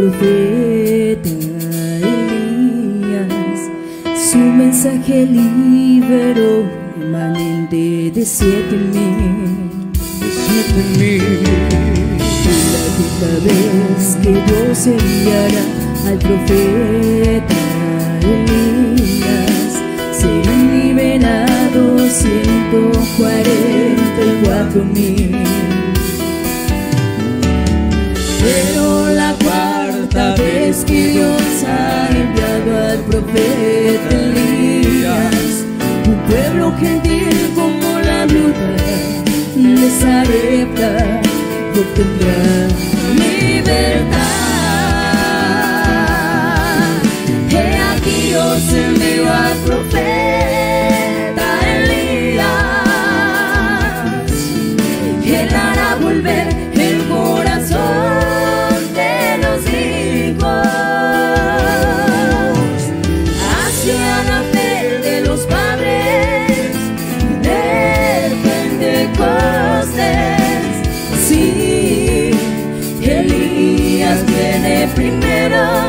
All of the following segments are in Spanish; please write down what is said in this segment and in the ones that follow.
profeta Elías, su mensaje liberó remanente de siete mil. De siete mil. La quinta vez que Dios enviará al profeta Elías, serán liberados ciento cuarenta y cuatro mil. Primero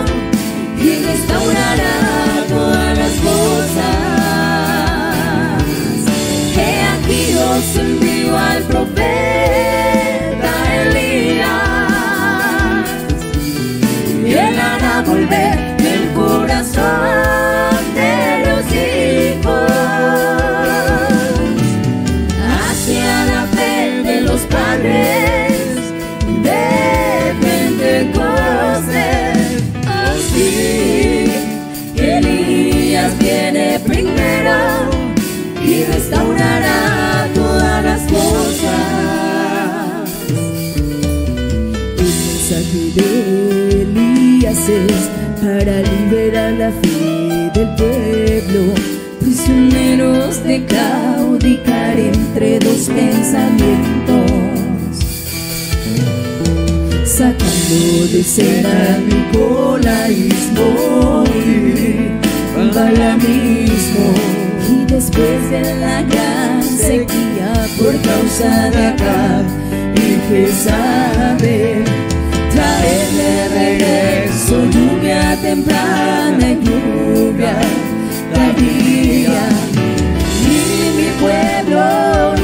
Para liberar la fe del pueblo, prisioneros de claudicar entre dos pensamientos, sacando de escena Nicolaísmo y Balamismo, y después de la gran sequía por causa de Acab y Jezabel, traerle regreso lluvia temprana y lluvia tardía. Y mi pueblo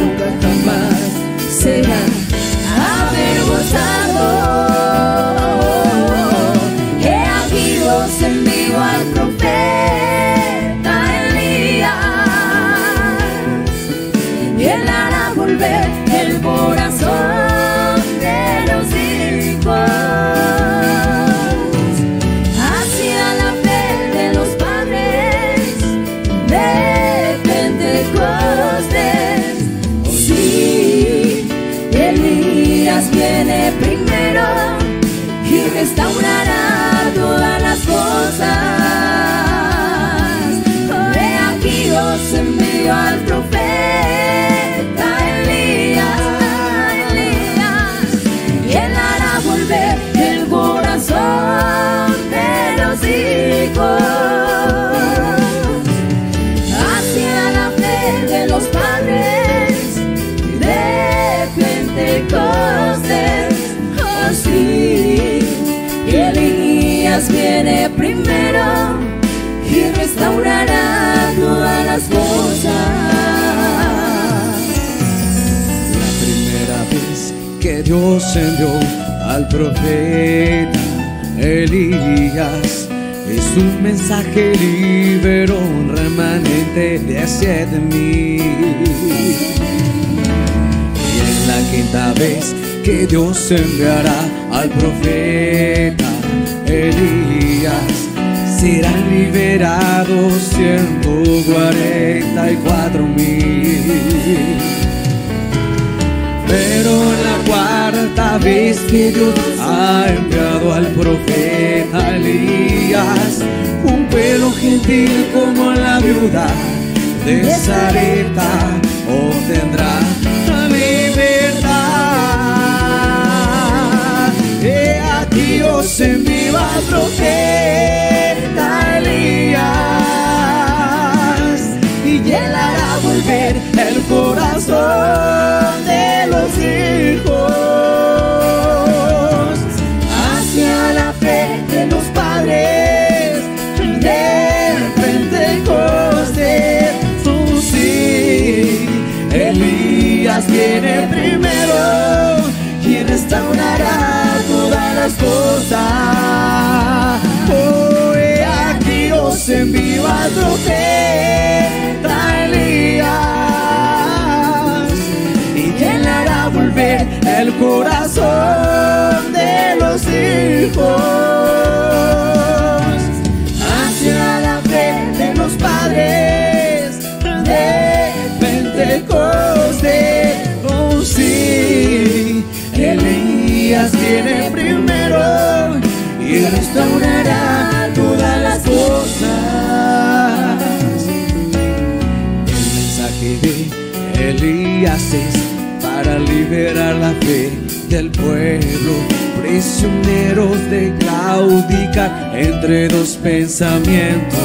Viene primero y restaurará todas las cosas. La primera vez que Dios envió al profeta Elías y su mensaje liberó un remanente de siete mil. Y es la quinta vez que Dios enviará al profeta Elías. Serán liberados ciento cuarenta y cuatro mil. Pero la cuarta vez que Dios ha enviado al profeta Elías, un pueblo gentil como la viuda de Sarepta obtendrá profeta Elías y él hará volver el corazón de los hijos hacia la fe de los padres de del Pentecostés. Oh, sí, Elías viene primero y restaurará todas las cosas. Envío al profeta Elías y quien hará volver el corazón de los hijos hacia la fe de los padres de Pentecostés. Oh sí, Elías viene primero y restaurará Para liberar la fe del pueblo, prisioneros de claudicar entre dos pensamientos.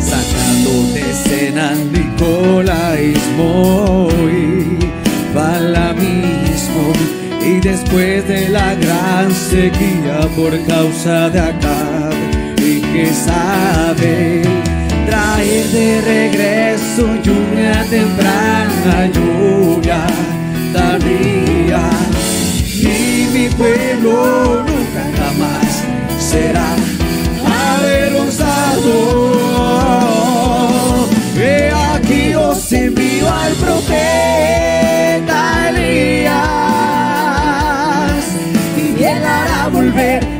Sacando de escena al nicolaísmo y balamismo y después de la gran sequía por causa de Acab y que sabe traer de regreso lluvia temprana, lluvia tardía y mi pueblo nunca jamás será avergonzado. He aquí os envío al profeta Elías y él hará volver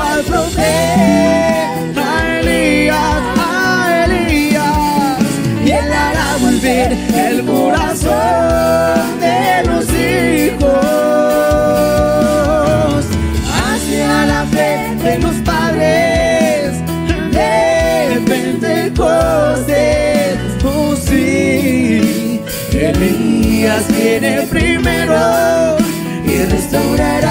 al profeta Elías, a Elías, y él hará volver el corazón de los hijos. Hacia la fe de los padres de Pentecostés. Oh sí, Elías viene primero y restaurará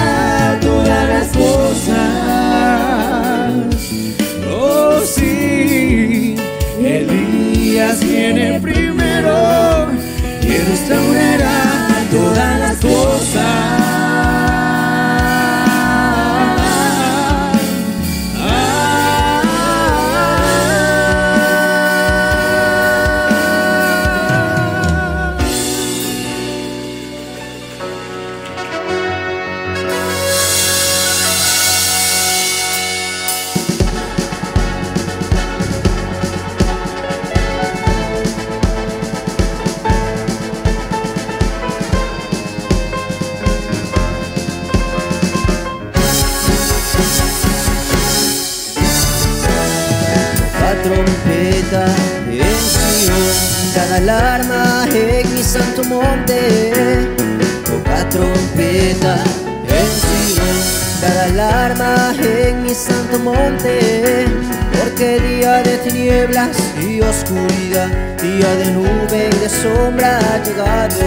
Porque día de tinieblas y oscuridad, día de nube y de sombra ha llegado.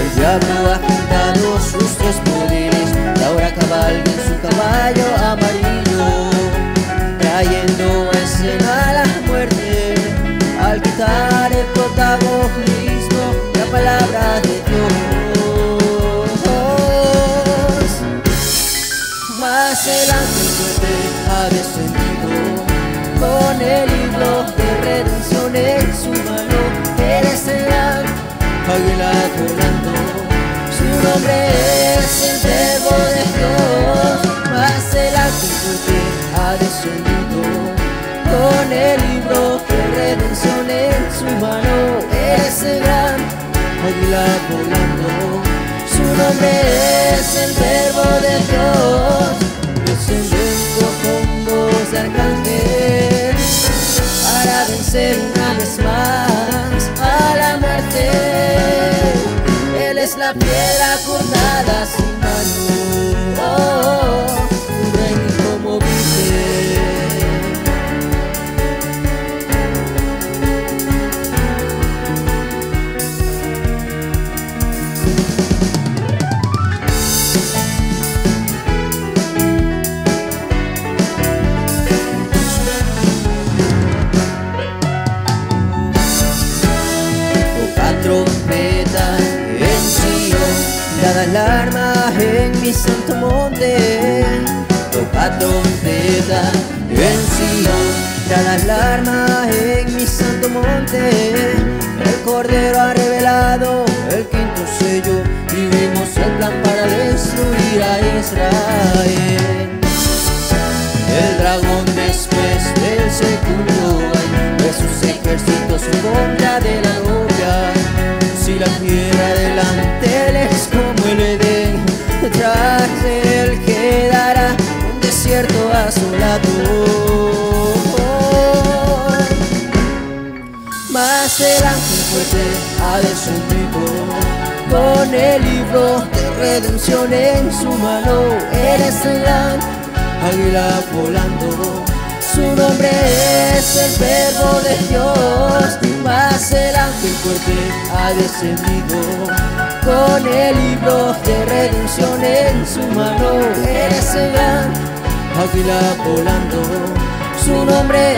El diablo ha juntado sus tres poderes y ahora cabalga en su caballo amarillo, águila volando. Su nombre es el verbo de Dios. Más el ángel fuerte ha descendido con el libro de redención en su mano. Eres el gran águila volando. Su nombre es el verbo de Dios. Descendiendo con voz de La piedra cortada sin mano. Oh, oh, monte. Toca trompeta en Sion, das la arma en mi santo monte. El Cordero ha revelado el quinto sello y vimos el plan para destruir a Israel. El dragón después del segundo año de sus ejércitos contra Mas el ángel fuerte ha descendido con el libro de redención en su mano. Eres el gran águila volando. Su nombre es el verbo de Dios, mas el ángel fuerte ha descendido con el libro de redención en su mano. Eres el gran águila volando. Su nombre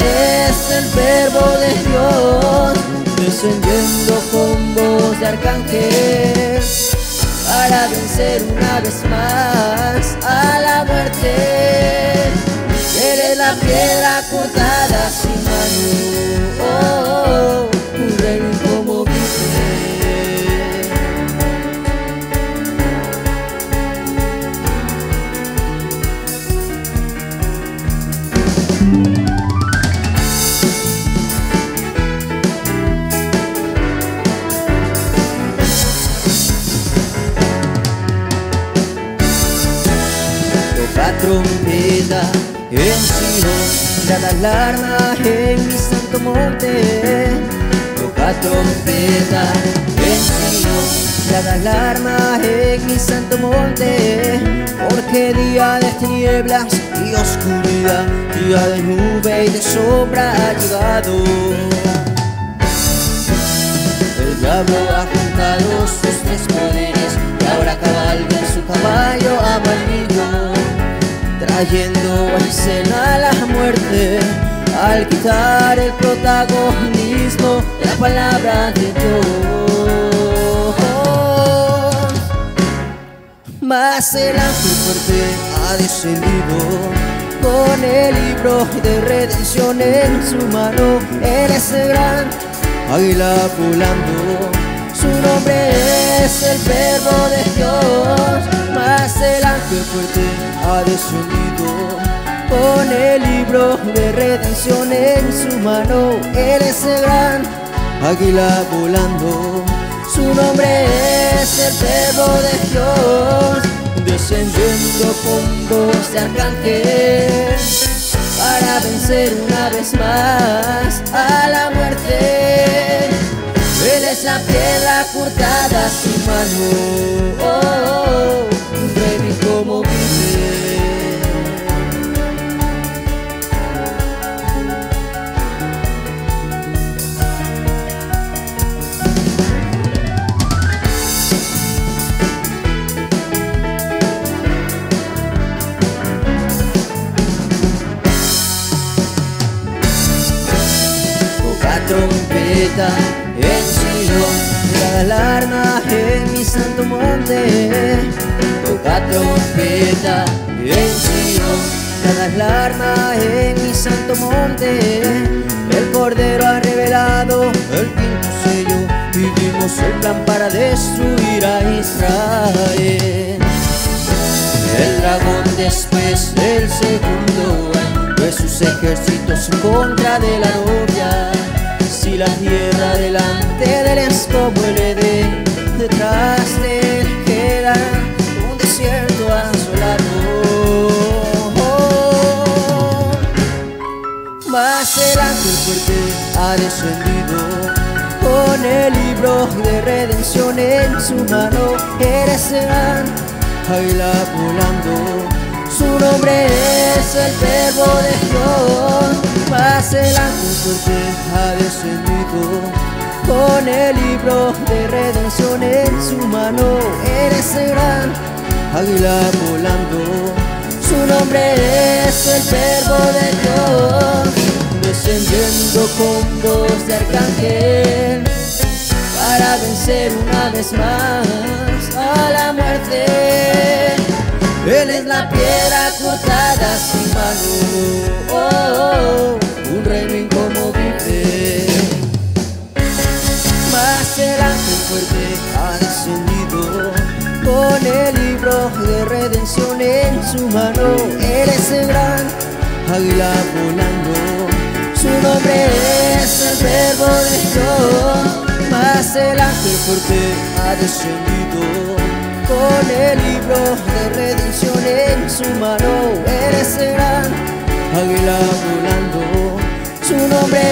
es el verbo de Dios, descendiendo con voz de arcángel para vencer una vez más a la muerte. Él es la piedra cortada sin mano, Sion, da la arma en mi santo monte. Toca trompeta en da la arma en mi santo monte. Porque día de tinieblas y oscuridad, día de nube y de sombra ha llegado. El diablo ha juntado sus tres poderes y ahora cabalga en su caballo amarillo, trayendo a escena la muerte al quitar el protagonismo de la palabra de Dios. Mas el ángel fuerte ha descendido con el libro de redención en su mano. Eres el gran águila volando. Su nombre es el verbo de Dios. Mas el ángel fuerte ha descendido con el libro de redención en su mano. Él es el gran águila volando. Su nombre es el verbo de Dios, descendiendo con voz de arcángel para vencer una vez más a la muerte. Él es la piedra cortada sin mano, oh, oh, oh, un rey como vive. Toca trompeta Sion, da alarma en mi santo monte. Toca trompeta en Sion, da alarma en mi santo monte. El Cordero ha revelado el quinto sello y vimos el plan para destruir a Israel. El dragón después del segundo de sus ejércitos en contra de la novia. Si la tierra delante de como el Edén, detrás de él queda un desierto asolado. El ángel fuerte ha descendido con el libro de redención en su mano. Eres el águila volando. Su nombre es el verbo de Dios. El ángel fuerte ha descendido con el libro de redención en su mano. Eres el gran águila volando, su nombre es el verbo de Dios, descendiendo con voz de arcángel para vencer una vez más a la muerte. Él es la piedra cortada sin mano, oh, oh, oh un reino incomovible será que fuerte ha descendido con el libro de redención en su mano. Eres el gran águila volando, su nombre es el verbo de Dios. Más el ángel fuerte ha descendido con el libro de redención en su mano. Eres el gran águila volando, su nombre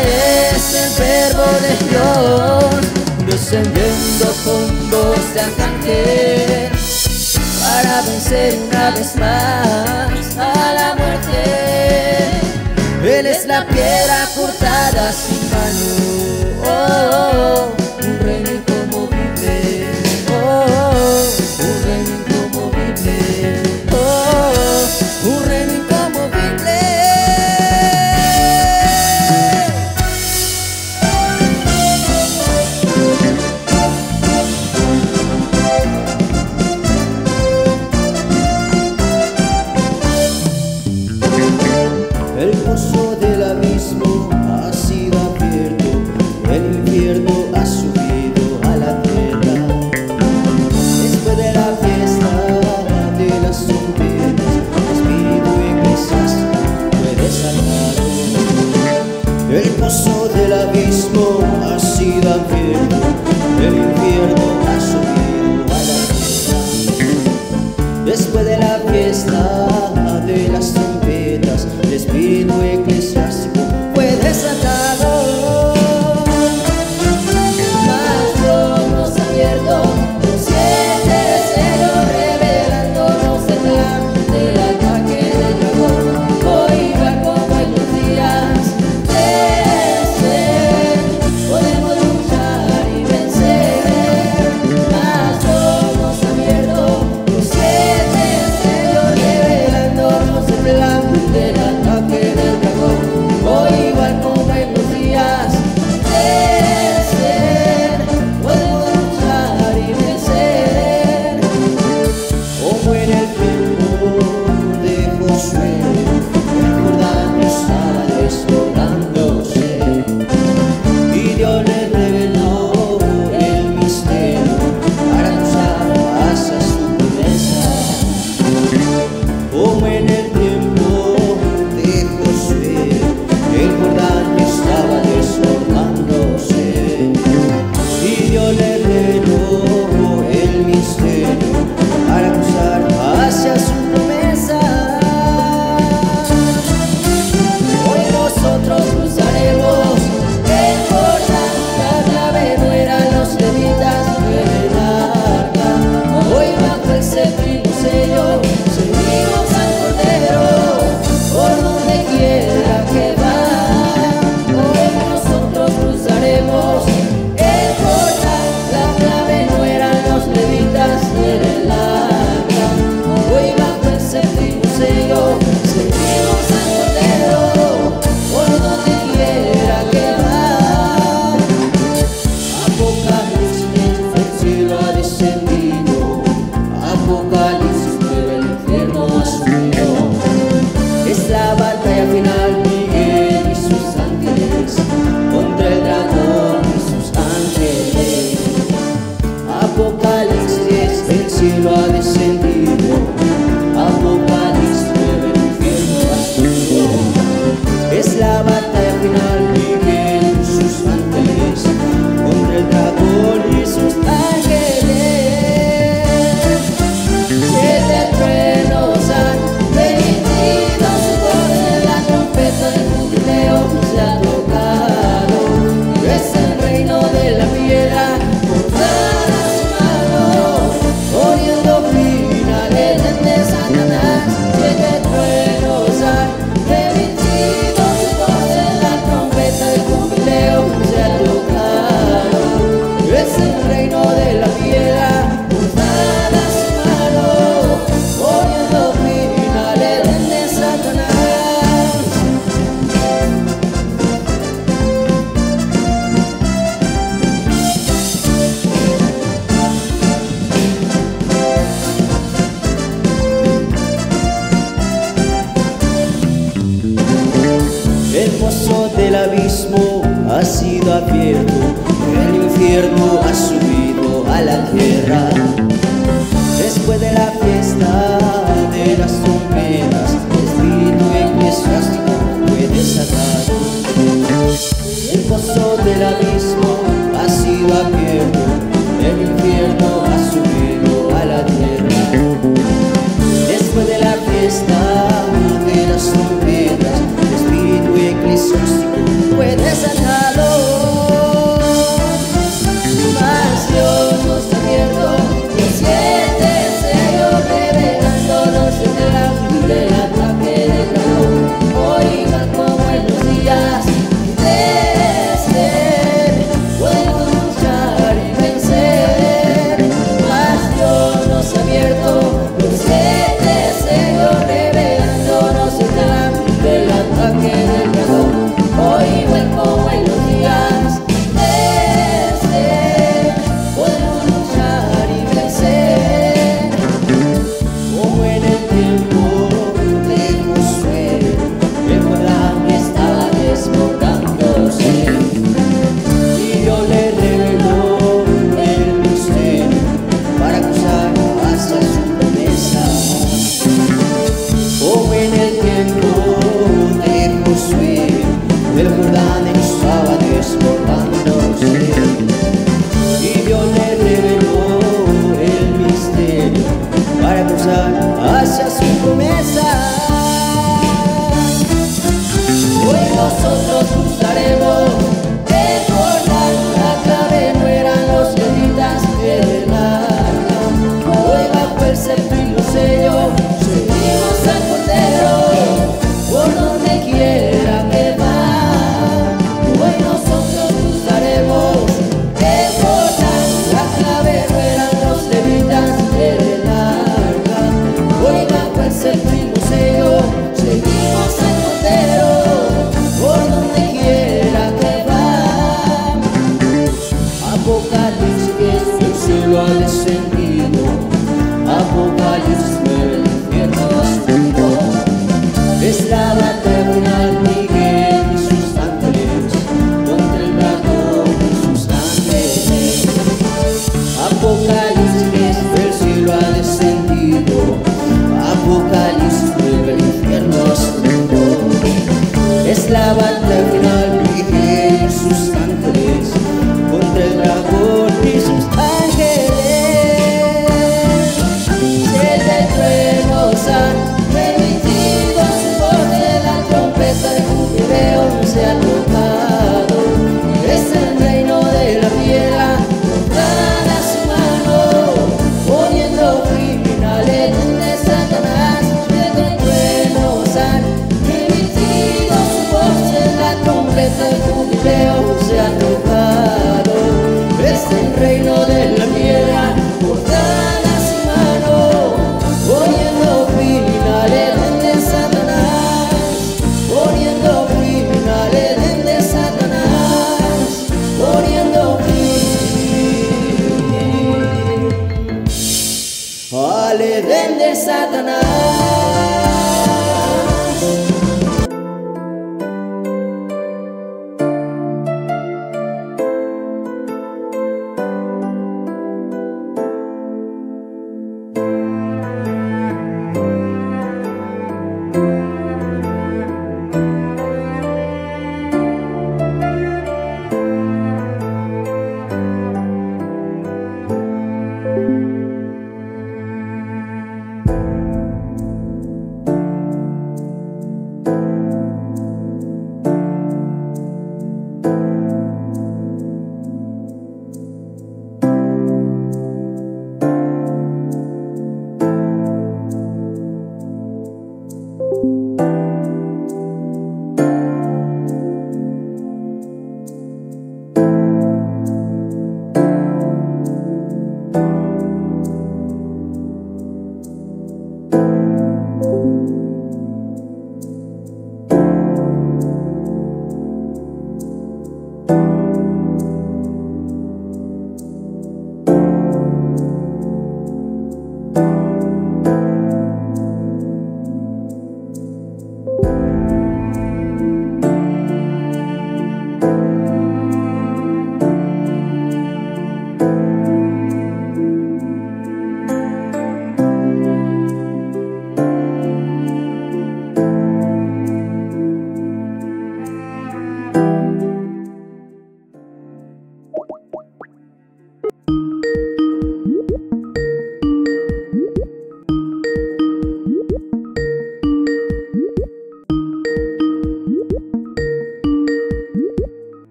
es el verbo de Dios descendiendo con voz de arcángel para vencer una vez más a la muerte. Él es la piedra cortada sin mano. Oh, oh, oh.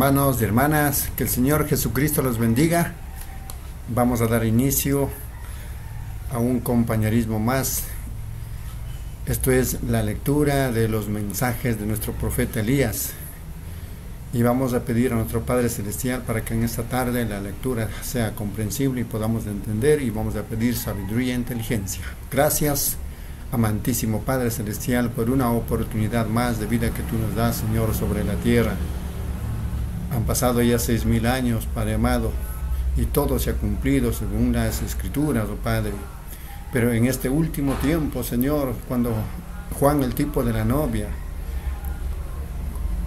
Hermanos y hermanas, que el Señor Jesucristo los bendiga. Vamos a dar inicio a un compañerismo más. Esto es la lectura de los mensajes de nuestro profeta Elías. Y vamos a pedir a nuestro Padre Celestial para que en esta tarde la lectura sea comprensible y podamos entender y vamos a pedir sabiduría e inteligencia. Gracias, amantísimo Padre Celestial, por una oportunidad más de vida que tú nos das, Señor, sobre la tierra. Han pasado ya seis mil años, Padre amado, y todo se ha cumplido según las escrituras, oh Padre. Pero en este último tiempo, Señor, cuando Juan, el tipo de la novia,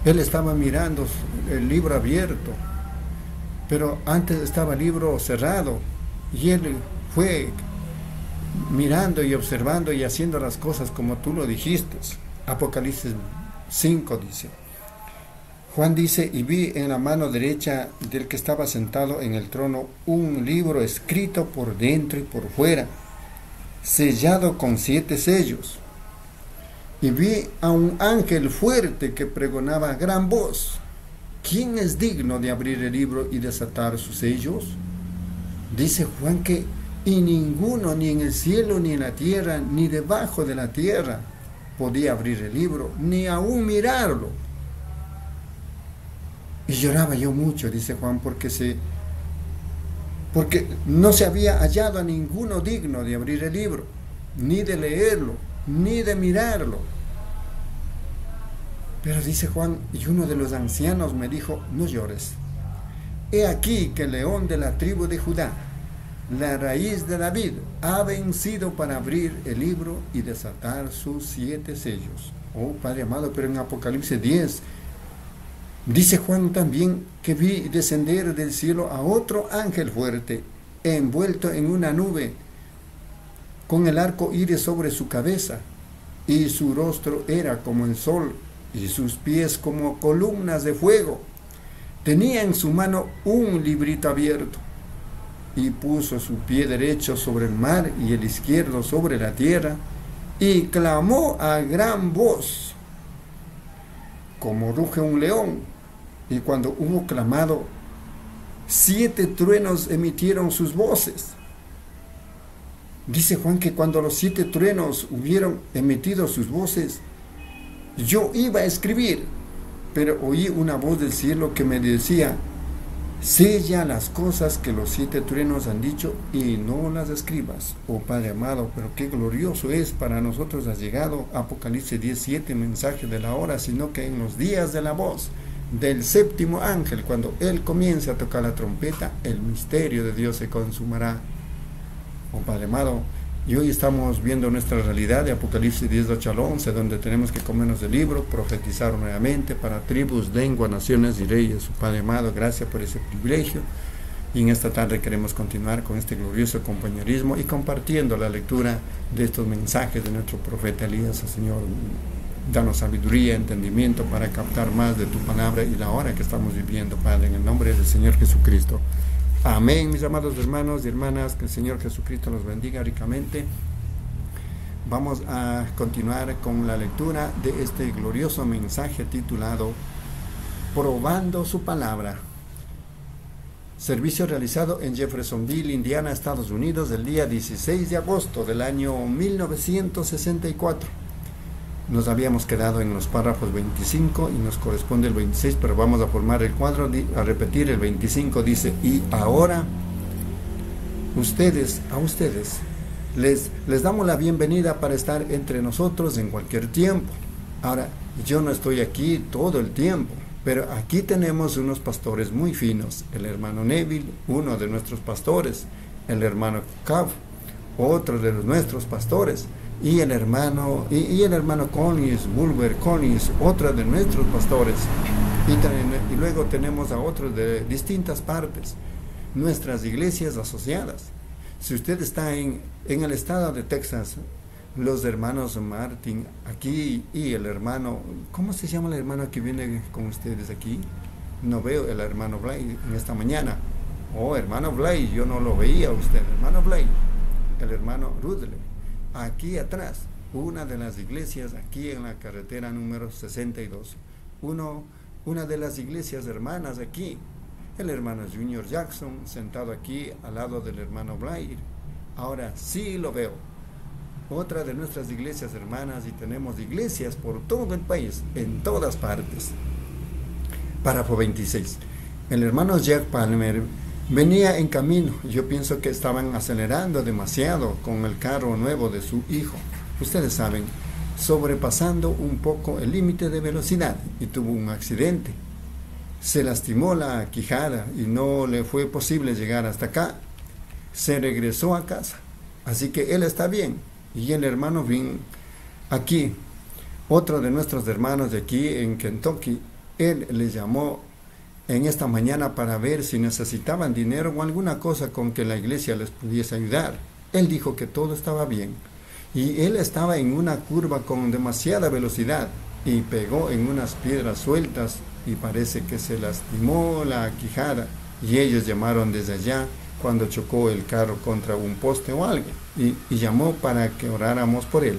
él estaba mirando el libro abierto, pero antes estaba el libro cerrado y él fue mirando y observando y haciendo las cosas como tú lo dijiste. Apocalipsis 5 dice. Juan dice, y vi en la mano derecha del que estaba sentado en el trono un libro escrito por dentro y por fuera, sellado con siete sellos y vi a un ángel fuerte que pregonaba a gran voz, ¿quién es digno de abrir el libro y desatar sus sellos? Dice Juan que y ninguno, ni en el cielo, ni en la tierra, ni debajo de la tierra, podía abrir el libro, ni aún mirarlo. Y lloraba yo mucho, dice Juan, porque se porque no se había hallado a ninguno digno de abrir el libro, ni de leerlo, ni de mirarlo. Pero dice Juan, y uno de los ancianos me dijo, no llores. He aquí que el león de la tribu de Judá, la raíz de David, ha vencido para abrir el libro y desatar sus siete sellos. Oh Padre amado, pero en Apocalipsis 10 dice Juan también que vi descender del cielo a otro ángel fuerte, envuelto en una nube, con el arco iris sobre su cabeza, y su rostro era como el sol y sus pies como columnas de fuego. Tenía en su mano un librito abierto y puso su pie derecho sobre el mar y el izquierdo sobre la tierra y clamó a gran voz, como ruge un león. Y cuando hubo clamado, siete truenos emitieron sus voces. Dice Juan que cuando los siete truenos hubieron emitido sus voces, yo iba a escribir, pero oí una voz del cielo que me decía, sella las cosas que los siete truenos han dicho y no las escribas. Oh Padre amado, pero qué glorioso es para nosotros ha llegado Apocalipsis 17, mensaje de la hora, sino que en los días de la voz del séptimo ángel, cuando él comience a tocar la trompeta, el misterio de Dios se consumará. Oh Padre amado, y hoy estamos viendo nuestra realidad de Apocalipsis 10, 8 al 11, donde tenemos que comernos el libro, profetizar nuevamente para tribus, lenguas, naciones y reyes. Su Padre amado, gracias por ese privilegio. Y en esta tarde queremos continuar con este glorioso compañerismo y compartiendo la lectura de estos mensajes de nuestro profeta Elías. Señor, danos sabiduría, entendimiento para captar más de tu palabra y la hora que estamos viviendo, Padre, en el nombre del Señor Jesucristo. Amén, mis amados hermanos y hermanas, que el Señor Jesucristo los bendiga ricamente. Vamos a continuar con la lectura de este glorioso mensaje titulado Probando su palabra. Servicio realizado en Jeffersonville, Indiana, Estados Unidos, el día 16 de agosto del año 1964. Nos habíamos quedado en los párrafos 25 y nos corresponde el 26, pero vamos a formar el cuadro, a repetir el 25 dice, y ahora ustedes, a ustedes, les, les damos la bienvenida para estar entre nosotros en cualquier tiempo. Ahora, yo no estoy aquí todo el tiempo, pero aquí tenemos unos pastores muy finos, el hermano Neville, uno de nuestros pastores, el hermano Cav, otro de nuestros pastores y el hermano, y, el hermano Collins, Bulwer Collins, otro de nuestros pastores. Y, y luego tenemos a otros de distintas partes, nuestras iglesias asociadas. Si usted está en, en el estado de Texas, los hermanos Martin aquí y el hermano, ¿cómo se llama el hermano que viene con ustedes aquí? No veo el hermano Blay en esta mañana. Oh, hermano Blay, yo no lo veía usted, hermano Blay, el hermano Rudley aquí atrás, una de las iglesias aquí en la carretera número 62. uno, una de las iglesias hermanas aquí, el hermano Junior Jackson, sentado aquí al lado del hermano Blair. Ahora sí lo veo. Otra de nuestras iglesias hermanas y tenemos iglesias por todo el país, en todas partes. Párrafo 26. El hermano Jack Palmer venía en camino. Yo pienso que estaban acelerando demasiado con el carro nuevo de su hijo. Ustedes saben, sobrepasando un poco el límite de velocidad y tuvo un accidente. Se lastimó la quijada y no le fue posible llegar hasta acá. Se regresó a casa. Así que él está bien. Y el hermano Vin, aquí, otro de nuestros hermanos de aquí en Kentucky, él le llamó en esta mañana para ver si necesitaban dinero o alguna cosa con que la iglesia les pudiese ayudar. Él dijo que todo estaba bien y él estaba en una curva con demasiada velocidad y pegó en unas piedras sueltas y parece que se lastimó la quijada y ellos llamaron desde allá cuando chocó el carro contra un poste o algo y, y llamó para que oráramos por él.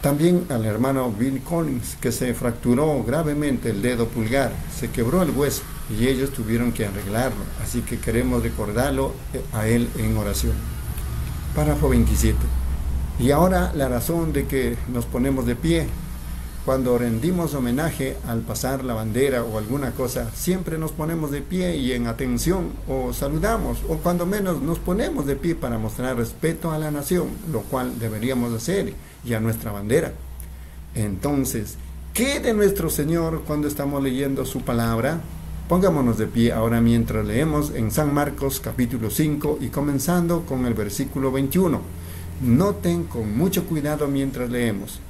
También al hermano Bill Collins, que se fracturó gravemente el dedo pulgar, se quebró el hueso y ellos tuvieron que arreglarlo, así que queremos recordarlo eh, a él en oración. Párrafo 27. Y ahora la razón de que nos ponemos de pie. Cuando rendimos homenaje al pasar la bandera o alguna cosa, siempre nos ponemos de pie y en atención o saludamos o cuando menos nos ponemos de pie para mostrar respeto a la nación, lo cual deberíamos hacer y a nuestra bandera. Entonces, ¿qué de nuestro Señor cuando estamos leyendo su palabra? Pongámonos de pie ahora mientras leemos en San Marcos capítulo 5 y comenzando con el versículo 21. Noten con mucho cuidado mientras leemos.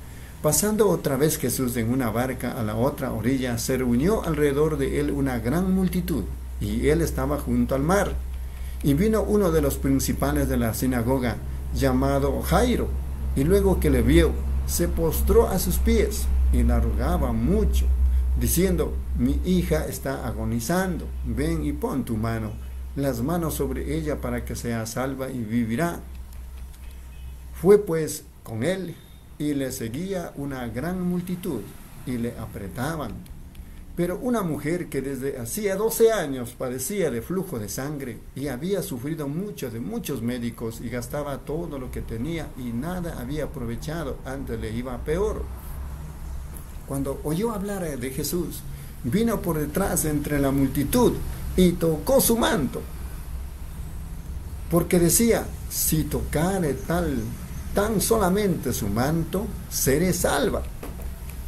Pasando otra vez Jesús en una barca a la otra orilla, se reunió alrededor de él una gran multitud, y él estaba junto al mar. Y vino uno de los principales de la sinagoga, llamado Jairo, y luego que le vio, se postró a sus pies y la rogaba mucho, diciendo, mi hija está agonizando, ven y pon tu mano, las manos sobre ella para que sea salva y vivirá. Fue pues con él y le seguía una gran multitud y le apretaban. Pero una mujer que desde hacía 12 años padecía de flujo de sangre y había sufrido mucho de muchos médicos y gastaba todo lo que tenía y nada había aprovechado, antes le iba peor. Cuando oyó hablar de Jesús, vino por detrás entre la multitud y tocó su manto, porque decía, si tocare tal tan solamente su manto, seré salva.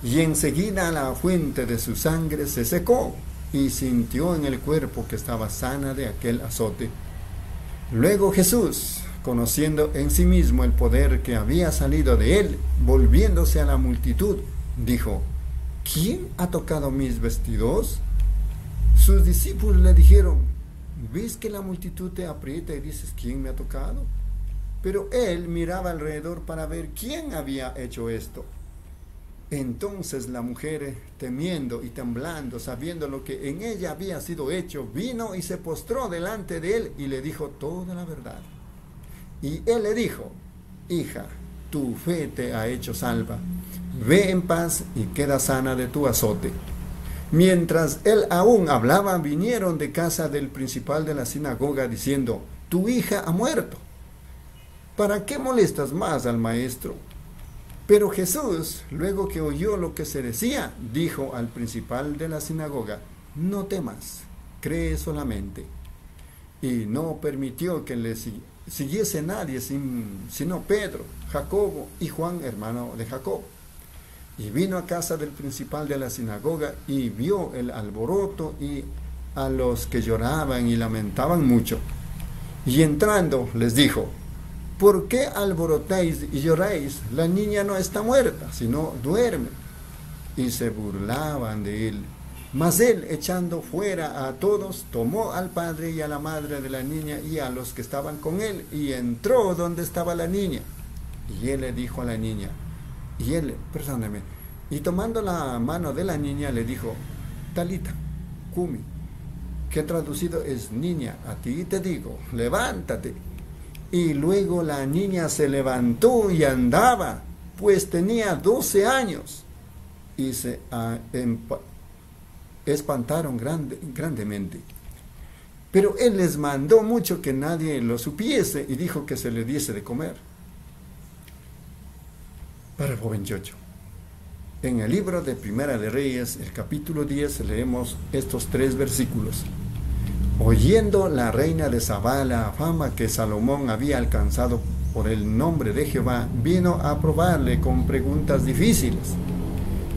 Y enseguida la fuente de su sangre se secó y sintió en el cuerpo que estaba sana de aquel azote. Luego Jesús, conociendo en sí mismo el poder que había salido de él, volviéndose a la multitud, dijo, ¿quién ha tocado mis vestidos? Sus discípulos le dijeron, ¿ves que la multitud te aprieta y dices, ¿quién me ha tocado? Pero él miraba alrededor para ver quién había hecho esto. Entonces la mujer, temiendo y temblando, sabiendo lo que en ella había sido hecho, vino y se postró delante de él y le dijo toda la verdad. Y él le dijo, hija, tu fe te ha hecho salva. Ve en paz y queda sana de tu azote. Mientras él aún hablaba, vinieron de casa del principal de la sinagoga diciendo, tu hija ha muerto ¿para qué molestas más al maestro? Pero Jesús, luego que oyó lo que se decía, dijo al principal de la sinagoga, no temas, cree solamente. Y no permitió que le siguiese nadie sino Pedro, Jacobo y Juan, hermano de Jacob. Y vino a casa del principal de la sinagoga y vio el alboroto y a los que lloraban y lamentaban mucho. Y entrando les dijo, ¿por qué alborotáis y lloráis? La niña no está muerta, sino duerme. Y se burlaban de él. Mas él, echando fuera a todos, tomó al padre y a la madre de la niña y a los que estaban con él, y entró donde estaba la niña. Y él le dijo a la niña, y él, perdóneme, y tomando la mano de la niña le dijo, Talita, Kumi, que traducido es niña, a ti te digo, levántate. Y luego la niña se levantó y andaba, pues tenía 12 años. y se ah, espantaron grande- grandemente. Pero él les mandó mucho que nadie lo supiese y dijo que se le diese de comer. Para el joven Yocho. En el libro de Primera de Reyes, el capítulo 10, leemos estos tres versículos. Oyendo la reina de Sabá la fama que Salomón había alcanzado por el nombre de Jehová, vino a probarle con preguntas difíciles.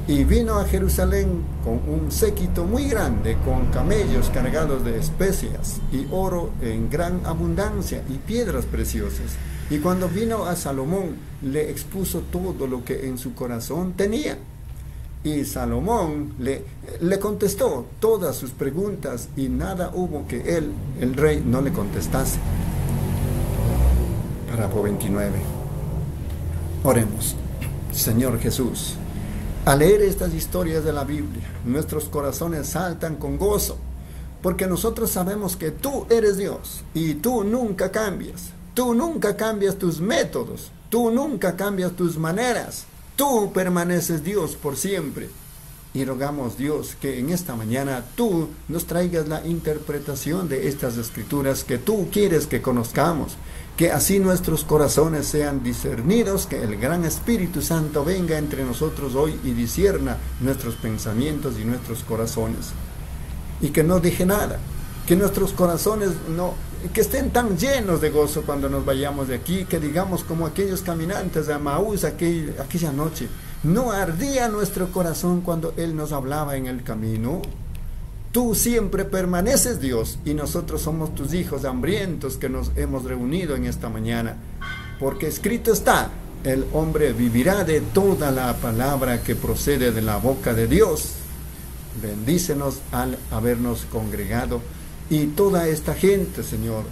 Y vino a Jerusalén con un séquito muy grande, con camellos cargados de especias y oro en gran abundancia y piedras preciosas. Y cuando vino a Salomón, le expuso todo lo que en su corazón tenía. Y Salomón le, le contestó todas sus preguntas y nada hubo que él, el rey, no le contestase. Párrafo 29. Oremos. Señor Jesús, al leer estas historias de la Biblia, nuestros corazones saltan con gozo, porque nosotros sabemos que tú eres Dios y tú nunca cambias. Tú nunca cambias tus métodos, tú nunca cambias tus maneras. Tú permaneces Dios por siempre. Y rogamos Dios que en esta mañana tú nos traigas la interpretación de estas escrituras que tú quieres que conozcamos, que así nuestros corazones sean discernidos, que el gran Espíritu Santo venga entre nosotros hoy y discierna nuestros pensamientos y nuestros corazones. Y que no deje nada, que nuestros corazones no que estén tan llenos de gozo cuando nos vayamos de aquí, que digamos como aquellos caminantes de Amaús aquel, aquella noche, no ardía nuestro corazón cuando Él nos hablaba en el camino. Tú siempre permaneces Dios y nosotros somos tus hijos hambrientos que nos hemos reunido en esta mañana, porque escrito está, el hombre vivirá de toda la palabra que procede de la boca de Dios. Bendícenos al habernos congregado y toda esta gente, Señor,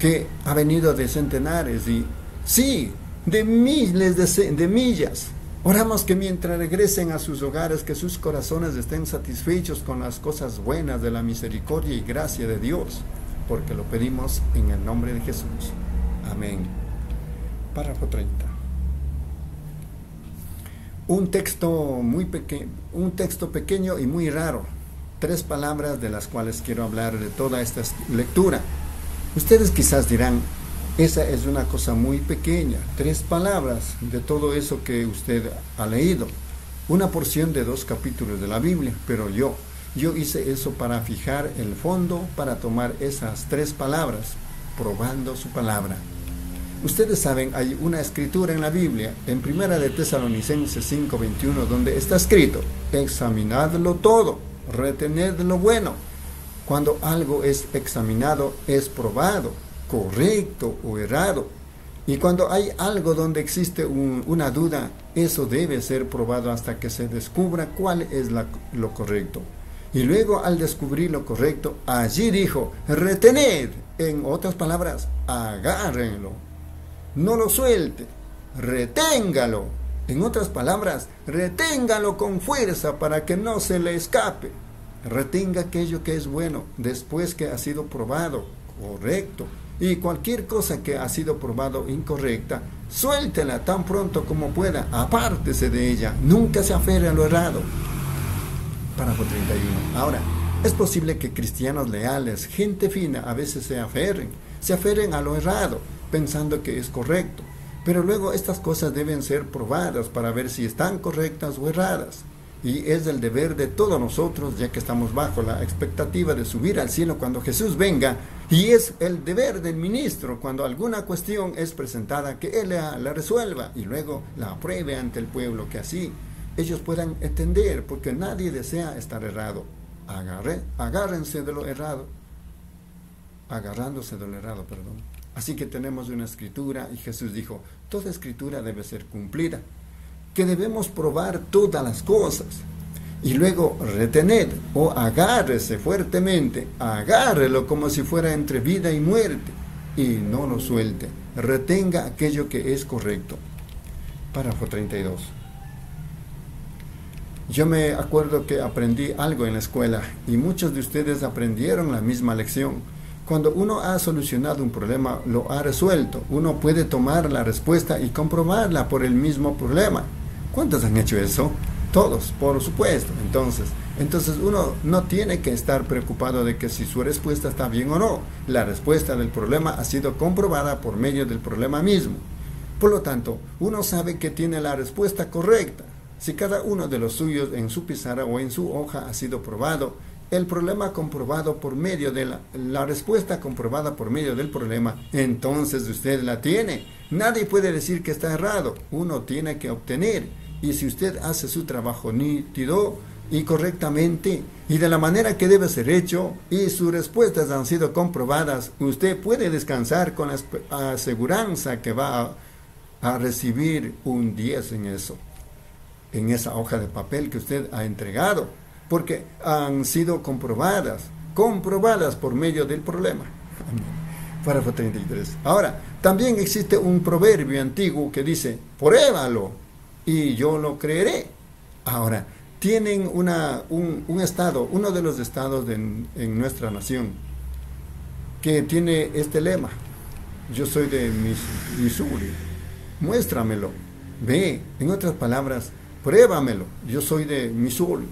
que ha venido de centenares y sí, de miles de, de, millas. Oramos que mientras regresen a sus hogares, que sus corazones estén satisfechos con las cosas buenas de la misericordia y gracia de Dios, porque lo pedimos en el nombre de Jesús. Amén. Párrafo 30. Un texto muy pequeño, un texto pequeño y muy raro tres palabras de las cuales quiero hablar de toda esta lectura. Ustedes quizás dirán, esa es una cosa muy pequeña, tres palabras de todo eso que usted ha leído, una porción de dos capítulos de la Biblia, pero yo, yo hice eso para fijar el fondo, para tomar esas tres palabras, probando su palabra. Ustedes saben, hay una escritura en la Biblia, en Primera de Tesalonicenses 5:21, donde está escrito, examinadlo todo, retened lo bueno. Cuando algo es examinado, es probado, correcto o errado. Y cuando hay algo donde existe un, una duda, eso debe ser probado hasta que se descubra cuál es lo correcto. Y luego al descubrir lo correcto, allí dijo, retened. En otras palabras, agárrenlo. No lo suelte, reténgalo. En otras palabras, reténgalo con fuerza para que no se le escape. Retenga aquello que es bueno después que ha sido probado correcto. Y cualquier cosa que ha sido probado incorrecta, suéltela tan pronto como pueda, apártese de ella, nunca se aferre a lo errado. Párrafo 31. Ahora, es posible que cristianos leales, gente fina, a veces se aferren, se aferren a lo errado, pensando que es correcto. Pero luego estas cosas deben ser probadas para ver si están correctas o erradas. Y es el deber de todos nosotros, ya que estamos bajo la expectativa de subir al cielo cuando Jesús venga. Y es el deber del ministro cuando alguna cuestión es presentada que él la, resuelva y luego la apruebe ante el pueblo, que así ellos puedan entender, porque nadie desea estar errado. Agarre, agárrense de lo errado, agarrándose de lo errado, perdón. Así que tenemos una escritura y Jesús dijo, toda escritura debe ser cumplida, que debemos probar todas las cosas y luego retener o agárrese fuertemente, agárrelo como si fuera entre vida y muerte y no lo suelte, retenga aquello que es correcto. Párrafo 32. Yo me acuerdo que aprendí algo en la escuela y muchos de ustedes aprendieron la misma lección cuando uno ha solucionado un problema, lo ha resuelto, uno puede tomar la respuesta y comprobarla por el mismo problema. ¿Cuántos han hecho eso? Todos, por supuesto. Entonces, entonces uno no tiene que estar preocupado de que si su respuesta está bien o no. La respuesta del problema ha sido comprobada por medio del problema mismo. Por lo tanto, uno sabe que tiene la respuesta correcta. Si cada uno de los suyos en su pizarra o en su hoja ha sido probado, el problema comprobado por medio de la, respuesta comprobada por medio del problema, entonces usted la tiene. Nadie puede decir que está errado. Uno tiene que obtener. Y si usted hace su trabajo nítido y correctamente y de la manera que debe ser hecho y sus respuestas han sido comprobadas, usted puede descansar con la aseguranza que va a, a recibir un 10 en eso, en esa hoja de papel que usted ha entregado porque han sido comprobadas, comprobadas por medio del problema. Párrafo 33. Ahora, también existe un proverbio antiguo que dice, pruébalo y yo lo creeré. Ahora, tienen una, un, un, estado, uno de los estados de, en nuestra nación, que tiene este lema. Yo soy de Missouri, muéstramelo. Ve, en otras palabras, pruébamelo. Yo soy de Missouri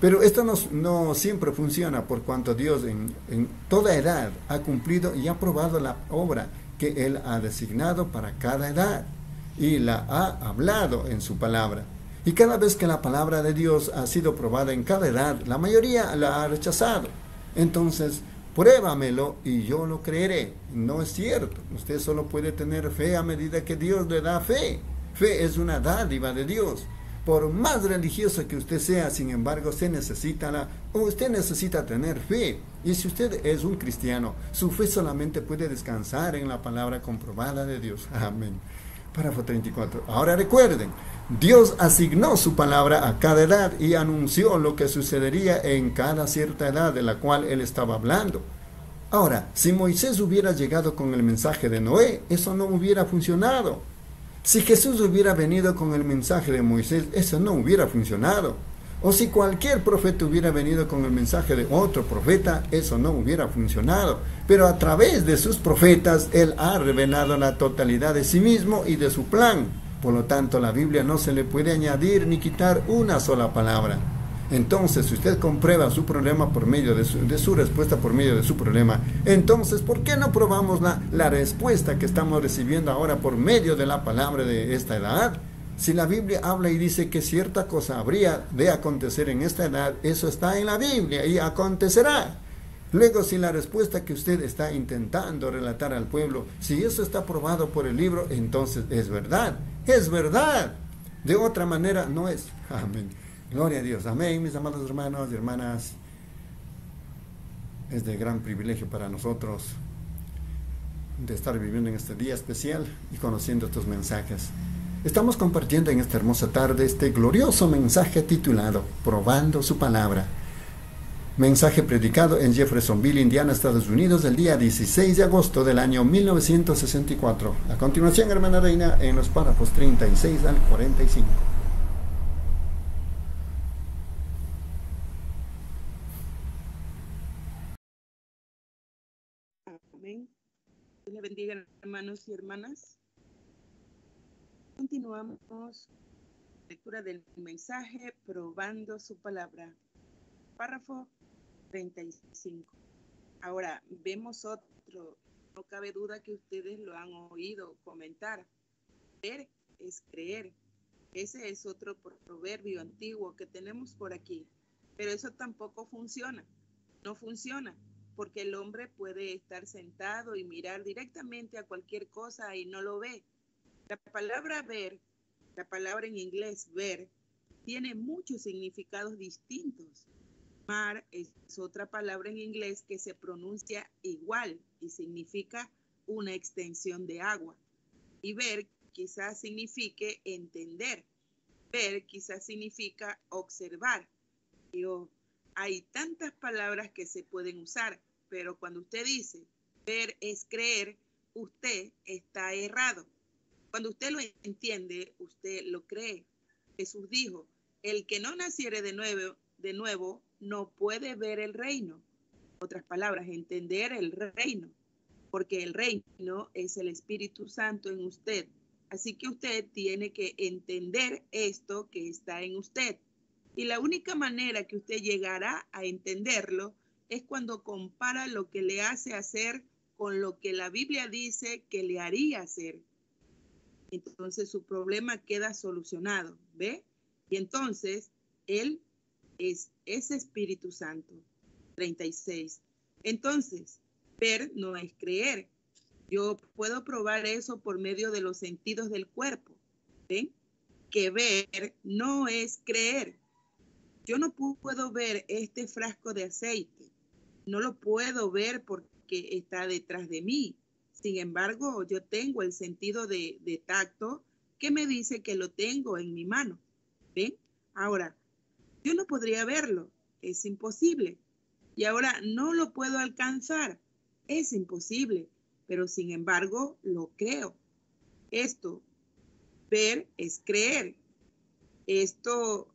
pero esto no, siempre funciona por cuanto Dios en, en, toda edad ha cumplido y ha probado la obra que Él ha designado para cada edad y la ha hablado en su palabra. Y cada vez que la palabra de Dios ha sido probada en cada edad, la mayoría la ha rechazado. Entonces, pruébamelo y yo lo creeré. No es cierto. Usted solo puede tener fe a medida que Dios le da fe. Fe es una dádiva de Dios por más religioso que usted sea, sin embargo, usted necesita, la, usted necesita tener fe. Y si usted es un cristiano, su fe solamente puede descansar en la palabra comprobada de Dios. Amén. Párrafo 34. Ahora recuerden, Dios asignó su palabra a cada edad y anunció lo que sucedería en cada cierta edad de la cual él estaba hablando. Ahora, si Moisés hubiera llegado con el mensaje de Noé, eso no hubiera funcionado. Si Jesús hubiera venido con el mensaje de Moisés, eso no hubiera funcionado. O si cualquier profeta hubiera venido con el mensaje de otro profeta, eso no hubiera funcionado. Pero a través de sus profetas, Él ha revelado la totalidad de sí mismo y de su plan. Por lo tanto, la Biblia no se le puede añadir ni quitar una sola palabra. Entonces, si usted comprueba su problema por medio de su, respuesta, por medio de su problema, entonces, ¿por qué no probamos la, la respuesta que estamos recibiendo ahora por medio de la palabra de esta edad? Si la Biblia habla y dice que cierta cosa habría de acontecer en esta edad, eso está en la Biblia y acontecerá. Luego, si la respuesta que usted está intentando relatar al pueblo, si eso está probado por el libro, entonces es verdad, es verdad. De otra manera, no es. Amén. Gloria a Dios. Amén, mis amados hermanos y hermanas. Es de gran privilegio para nosotros de estar viviendo en este día especial y conociendo estos mensajes. Estamos compartiendo en esta hermosa tarde este glorioso mensaje titulado Probando su palabra. Mensaje predicado en Jeffersonville, Indiana, Estados Unidos, el día 16 de agosto del año 1964. A continuación, hermana Reina, en los párrafos 36 al 45. bendiga, hermanos y hermanas. Continuamos lectura del mensaje probando su palabra. Párrafo 35. Ahora vemos otro. No cabe duda que ustedes lo han oído comentar. Ver es creer. Ese es otro proverbio antiguo que tenemos por aquí. Pero eso tampoco funciona. No funciona porque el hombre puede estar sentado y mirar directamente a cualquier cosa y no lo ve. La palabra ver, la palabra en inglés ver, tiene muchos significados distintos. Mar es otra palabra en inglés que se pronuncia igual y significa una extensión de agua. Y ver quizás signifique entender. Ver quizás significa observar. hay tantas palabras que se pueden usar pero cuando usted dice ver es creer, usted está errado. Cuando usted lo entiende, usted lo cree. Jesús dijo, el que no naciere de nuevo, de nuevo no puede ver el reino. Otras palabras, entender el reino, porque el reino es el Espíritu Santo en usted. Así que usted tiene que entender esto que está en usted. Y la única manera que usted llegará a entenderlo es cuando compara lo que le hace hacer con lo que la Biblia dice que le haría hacer. Entonces su problema queda solucionado, ¿ve? Y entonces Él es ese Espíritu Santo. 36. Entonces, ver no es creer. Yo puedo probar eso por medio de los sentidos del cuerpo. ¿Ven? Que ver no es creer. Yo no puedo ver este frasco de aceite. No lo puedo ver porque está detrás de mí. Sin embargo, yo tengo el sentido de, tacto que me dice que lo tengo en mi mano. ¿Ven? Ahora, yo no podría verlo. Es imposible. Y ahora no lo puedo alcanzar. Es imposible. Pero sin embargo, lo creo. Esto, ver es creer. Esto,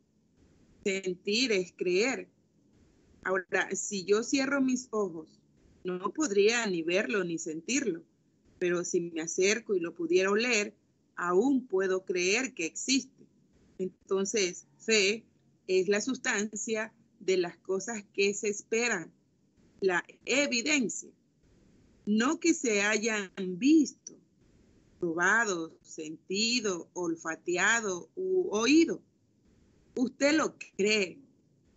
sentir es creer. Ahora, si yo cierro mis ojos, no podría ni verlo ni sentirlo. Pero si me acerco y lo pudiera oler, aún puedo creer que existe. Entonces, fe es la sustancia de las cosas que se esperan, la evidencia, no que se hayan visto, probado, sentido, olfateado u oído. Usted lo cree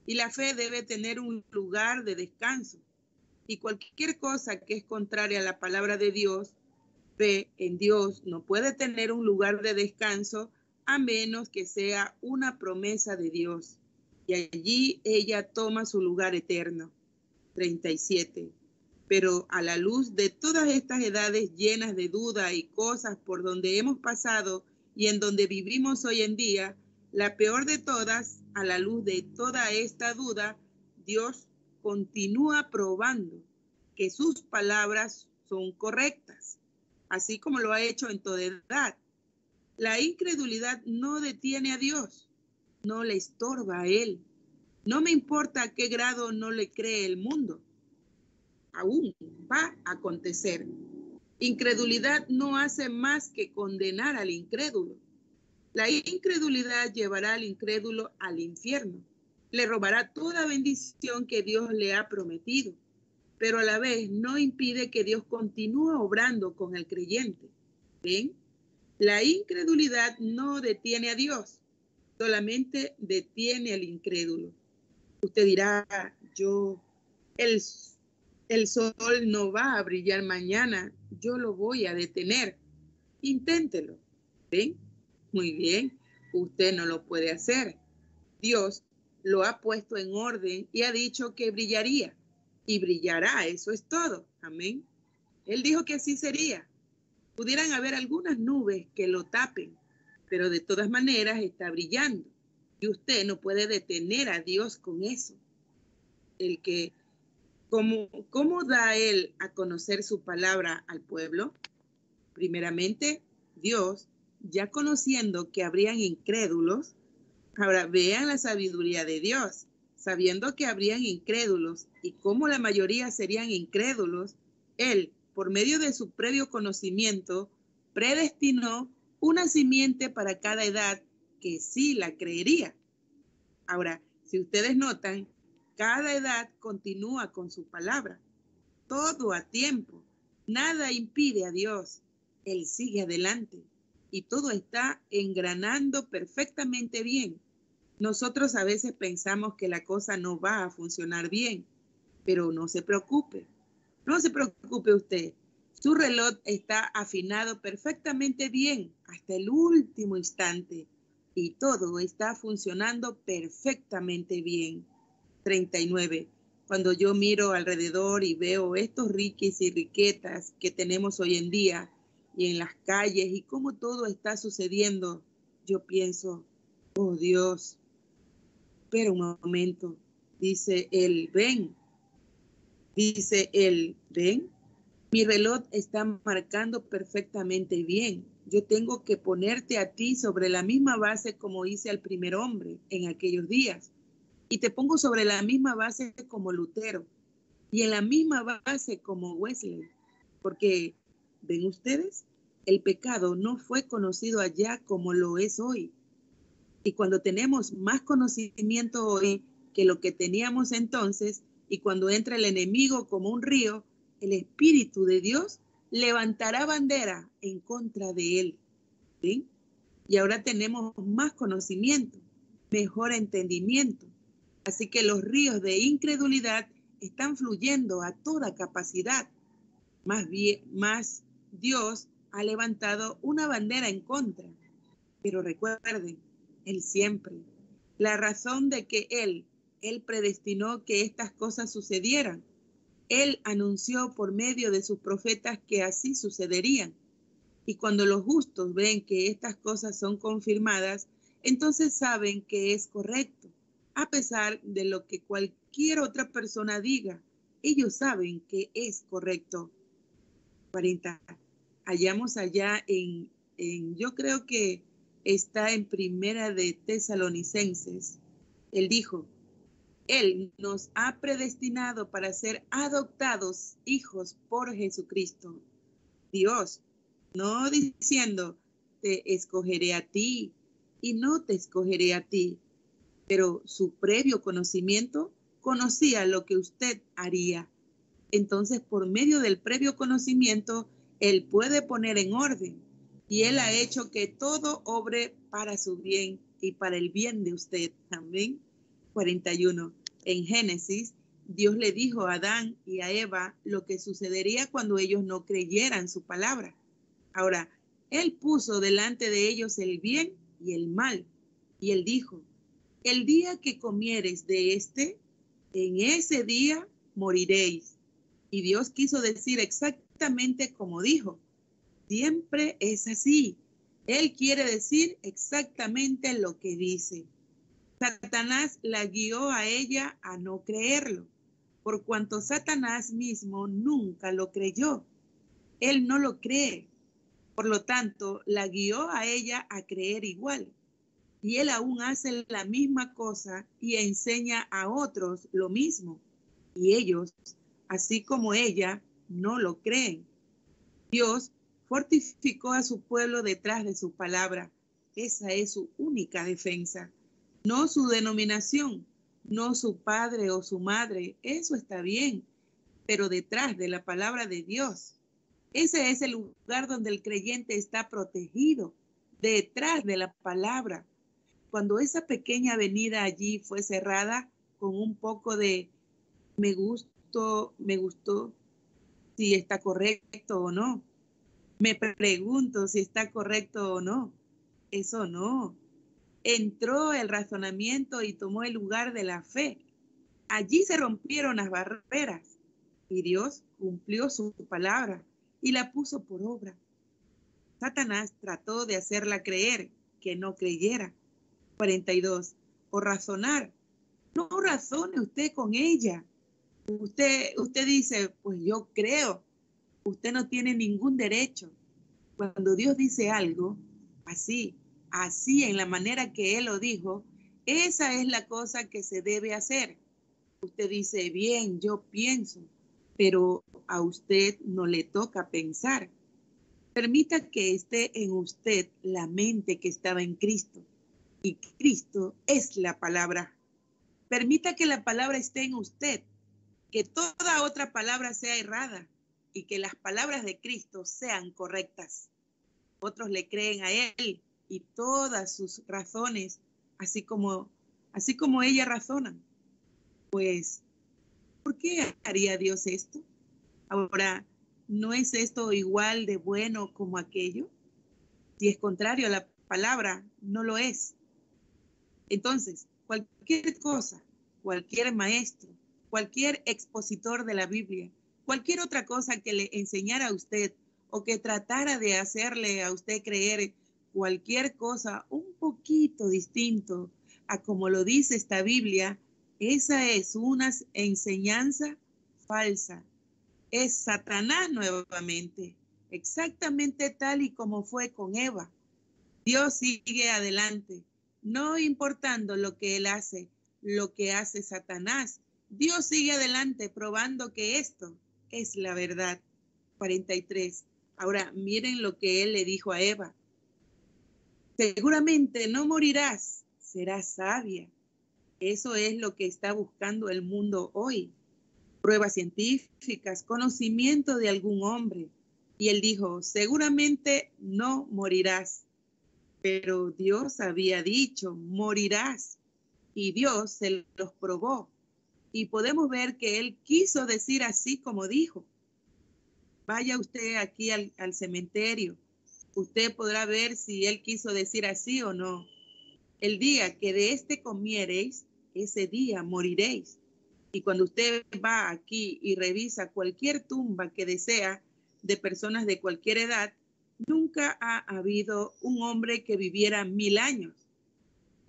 y la fe debe tener un lugar de descanso. Y cualquier cosa que es contraria a la palabra de Dios, fe en Dios, no puede tener un lugar de descanso a menos que sea una promesa de Dios y allí ella toma su lugar eterno. 37. Pero a la luz de todas estas edades llenas de duda y cosas por donde hemos pasado y en donde vivimos hoy en día, la peor de todas, a la luz de toda esta duda, Dios continúa probando que sus palabras son correctas, así como lo ha hecho en toda edad. La incredulidad no detiene a Dios no le estorba a él. No me importa a qué grado no le cree el mundo. Aún va a acontecer. Incredulidad no hace más que condenar al incrédulo. La incredulidad llevará al incrédulo al infierno. Le robará toda bendición que Dios le ha prometido, pero a la vez no impide que Dios continúe obrando con el creyente. ¿Ven? La incredulidad no detiene a Dios solamente detiene al incrédulo. Usted dirá, yo, el, el sol no va a brillar mañana, yo lo voy a detener. Inténtelo. ¿Ven? Muy bien, usted no lo puede hacer. Dios lo ha puesto en orden y ha dicho que brillaría. Y brillará, eso es todo. Amén. Él dijo que así sería. Pudieran haber algunas nubes que lo tapen, pero de todas maneras está brillando. Y usted no puede detener a Dios con eso. El que, ¿cómo, cómo da Él a conocer su palabra al pueblo? Primeramente, Dios, ya conociendo que habrían incrédulos, ahora vean la sabiduría de Dios, sabiendo que habrían incrédulos y cómo la mayoría serían incrédulos, Él, por medio de su previo conocimiento, predestinó una simiente para cada edad que sí la creería. Ahora, si ustedes notan, cada edad continúa con su palabra, todo a tiempo. Nada impide a Dios. Él sigue adelante y todo está engranando perfectamente bien. Nosotros a veces pensamos que la cosa no va a funcionar bien, pero no se preocupe. No se preocupe usted. Su reloj está afinado perfectamente bien hasta el último instante y todo está funcionando perfectamente bien. 39. Cuando yo miro alrededor y veo estos riques y riquetas que tenemos hoy en día y en las calles y cómo todo está sucediendo, yo pienso, oh Dios, espera un momento, dice él, ven, dice él, ven, mi reloj está marcando perfectamente bien. Yo tengo que ponerte a ti sobre la misma base como hice al primer hombre en aquellos días. Y te pongo sobre la misma base como Lutero y en la misma base como Wesley. Porque, ¿ven ustedes? El pecado no fue conocido allá como lo es hoy. Y cuando tenemos más conocimiento hoy que lo que teníamos entonces, y cuando entra el enemigo como un río, el Espíritu de Dios levantará bandera en contra de él. Y ahora tenemos más conocimiento, mejor entendimiento. Así que los ríos de incredulidad están fluyendo a toda capacidad. Más bien, más Dios ha levantado una bandera en contra. Pero recuerden, Él siempre, la razón de que Él, Él predestinó que estas cosas sucedieran. Él anunció por medio de sus profetas que así sucederían. Y cuando los justos ven que estas cosas son confirmadas, entonces saben que es correcto, a pesar de lo que cualquier otra persona diga. Ellos saben que es correcto. 40 hallamos allá en, yo creo que está en primera de Tesalonicenses. Él dijo, Él nos ha predestinado para ser adoptados hijos por Jesucristo. Dios, no diciendo, te escogeré a ti y no te escogeré a ti, pero su previo conocimiento conocía lo que usted haría. Entonces, por medio del previo conocimiento, él puede poner en orden y Él ha hecho que todo obre para su bien y para el bien de usted. Amén. 41. En Génesis, Dios le dijo a Adán y a Eva lo que sucedería cuando ellos no creyeran su palabra. Ahora, Él puso delante de ellos el bien y el mal. Y Él dijo, el día que comieres de este, en ese día moriréis. Y Dios quiso decir exactamente exactamente como dijo. Siempre es así. Él quiere decir exactamente lo que dice. Satanás la guió a ella a no creerlo, por cuanto Satanás mismo nunca lo creyó. Él no lo cree. Por lo tanto, la guió a ella a creer igual. Y él aún hace la misma cosa y enseña a otros lo mismo. Y ellos, así como ella, no lo creen. Dios fortificó a su pueblo detrás de su palabra. Esa es su única defensa. No su denominación, no su padre o su madre. Eso está bien, pero detrás de la palabra de Dios. Ese es el lugar donde el creyente está protegido, detrás de la palabra. Cuando esa pequeña avenida allí fue cerrada con un poco de me gustó, me gustó, si está correcto o no. Me pregunto si está correcto o no. Eso no. Entró el razonamiento y tomó el lugar de la fe. Allí se rompieron las barreras y Dios cumplió su palabra y la puso por obra. Satanás trató de hacerla creer que no creyera. 42. O razonar. No razone usted con ella Usted, usted dice, pues yo creo, usted no tiene ningún derecho. Cuando Dios dice algo, así, así en la manera que Él lo dijo, esa es la cosa que se debe hacer. Usted dice, bien, yo pienso, pero a usted no le toca pensar. Permita que esté en usted la mente que estaba en Cristo. Y Cristo es la palabra. Permita que la palabra esté en usted que toda otra palabra sea errada y que las palabras de Cristo sean correctas. Otros le creen a Él y todas sus razones, así como, así como ella razona. Pues, ¿por qué haría Dios esto? Ahora, ¿no es esto igual de bueno como aquello? Si es contrario a la palabra, no lo es. Entonces, cualquier cosa, cualquier maestro, cualquier expositor de la Biblia, cualquier otra cosa que le enseñara a usted o que tratara de hacerle a usted creer cualquier cosa un poquito distinto a como lo dice esta Biblia, esa es una enseñanza falsa. Es Satanás nuevamente, exactamente tal y como fue con Eva. Dios sigue adelante, no importando lo que él hace, lo que hace Satanás Dios sigue adelante probando que esto es la verdad. 43. Ahora miren lo que él le dijo a Eva. Seguramente no morirás será sabia. Eso es lo que está buscando el mundo hoy. Pruebas científicas, conocimiento de algún hombre. Y él dijo, seguramente no morirás. Pero Dios había dicho, morirás. Y Dios se los probó. Y podemos ver que él quiso decir así como dijo. Vaya usted aquí al, cementerio. Usted podrá ver si él quiso decir así o no. El día que de este comiereis, ese día moriréis. Y cuando usted va aquí y revisa cualquier tumba que desea de personas de cualquier edad, nunca ha habido un hombre que viviera mil años.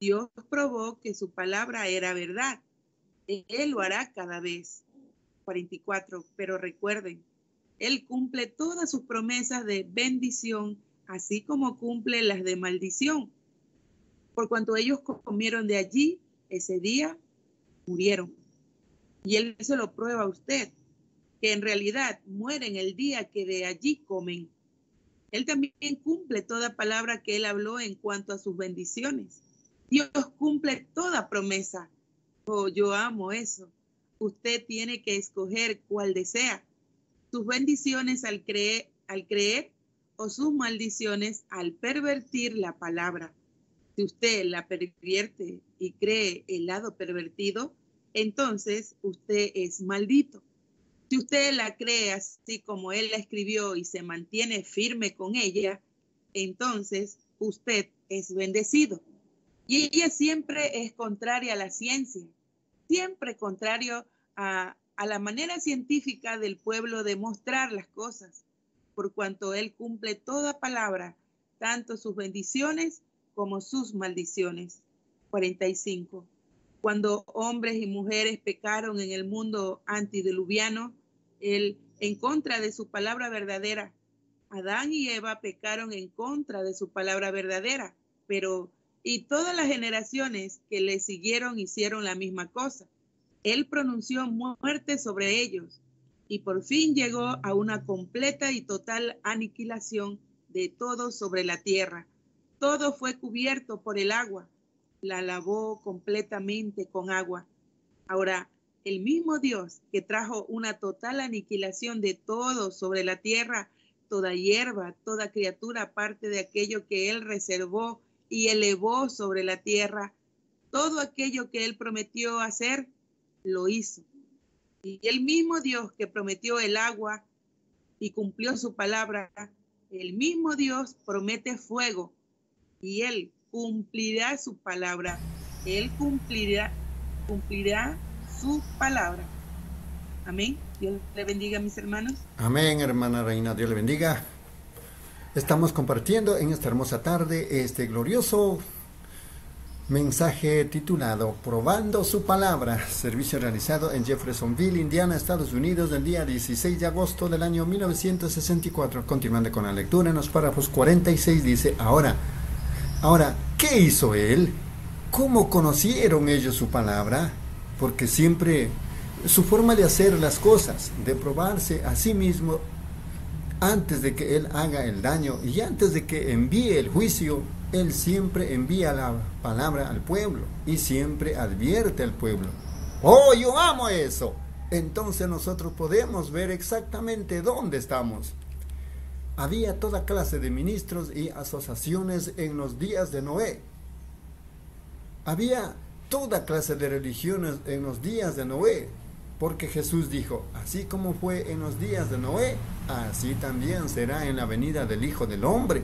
Dios probó que su palabra era verdad. Él lo hará cada vez. 44. Pero recuerden, Él cumple todas sus promesas de bendición, así como cumple las de maldición. Por cuanto ellos comieron de allí, ese día murieron. Y Él se lo prueba a usted, que en realidad mueren el día que de allí comen. Él también cumple toda palabra que Él habló en cuanto a sus bendiciones. Dios cumple toda promesa. Oh, yo amo eso. Usted tiene que escoger cuál desea. Sus bendiciones al creer, o sus maldiciones al pervertir la palabra. Si usted la pervierte y cree el lado pervertido, entonces usted es maldito. Si usted la cree así como él la escribió y se mantiene firme con ella, entonces usted es bendecido. Y ella siempre es contraria a la ciencia, siempre contrario a, a la manera científica del pueblo de mostrar las cosas, por cuanto él cumple toda palabra, tanto sus bendiciones como sus maldiciones. 45 cuando hombres y mujeres pecaron en el mundo antidiluviano, él en contra de su palabra verdadera. Adán y Eva pecaron en contra de su palabra verdadera, pero y todas las generaciones que le siguieron hicieron la misma cosa. Él pronunció muerte sobre ellos y por fin llegó a una completa y total aniquilación de todo sobre la tierra. Todo fue cubierto por el agua la lavó completamente con agua. Ahora, el mismo Dios que trajo una total aniquilación de todo sobre la tierra, toda hierba, toda criatura, aparte de aquello que Él reservó y elevó sobre la tierra, todo aquello que Él prometió hacer, lo hizo. Y el mismo Dios que prometió el agua y cumplió su palabra, el mismo Dios promete fuego y Él cumplirá su palabra. Él cumplirá, cumplirá su palabra. Amén. Dios le bendiga, mis hermanos. Amén, hermana Reina. Dios le bendiga. Estamos compartiendo en esta hermosa tarde este glorioso mensaje titulado Probando su palabra, servicio realizado en Jeffersonville, Indiana, Estados Unidos, el día 16 de agosto del año 1964. Continuando con la lectura, en los párrafos 46 dice, ahora, Ahora, ¿qué hizo él? ¿Cómo conocieron ellos su palabra? Porque siempre su forma de hacer las cosas, de probarse a sí mismo antes de que él haga el daño y antes de que envíe el juicio, él siempre envía la palabra al pueblo y siempre advierte al pueblo. Oh, yo amo eso. Entonces nosotros podemos ver exactamente dónde estamos. Había toda clase de ministros y asociaciones en los días de Noé. Había toda clase de religiones en los días de Noé, porque Jesús dijo, así como fue en los días de Noé, así también será en la venida del Hijo del Hombre.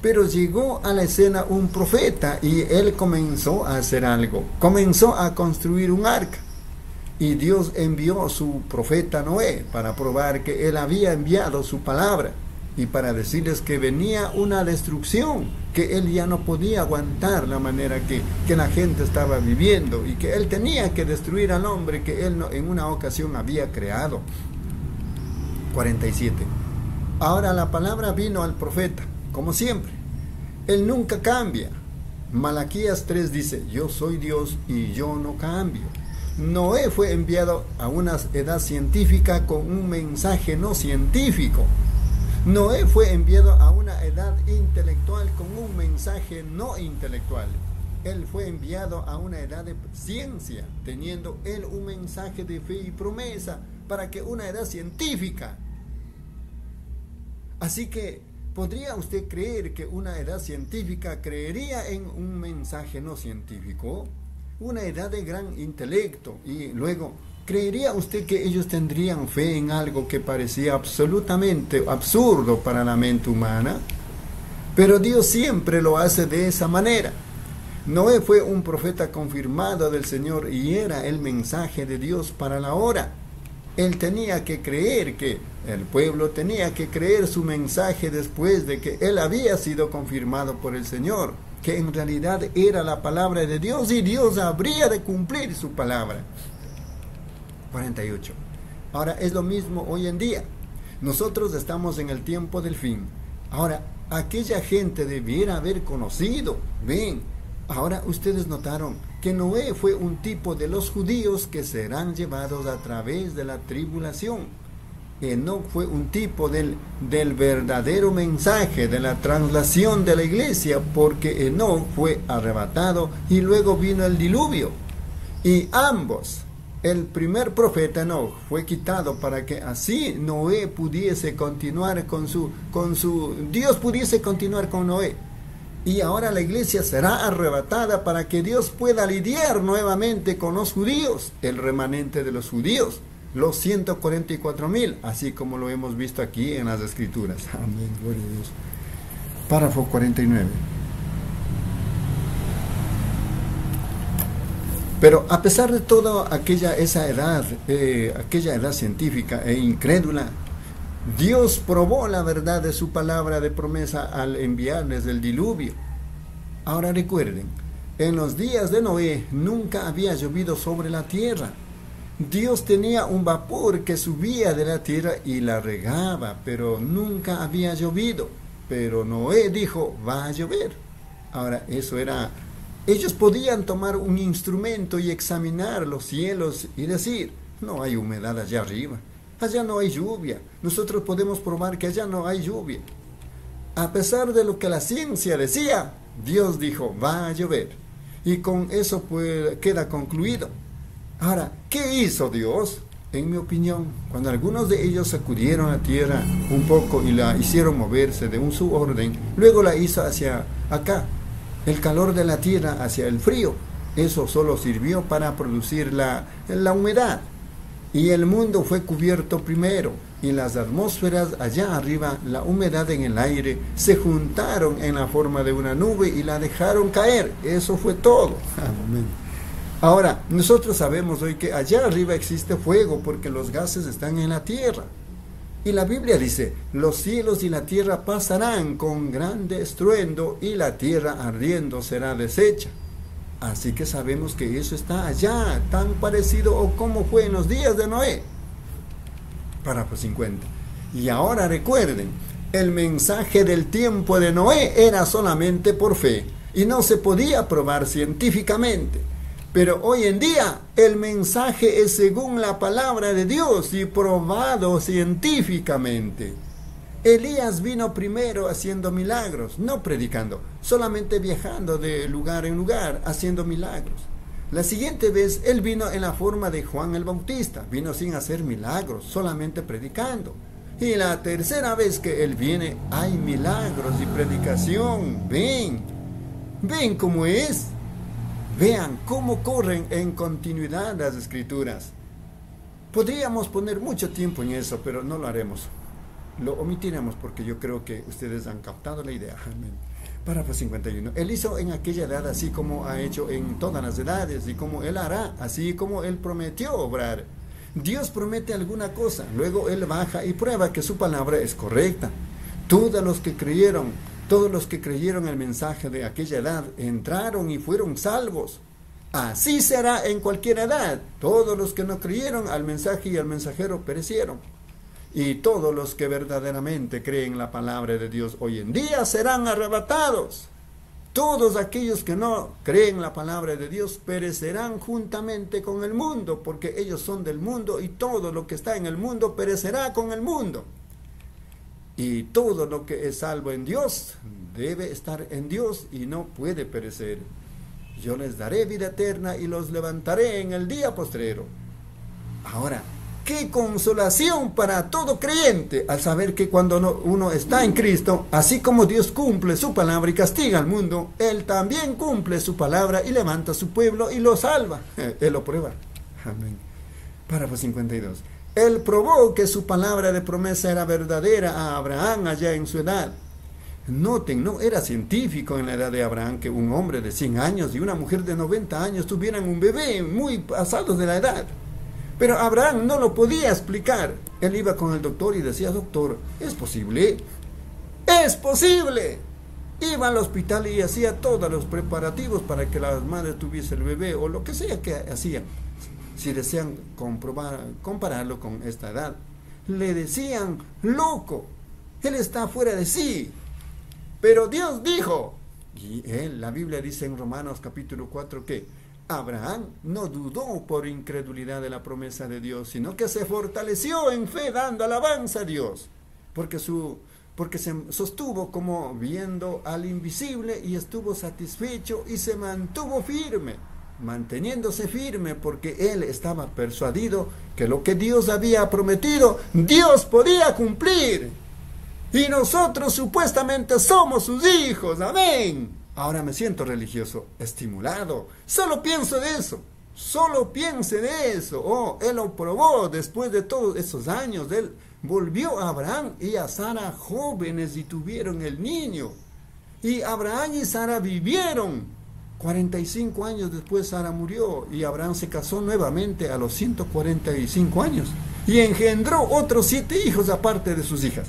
Pero llegó a la escena un profeta y él comenzó a hacer algo, comenzó a construir un arca. Y Dios envió su profeta Noé para probar que él había enviado su palabra y para decirles que venía una destrucción, que él ya no podía aguantar la manera que, que la gente estaba viviendo y que él tenía que destruir al hombre que él en una ocasión había creado. 47. Ahora la palabra vino al profeta, como siempre. Él nunca cambia. Malaquías 3 dice, yo soy Dios y yo no cambio. Noé fue enviado a una edad científica con un mensaje no científico. Noé fue enviado a una edad intelectual con un mensaje no intelectual. él fue enviado a una edad de ciencia, teniendo él un mensaje de fe y promesa para que una edad científica. Así que, ¿podría usted creer que una edad científica creería en un mensaje no científico? Una edad de gran intelecto y luego, ¿creería usted que ellos tendrían fe en algo que parecía absolutamente absurdo para la mente humana? Pero Dios siempre lo hace de esa manera. Noé fue un profeta confirmado del Señor y era el mensaje de Dios para la hora. Él tenía que creer que el pueblo tenía que creer su mensaje después de que él había sido confirmado por el Señor, que en realidad era la palabra de Dios y Dios habría de cumplir su palabra. 48. Ahora es lo mismo hoy en día. Nosotros estamos en el tiempo del fin. Ahora, aquella gente debiera haber conocido, ven, Ahora ustedes notaron que Noé fue un tipo de los judíos que serán llevados a través de la tribulación. Enoch fue un tipo del, del verdadero mensaje, de la traslación de la iglesia, porque Enoch fue arrebatado y luego vino el diluvio. Y ambos, el primer profeta Enoch fue quitado para que así Noé pudiese continuar con su, con su, Dios pudiese continuar con Noé y ahora la iglesia será arrebatada para que Dios pueda lidiar nuevamente con los judíos, el remanente de los judíos, los 144 mil, así como lo hemos visto aquí en las escrituras. Amén, gloria a Dios. Párrafo 49. Pero a pesar de toda aquella esa edad, eh, aquella edad científica e incrédula, Dios probó la verdad de su palabra de promesa al enviarles el diluvio. Ahora recuerden, en los días de Noé nunca había llovido sobre la tierra. Dios tenía un vapor que subía de la tierra y la regaba, pero nunca había llovido. Pero Noé dijo, va a llover. Ahora, eso era... Ellos podían tomar un instrumento y examinar los cielos y decir, no hay humedad allá arriba allá no hay lluvia. Nosotros podemos probar que allá no hay lluvia. A pesar de lo que la ciencia decía, Dios dijo, va a llover. Y con eso pues, queda concluido. Ahora, ¿qué hizo Dios? En mi opinión, cuando algunos de ellos sacudieron la tierra un poco y la hicieron moverse de un suborden, luego la hizo hacia acá, el calor de la tierra hacia el frío. Eso solo sirvió para producir la, la humedad. Y el mundo fue cubierto primero, y las atmósferas allá arriba, la humedad en el aire, se juntaron en la forma de una nube y la dejaron caer. Eso fue todo. Ahora, nosotros sabemos hoy que allá arriba existe fuego porque los gases están en la tierra. Y la Biblia dice, los cielos y la tierra pasarán con grande estruendo y la tierra ardiendo será deshecha. Así que sabemos que eso está allá, tan parecido o como fue en los días de Noé. Párrafo 50. Y ahora recuerden, el mensaje del tiempo de Noé era solamente por fe y no se podía probar científicamente. Pero hoy en día el mensaje es según la palabra de Dios y probado científicamente. Elías vino primero haciendo milagros, no predicando, solamente viajando de lugar en lugar, haciendo milagros. La siguiente vez él vino en la forma de Juan el Bautista, vino sin hacer milagros, solamente predicando. Y la tercera vez que él viene hay milagros y predicación. Ven, ven cómo es. Vean cómo corren en continuidad las escrituras. Podríamos poner mucho tiempo en eso, pero no lo haremos lo omitiremos porque yo creo que ustedes han captado la idea. Amén. Párrafo 51. Él hizo en aquella edad así como ha hecho en todas las edades y como Él hará, así como Él prometió obrar. Dios promete alguna cosa, luego Él baja y prueba que su palabra es correcta. Todos los que creyeron, todos los que creyeron el mensaje de aquella edad entraron y fueron salvos. Así será en cualquier edad. Todos los que no creyeron al mensaje y al mensajero perecieron. Y todos los que verdaderamente creen la palabra de Dios hoy en día serán arrebatados. Todos aquellos que no creen la palabra de Dios perecerán juntamente con el mundo, porque ellos son del mundo y todo lo que está en el mundo perecerá con el mundo. Y todo lo que es salvo en Dios debe estar en Dios y no puede perecer. yo les daré vida eterna y los levantaré en el día postrero. Ahora, qué consolación para todo creyente al saber que cuando uno está en Cristo, así como Dios cumple su palabra y castiga al mundo, Él también cumple su palabra y levanta a su pueblo y lo salva. Él lo prueba. Amén. Párrafo 52. Él probó que su palabra de promesa era verdadera a Abraham allá en su edad. Noten, no era científico en la edad de Abraham que un hombre de 100 años y una mujer de 90 años tuvieran un bebé muy pasados de la edad. Pero Abraham no lo podía explicar. Él iba con el doctor y decía, doctor, ¿es posible? ¡Es posible! Iba al hospital y hacía todos los preparativos para que la madre tuviese el bebé o lo que sea que hacía si desean comprobar, compararlo con esta edad. Le decían, loco, él está fuera de sí. Pero Dios dijo, y él, la Biblia dice en Romanos capítulo 4 que Abraham no dudó por incredulidad de la promesa de Dios, sino que se fortaleció en fe dando alabanza a Dios, porque, su, porque se sostuvo como viendo al invisible y estuvo satisfecho y se mantuvo firme manteniéndose firme porque él estaba persuadido que lo que Dios había prometido, Dios podía cumplir. Y nosotros supuestamente somos sus hijos. Amén. Ahora me siento religioso, estimulado. Solo pienso de eso. Solo piense de eso. Oh, él lo probó después de todos esos años. Él volvió a Abraham y a Sara jóvenes y tuvieron el niño. Y Abraham y Sara vivieron 45 años después Sara murió y Abraham se casó nuevamente a los 145 años y engendró otros siete hijos aparte de sus hijas.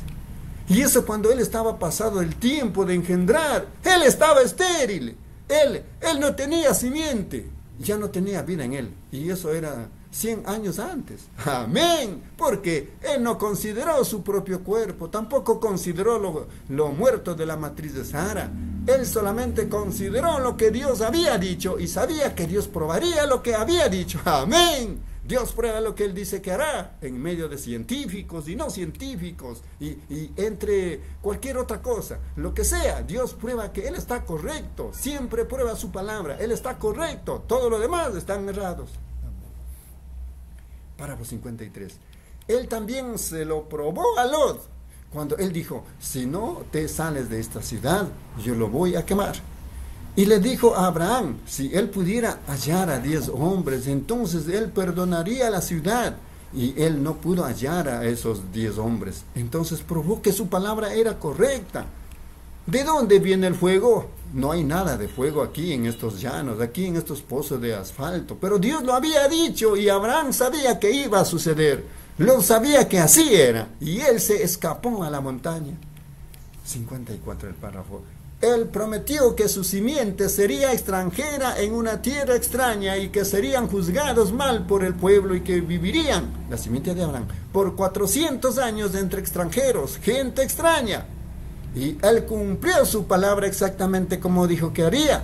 Y eso cuando él estaba pasado el tiempo de engendrar, él estaba estéril, él, él no tenía simiente, ya no tenía vida en él. Y eso era 100 años antes. Amén. Porque él no consideró su propio cuerpo, tampoco consideró lo, muerto de la matriz de Sara. Él solamente consideró lo que Dios había dicho y sabía que Dios probaría lo que había dicho. Amén. Dios prueba lo que Él dice que hará en medio de científicos y no científicos y, y, entre cualquier otra cosa, lo que sea, Dios prueba que Él está correcto, siempre prueba su palabra, Él está correcto, todo lo demás están errados. Párrafo 53. Él también se lo probó a Lot cuando él dijo, si no te sales de esta ciudad, yo lo voy a quemar. Y le dijo a Abraham, si él pudiera hallar a diez hombres, entonces él perdonaría la ciudad. Y él no pudo hallar a esos diez hombres. Entonces probó que su palabra era correcta. ¿De dónde viene el fuego? No hay nada de fuego aquí en estos llanos, aquí en estos pozos de asfalto. Pero Dios lo había dicho y Abraham sabía que iba a suceder. Lo sabía que así era. Y él se escapó a la montaña. 54 el párrafo. Él prometió que su simiente sería extranjera en una tierra extraña y que serían juzgados mal por el pueblo y que vivirían, la simiente de Abraham, por 400 años entre extranjeros, gente extraña. Y él cumplió su palabra exactamente como dijo que haría.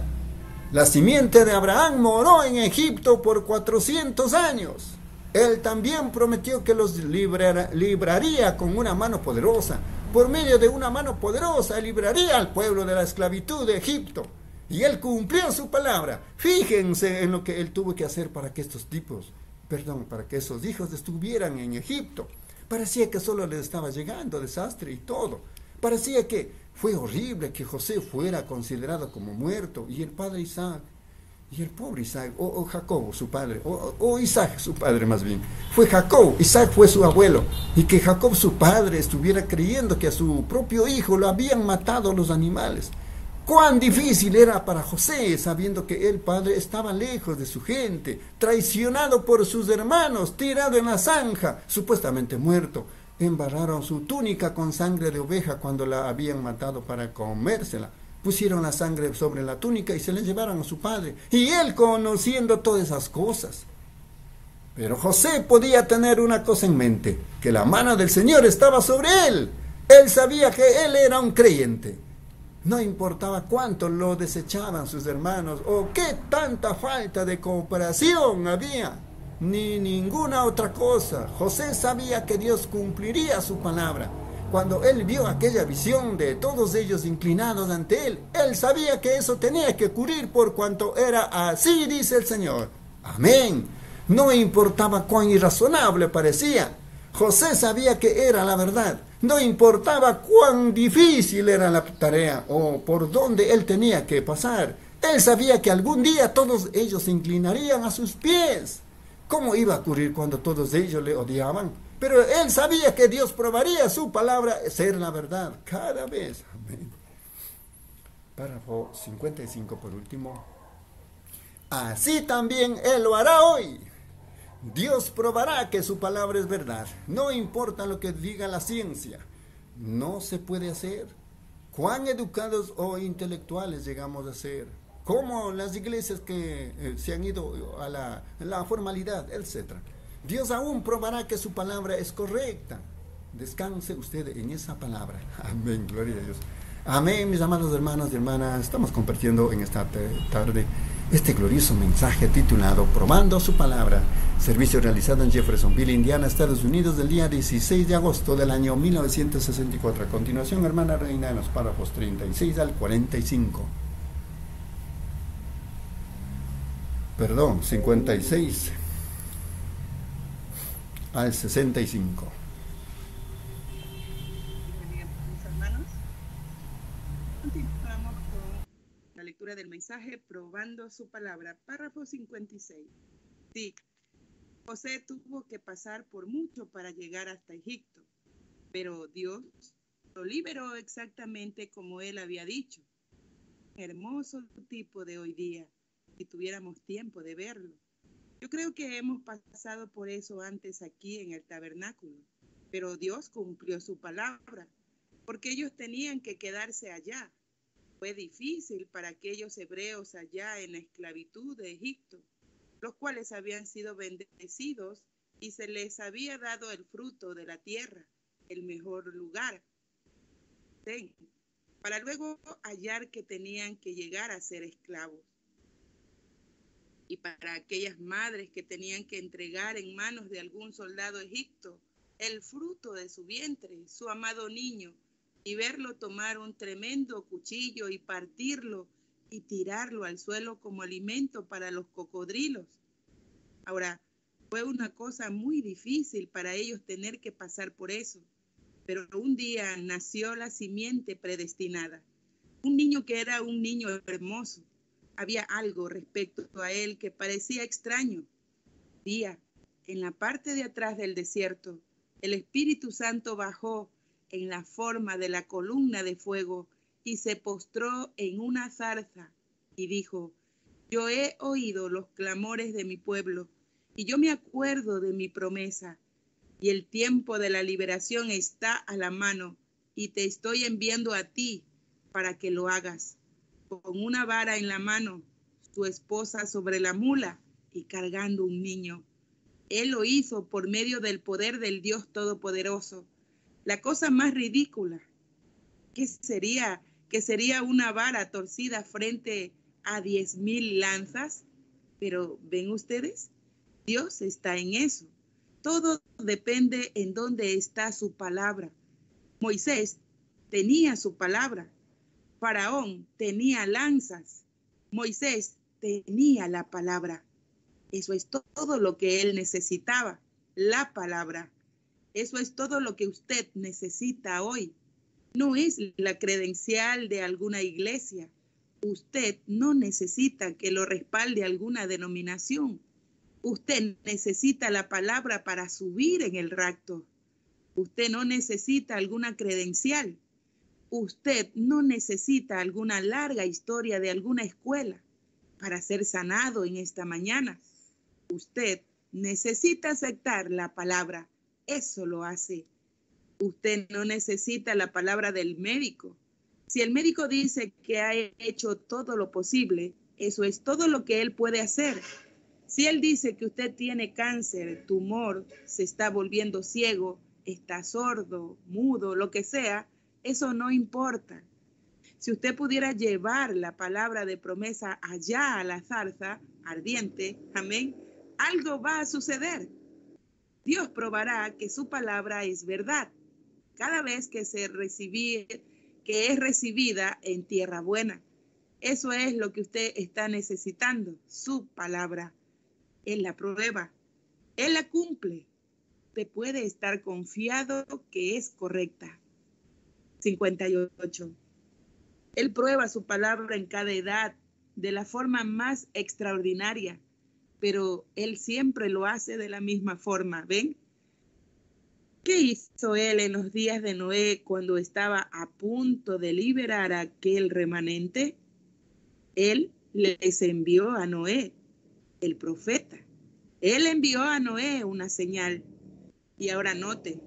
La simiente de Abraham moró en Egipto por 400 años. Él también prometió que los libraría con una mano poderosa. Por medio de una mano poderosa libraría al pueblo de la esclavitud de Egipto. Y él cumplió su palabra. Fíjense en lo que él tuvo que hacer para que estos tipos, perdón, para que esos hijos estuvieran en Egipto. Parecía que solo les estaba llegando desastre y todo. Parecía que fue horrible que José fuera considerado como muerto y el padre Isaac, y el pobre Isaac, o, Jacob, su padre, o, o, Isaac, su padre más bien, fue Jacob, Isaac fue su abuelo, y que Jacob, su padre, estuviera creyendo que a su propio hijo lo habían matado los animales. Cuán difícil era para José, sabiendo que el padre estaba lejos de su gente, traicionado por sus hermanos, tirado en la zanja, supuestamente muerto embarraron su túnica con sangre de oveja cuando la habían matado para comérsela. Pusieron la sangre sobre la túnica y se la llevaron a su padre. Y él conociendo todas esas cosas. Pero José podía tener una cosa en mente, que la mano del Señor estaba sobre él. Él sabía que él era un creyente. No importaba cuánto lo desechaban sus hermanos o qué tanta falta de cooperación había ni ninguna otra cosa. José sabía que Dios cumpliría su palabra. cuando él vio aquella visión de todos ellos inclinados ante él, él sabía que eso tenía que ocurrir por cuanto era así, dice el Señor. Amén. No importaba cuán irrazonable parecía. José sabía que era la verdad. No importaba cuán difícil era la tarea o por dónde él tenía que pasar. Él sabía que algún día todos ellos se inclinarían a sus pies. ¿Cómo iba a ocurrir cuando todos ellos le odiaban? Pero él sabía que Dios probaría su palabra ser la verdad cada vez. Amén. Párrafo 55 por último. Así también Él lo hará hoy. Dios probará que su palabra es verdad. No importa lo que diga la ciencia. No se puede hacer. Cuán educados o intelectuales llegamos a ser. Como las iglesias que eh, se han ido a la, la formalidad, etc. Dios aún probará que su palabra es correcta. Descanse usted en esa palabra. Amén, gloria a Dios. Amén, mis amados hermanos y hermanas. Estamos compartiendo en esta tarde este glorioso mensaje titulado Probando su palabra. Servicio realizado en Jeffersonville, Indiana, Estados Unidos, del día 16 de agosto del año 1964. A continuación, hermana reina, en los párrafos 36 al 45. Perdón, 56 al 65. Continuamos con la lectura del mensaje probando su palabra. Párrafo 56. Sí, José tuvo que pasar por mucho para llegar hasta Egipto, pero Dios lo liberó exactamente como él había dicho. Hermoso tipo de hoy día, si tuviéramos tiempo de verlo. Yo creo que hemos pasado por eso antes aquí en el tabernáculo, pero Dios cumplió su palabra, porque ellos tenían que quedarse allá. Fue difícil para aquellos hebreos allá en la esclavitud de Egipto, los cuales habían sido bendecidos y se les había dado el fruto de la tierra, el mejor lugar. para luego hallar que tenían que llegar a ser esclavos y para aquellas madres que tenían que entregar en manos de algún soldado egipto el fruto de su vientre, su amado niño, y verlo tomar un tremendo cuchillo y partirlo y tirarlo al suelo como alimento para los cocodrilos. Ahora, fue una cosa muy difícil para ellos tener que pasar por eso, pero un día nació la simiente predestinada, un niño que era un niño hermoso, había algo respecto a él que parecía extraño. Día, en la parte de atrás del desierto, el Espíritu Santo bajó en la forma de la columna de fuego y se postró en una zarza y dijo, yo he oído los clamores de mi pueblo y yo me acuerdo de mi promesa y el tiempo de la liberación está a la mano y te estoy enviando a ti para que lo hagas con una vara en la mano, su esposa sobre la mula y cargando un niño. Él lo hizo por medio del poder del Dios Todopoderoso. La cosa más ridícula, que sería, que sería una vara torcida frente a diez mil lanzas. Pero ven ustedes, Dios está en eso. Todo depende en dónde está su palabra. Moisés tenía su palabra, Faraón tenía lanzas, Moisés tenía la palabra. Eso es todo lo que él necesitaba, la palabra. Eso es todo lo que usted necesita hoy. No es la credencial de alguna iglesia. Usted no necesita que lo respalde alguna denominación. Usted necesita la palabra para subir en el rapto. Usted no necesita alguna credencial. Usted no necesita alguna larga historia de alguna escuela para ser sanado en esta mañana. Usted necesita aceptar la palabra. Eso lo hace. Usted no necesita la palabra del médico. Si el médico dice que ha hecho todo lo posible, eso es todo lo que él puede hacer. Si él dice que usted tiene cáncer, tumor, se está volviendo ciego, está sordo, mudo, lo que sea, eso no importa. Si usted pudiera llevar la palabra de promesa allá a la zarza ardiente, amén, algo va a suceder. Dios probará que su palabra es verdad. cada vez que se recibía, que es recibida en tierra buena. Eso es lo que usted está necesitando, su palabra. Él la prueba, Él la cumple. Usted puede estar confiado que es correcta. 58. Él prueba su palabra en cada edad de la forma más extraordinaria, pero Él siempre lo hace de la misma forma. ¿Ven? ¿Qué hizo Él en los días de Noé cuando estaba a punto de liberar a aquel remanente? Él les envió a Noé, el profeta. Él envió a Noé una señal. Y ahora note,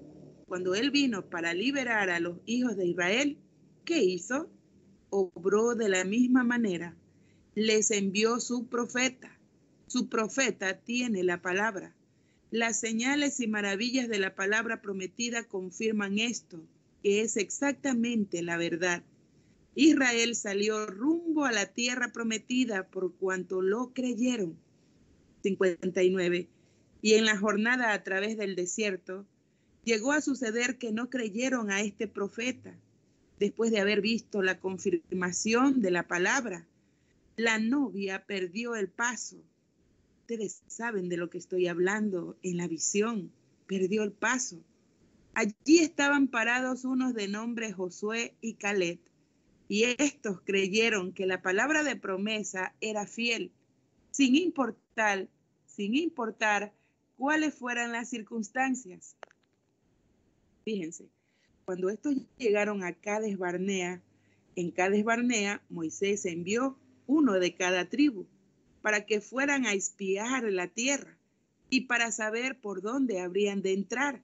cuando él vino para liberar a los hijos de Israel, ¿qué hizo? Obró de la misma manera. Les envió su profeta. Su profeta tiene la palabra. Las señales y maravillas de la palabra prometida confirman esto, que es exactamente la verdad. Israel salió rumbo a la tierra prometida por cuanto lo creyeron. 59. Y en la jornada a través del desierto, llegó a suceder que no creyeron a este profeta después de haber visto la confirmación de la palabra. La novia perdió el paso. Ustedes saben de lo que estoy hablando en la visión. Perdió el paso. Allí estaban parados unos de nombre Josué y Caleb y estos creyeron que la palabra de promesa era fiel, sin importar, sin importar cuáles fueran las circunstancias. Fíjense, cuando estos llegaron a Cades Barnea, en Cades Barnea Moisés envió uno de cada tribu para que fueran a espiar la tierra y para saber por dónde habrían de entrar.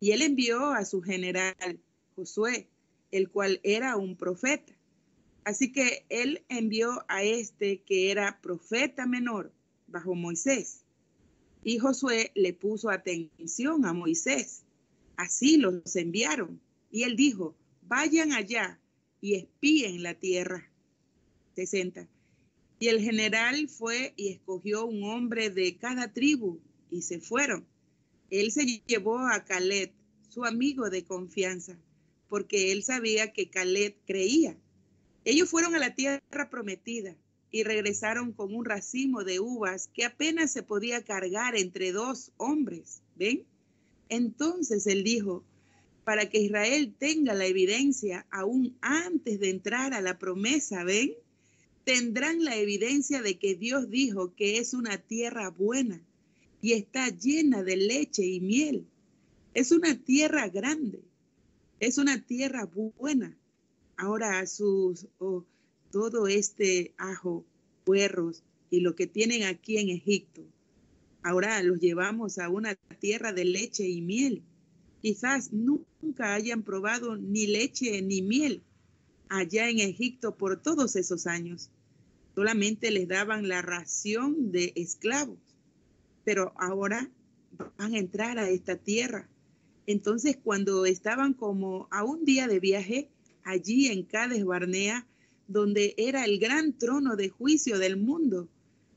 Y él envió a su general Josué el cual era un profeta. Así que él envió a este que era profeta menor bajo Moisés. Y Josué le puso atención a Moisés. Así los enviaron. Y él dijo, vayan allá y espíen la tierra. 60. Y el general fue y escogió un hombre de cada tribu y se fueron. Él se llevó a Caleb, su amigo de confianza porque él sabía que Caleb creía. Ellos fueron a la tierra prometida y regresaron con un racimo de uvas que apenas se podía cargar entre dos hombres. ¿Ven? Entonces él dijo, para que Israel tenga la evidencia aún antes de entrar a la promesa, ¿ven? Tendrán la evidencia de que Dios dijo que es una tierra buena y está llena de leche y miel. Es una tierra grande es una tierra buena. Ahora sus todo este ajo, puerros y lo que tienen aquí en Egipto, ahora los llevamos a una tierra de leche y miel. Quizás nunca hayan probado ni leche ni miel allá en Egipto por todos esos años. Solamente les daban la ración de esclavos. Pero ahora van a entrar a esta tierra entonces, cuando estaban como a un día de viaje allí en Cades Barnea, donde era el gran trono de juicio del mundo,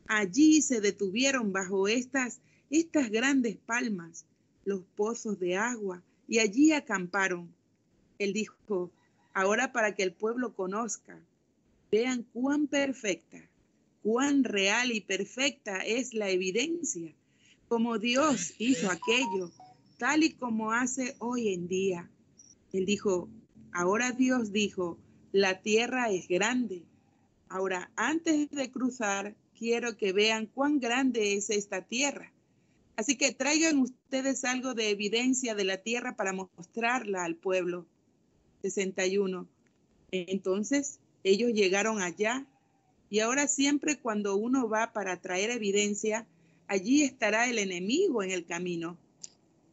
allí se detuvieron bajo estas, estas grandes palmas, los pozos de agua, y allí acamparon. Él dijo, ahora para que el pueblo conozca, vean cuán perfecta, cuán real y perfecta es la evidencia, como Dios hizo aquello tal y como hace hoy en día. Él dijo, ahora Dios dijo, la tierra es grande. Ahora, antes de cruzar, quiero que vean cuán grande es esta tierra. Así que traigan ustedes algo de evidencia de la tierra para mostrarla al pueblo. 61. Entonces ellos llegaron allá y ahora siempre cuando uno va para traer evidencia, allí estará el enemigo en el camino.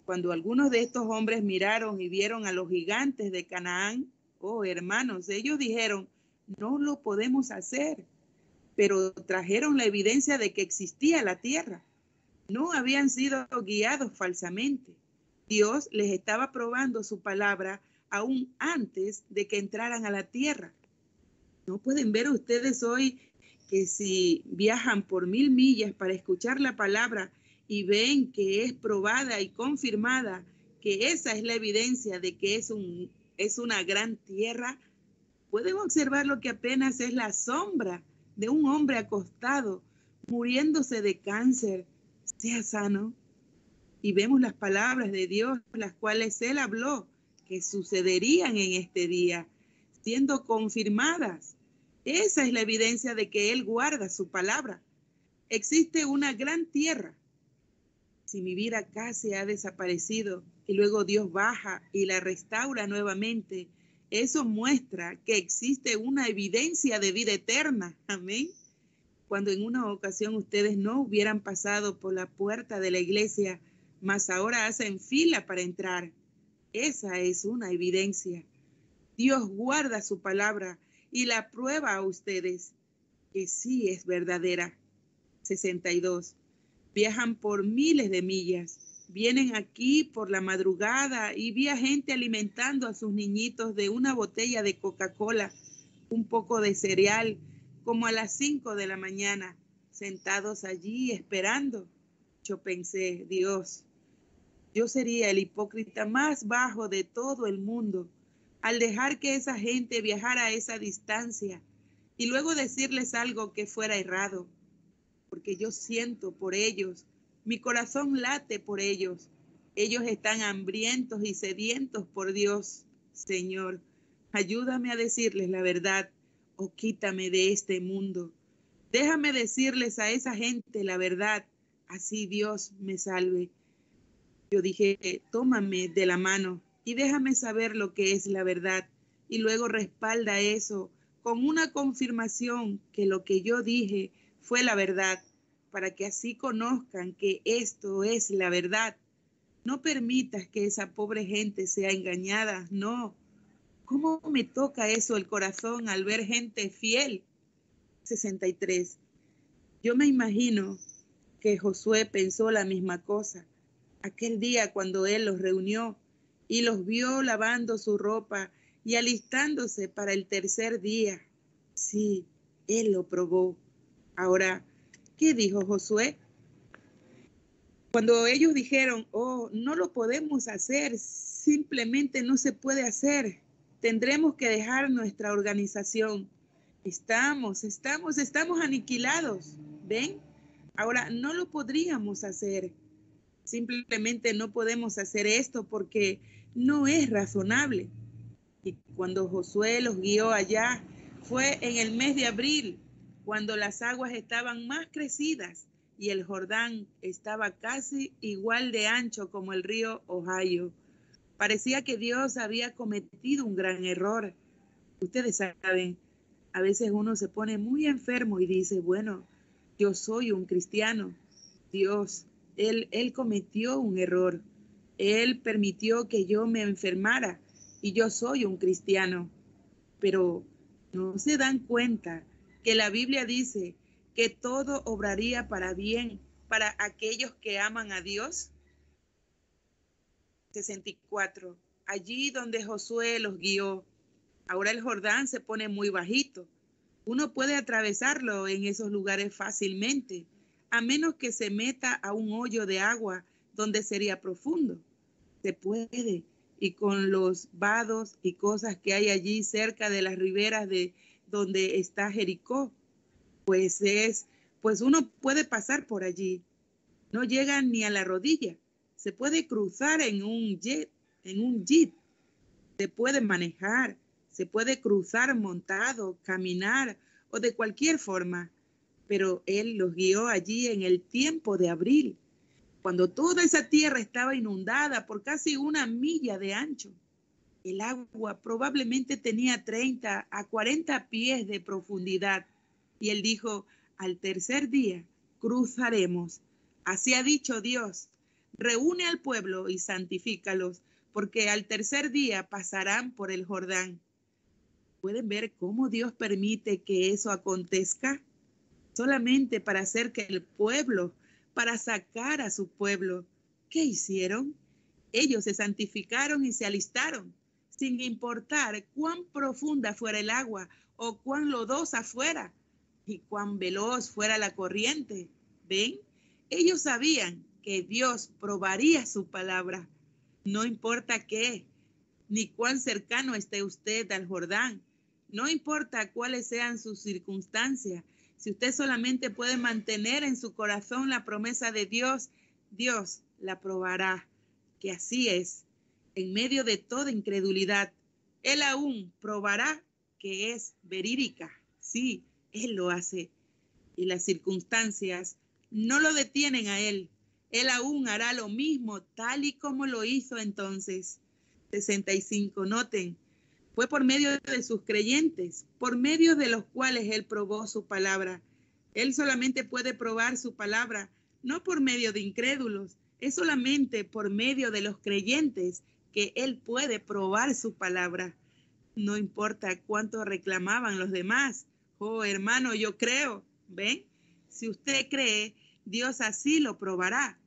Cuando algunos de estos hombres miraron y vieron a los gigantes de Canaán, oh hermanos, ellos dijeron, no lo podemos hacer, pero trajeron la evidencia de que existía la tierra. No habían sido guiados falsamente. Dios les estaba probando su palabra aún antes de que entraran a la tierra. No pueden ver ustedes hoy que si viajan por mil millas para escuchar la palabra y ven que es probada y confirmada que esa es la evidencia de que es, un, es una gran tierra, pueden observar lo que apenas es la sombra de un hombre acostado, muriéndose de cáncer, sea sano. Y vemos las palabras de Dios, las cuales Él habló, que sucederían en este día, siendo confirmadas. Esa es la evidencia de que Él guarda su palabra. Existe una gran tierra. Si mi vida casi ha desaparecido y luego Dios baja y la restaura nuevamente, eso muestra que existe una evidencia de vida eterna. Amén. Cuando en una ocasión ustedes no hubieran pasado por la puerta de la iglesia, mas ahora hacen fila para entrar. Esa es una evidencia. Dios guarda su palabra y la prueba a ustedes que sí es verdadera. 62. Viajan por miles de millas Vienen aquí por la madrugada y vi a gente alimentando a sus niñitos de una botella de Coca-Cola, un poco de cereal, como a las 5 de la mañana, sentados allí esperando. Yo pensé, Dios, yo sería el hipócrita más bajo de todo el mundo al dejar que esa gente viajara a esa distancia y luego decirles algo que fuera errado, porque yo siento por ellos mi corazón late por ellos. Ellos están hambrientos y sedientos por Dios. Señor, ayúdame a decirles la verdad o quítame de este mundo. Déjame decirles a esa gente la verdad, así Dios me salve. Yo dije, tómame de la mano y déjame saber lo que es la verdad. Y luego respalda eso con una confirmación que lo que yo dije fue la verdad para que así conozcan que esto es la verdad. No permitas que esa pobre gente sea engañada, no. ¿Cómo me toca eso el corazón al ver gente fiel? 63. Yo me imagino que Josué pensó la misma cosa. Aquel día cuando él los reunió y los vio lavando su ropa y alistándose para el tercer día. Sí, él lo probó. Ahora, ¿Qué dijo Josué? Cuando ellos dijeron, oh, no lo podemos hacer, simplemente no se puede hacer, tendremos que dejar nuestra organización. Estamos, estamos, estamos aniquilados. ¿Ven? Ahora, no lo podríamos hacer. Simplemente no podemos hacer esto porque no es razonable. Y cuando Josué los guió allá, fue en el mes de abril cuando las aguas estaban más crecidas y el Jordán estaba casi igual de ancho como el río Ohio. Parecía que Dios había cometido un gran error. Ustedes saben, a veces uno se pone muy enfermo y dice, bueno, yo soy un cristiano. Dios, Él, Él cometió un error. Él permitió que yo me enfermara y yo soy un cristiano. Pero no se dan cuenta que la Biblia dice que todo obraría para bien para aquellos que aman a Dios? 64. Allí donde Josué los guió, ahora el Jordán se pone muy bajito. Uno puede atravesarlo en esos lugares fácilmente, a menos que se meta a un hoyo de agua donde sería profundo. Se puede. Y con los vados y cosas que hay allí cerca de las riberas de, donde está Jericó, pues es, pues uno puede pasar por allí. No llega ni a la rodilla. Se puede cruzar en un jet, en un jeep. Se puede manejar, se puede cruzar montado, caminar o de cualquier forma. Pero él los guió allí en el tiempo de abril, cuando toda esa tierra estaba inundada por casi una milla de ancho. El agua probablemente tenía 30 a 40 pies de profundidad. Y él dijo, al tercer día cruzaremos. Así ha dicho Dios, reúne al pueblo y santifícalos, porque al tercer día pasarán por el Jordán. ¿Pueden ver cómo Dios permite que eso acontezca? Solamente para hacer que el pueblo, para sacar a su pueblo. ¿Qué hicieron? Ellos se santificaron y se alistaron sin importar cuán profunda fuera el agua o cuán lodosa fuera y cuán veloz fuera la corriente. ¿Ven? Ellos sabían que Dios probaría su palabra. No importa qué, ni cuán cercano esté usted al Jordán. No importa cuáles sean sus circunstancias. Si usted solamente puede mantener en su corazón la promesa de Dios, Dios la probará, que así es. En medio de toda incredulidad, Él aún probará que es verídica. Sí, Él lo hace. Y las circunstancias no lo detienen a Él. Él aún hará lo mismo tal y como lo hizo entonces. 65. Noten, fue por medio de sus creyentes, por medio de los cuales Él probó su palabra. Él solamente puede probar su palabra, no por medio de incrédulos, es solamente por medio de los creyentes que Él puede probar su palabra. No importa cuánto reclamaban los demás. Oh, hermano, yo creo. ¿Ven? Si usted cree, Dios así lo probará,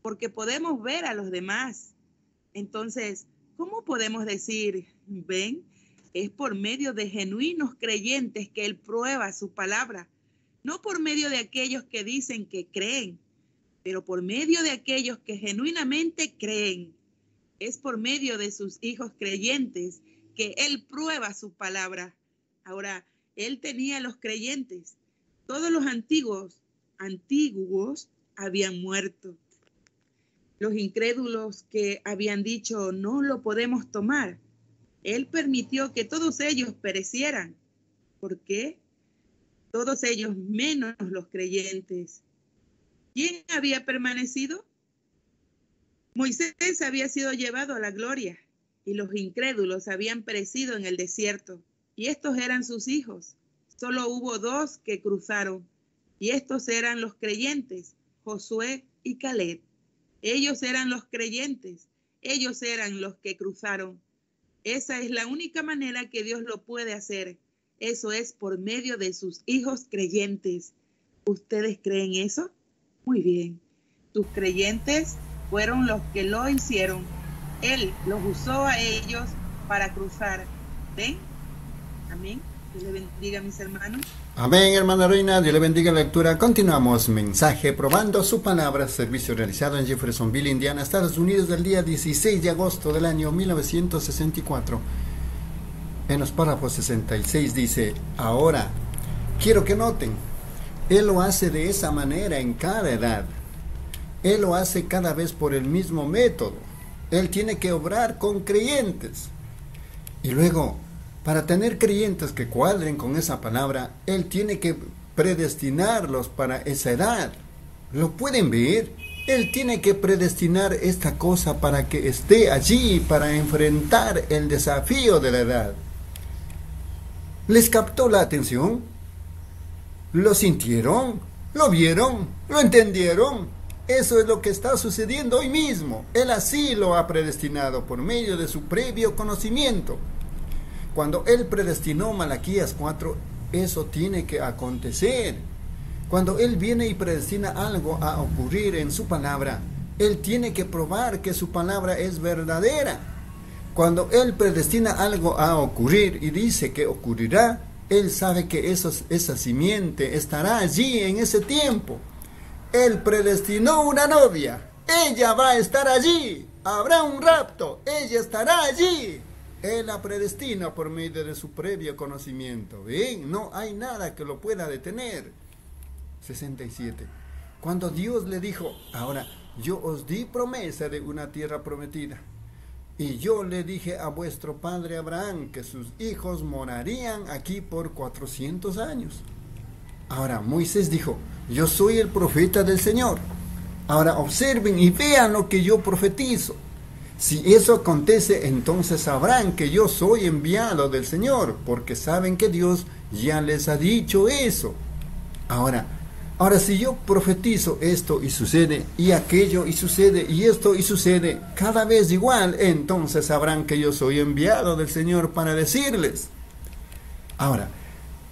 porque podemos ver a los demás. Entonces, ¿cómo podemos decir, ven? Es por medio de genuinos creyentes que Él prueba su palabra, no por medio de aquellos que dicen que creen, pero por medio de aquellos que genuinamente creen. Es por medio de sus hijos creyentes que Él prueba su palabra. Ahora, Él tenía los creyentes. Todos los antiguos, antiguos habían muerto. Los incrédulos que habían dicho, no lo podemos tomar. Él permitió que todos ellos perecieran. ¿Por qué? Todos ellos menos los creyentes. ¿Quién había permanecido? Moisés había sido llevado a la gloria y los incrédulos habían perecido en el desierto, y estos eran sus hijos. Solo hubo dos que cruzaron, y estos eran los creyentes, Josué y Caleb. Ellos eran los creyentes, ellos eran los que cruzaron. Esa es la única manera que Dios lo puede hacer. Eso es por medio de sus hijos creyentes. ¿Ustedes creen eso? Muy bien. Tus creyentes fueron los que lo hicieron él los usó a ellos para cruzar. ¿Ven? Amén. Dios le bendiga, mis hermanos. Amén, hermana Reina. Dios le bendiga la lectura. Continuamos. Mensaje probando su palabra. Servicio realizado en Jeffersonville, Indiana, Estados Unidos, del día 16 de agosto del año 1964. En los párrafos 66 dice: Ahora, quiero que noten, Él lo hace de esa manera en cada edad. Él lo hace cada vez por el mismo método él tiene que obrar con creyentes. Y luego, para tener creyentes que cuadren con esa palabra, Él tiene que predestinarlos para esa edad. ¿Lo pueden ver? Él tiene que predestinar esta cosa para que esté allí, para enfrentar el desafío de la edad. ¿Les captó la atención? ¿Lo sintieron? ¿Lo vieron? ¿Lo entendieron? Eso es lo que está sucediendo hoy mismo. Él así lo ha predestinado por medio de su previo conocimiento. Cuando Él predestinó Malaquías 4, eso tiene que acontecer. Cuando Él viene y predestina algo a ocurrir en su palabra, Él tiene que probar que su palabra es verdadera. Cuando Él predestina algo a ocurrir y dice que ocurrirá, Él sabe que esa simiente estará allí en ese tiempo. Él predestinó una novia. Ella va a estar allí. Habrá un rapto. Ella estará allí. Él la predestina por medio de su previo conocimiento. Bien, no hay nada que lo pueda detener. 67. Cuando Dios le dijo, ahora yo os di promesa de una tierra prometida. Y yo le dije a vuestro padre Abraham que sus hijos morarían aquí por 400 años. Ahora Moisés dijo, yo soy el profeta del Señor. Ahora observen y vean lo que yo profetizo. Si eso acontece, entonces sabrán que yo soy enviado del Señor, porque saben que Dios ya les ha dicho eso. Ahora, ahora si yo profetizo esto y sucede, y aquello y sucede, y esto y sucede, cada vez igual, entonces sabrán que yo soy enviado del Señor para decirles. Ahora,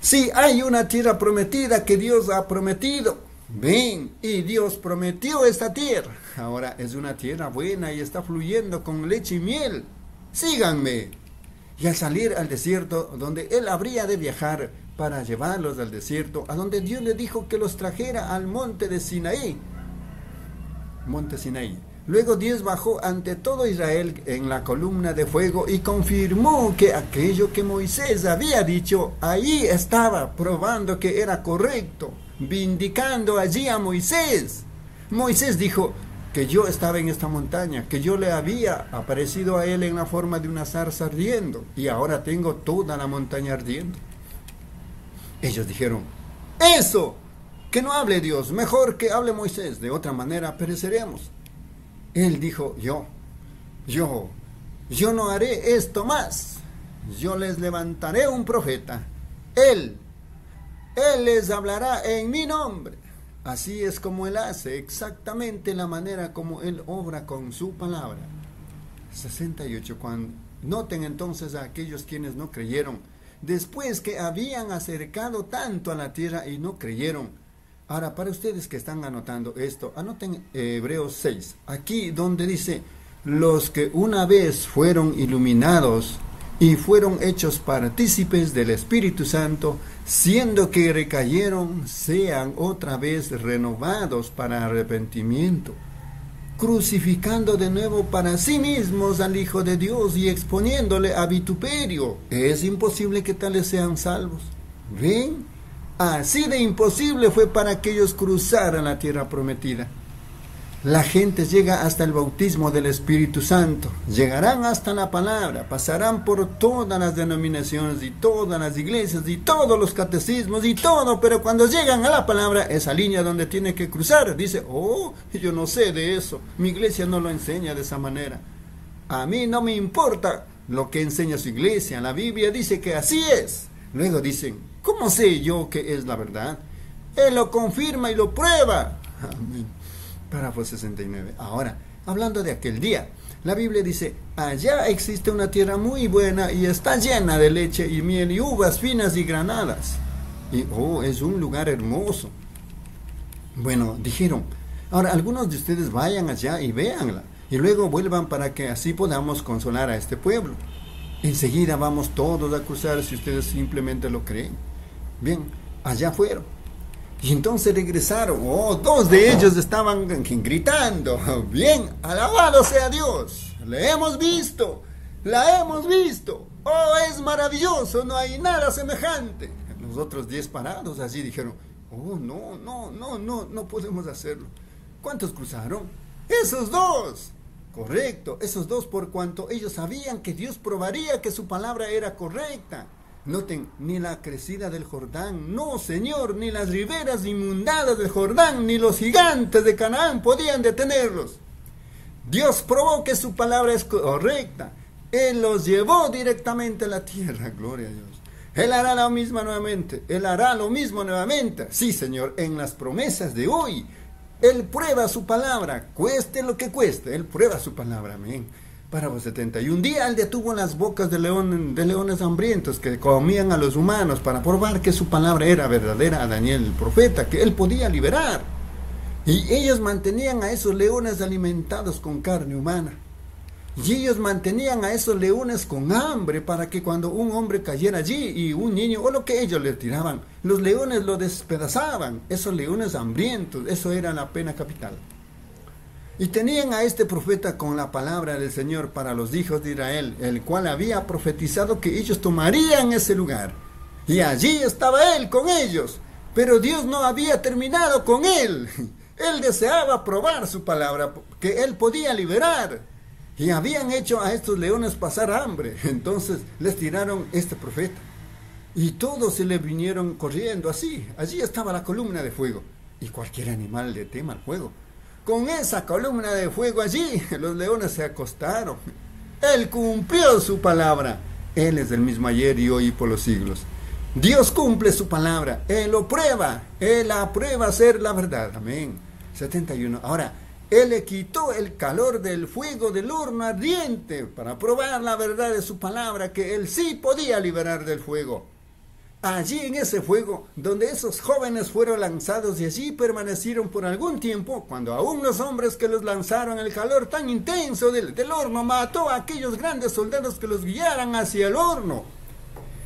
si hay una tierra prometida que Dios ha prometido, ven, y Dios prometió esta tierra. Ahora es una tierra buena y está fluyendo con leche y miel. Síganme. Y al salir al desierto, donde él habría de viajar para llevarlos al desierto, a donde Dios le dijo que los trajera al monte de Sinaí. Monte Sinaí. Luego Dios bajó ante todo Israel en la columna de fuego y confirmó que aquello que Moisés había dicho ahí estaba, probando que era correcto, vindicando allí a Moisés. Moisés dijo que yo estaba en esta montaña, que yo le había aparecido a él en la forma de una zarza ardiendo y ahora tengo toda la montaña ardiendo. Ellos dijeron, eso, que no hable Dios, mejor que hable Moisés, de otra manera pereceremos. Él dijo, yo, yo, yo no haré esto más. Yo les levantaré un profeta. Él, él les hablará en mi nombre. Así es como él hace, exactamente la manera como él obra con su palabra. 68. Cuando, noten entonces a aquellos quienes no creyeron, después que habían acercado tanto a la tierra y no creyeron, Ahora, para ustedes que están anotando esto, anoten Hebreos 6, aquí donde dice, los que una vez fueron iluminados y fueron hechos partícipes del Espíritu Santo, siendo que recayeron, sean otra vez renovados para arrepentimiento, crucificando de nuevo para sí mismos al Hijo de Dios y exponiéndole a vituperio. Es imposible que tales sean salvos. ¿Ven? Así de imposible fue para que ellos cruzaran la tierra prometida. La gente llega hasta el bautismo del Espíritu Santo, llegarán hasta la palabra, pasarán por todas las denominaciones y todas las iglesias y todos los catecismos y todo, pero cuando llegan a la palabra, esa línea donde tiene que cruzar, dice, oh, yo no sé de eso, mi iglesia no lo enseña de esa manera. A mí no me importa lo que enseña su iglesia, la Biblia dice que así es. Luego dicen, ¿Cómo sé yo que es la verdad? Él lo confirma y lo prueba. Amén. Párrafo 69. Ahora, hablando de aquel día, la Biblia dice, allá existe una tierra muy buena y está llena de leche y miel y uvas finas y granadas. Y, oh, es un lugar hermoso. Bueno, dijeron, ahora algunos de ustedes vayan allá y véanla y luego vuelvan para que así podamos consolar a este pueblo. Enseguida vamos todos a cruzar si ustedes simplemente lo creen. Bien, allá fueron. Y entonces regresaron. Oh, dos de ellos estaban gritando. Bien, alabado sea Dios. Le hemos visto. La hemos visto. Oh, es maravilloso. No hay nada semejante. Los otros diez parados así dijeron. Oh, no, no, no, no, no podemos hacerlo. ¿Cuántos cruzaron? Esos dos. Correcto, esos dos por cuanto ellos sabían que Dios probaría que su palabra era correcta. Noten, ni la crecida del Jordán, no señor, ni las riberas inundadas del Jordán, ni los gigantes de Canaán podían detenerlos. Dios probó que su palabra es correcta. Él los llevó directamente a la tierra, gloria a Dios. Él hará lo mismo nuevamente, Él hará lo mismo nuevamente. Sí, Señor, en las promesas de hoy, Él prueba su palabra, cueste lo que cueste, Él prueba su palabra, amén. Párrafo 70. Y un día él detuvo las bocas de, león, de leones hambrientos que comían a los humanos para probar que su palabra era verdadera a Daniel el profeta, que él podía liberar. Y ellos mantenían a esos leones alimentados con carne humana. Y ellos mantenían a esos leones con hambre para que cuando un hombre cayera allí y un niño o lo que ellos le tiraban, los leones lo despedazaban. Esos leones hambrientos, eso era la pena capital. Y tenían a este profeta con la palabra del Señor para los hijos de Israel, el cual había profetizado que ellos tomarían ese lugar. Y allí estaba él con ellos. Pero Dios no había terminado con él. Él deseaba probar su palabra, que él podía liberar. Y habían hecho a estos leones pasar hambre. Entonces les tiraron este profeta. Y todos se le vinieron corriendo así. Allí estaba la columna de fuego. Y cualquier animal le tema al fuego. Con esa columna de fuego allí, los leones se acostaron. Él cumplió su palabra. Él es el mismo ayer y hoy por los siglos. Dios cumple su palabra. Él lo prueba. Él aprueba ser la verdad. Amén. 71. Ahora, Él le quitó el calor del fuego del horno ardiente para probar la verdad de su palabra que Él sí podía liberar del fuego allí en ese fuego, donde esos jóvenes fueron lanzados y allí permanecieron por algún tiempo, cuando aún los hombres que los lanzaron el calor tan intenso del, horno mató a aquellos grandes soldados que los guiaran hacia el horno.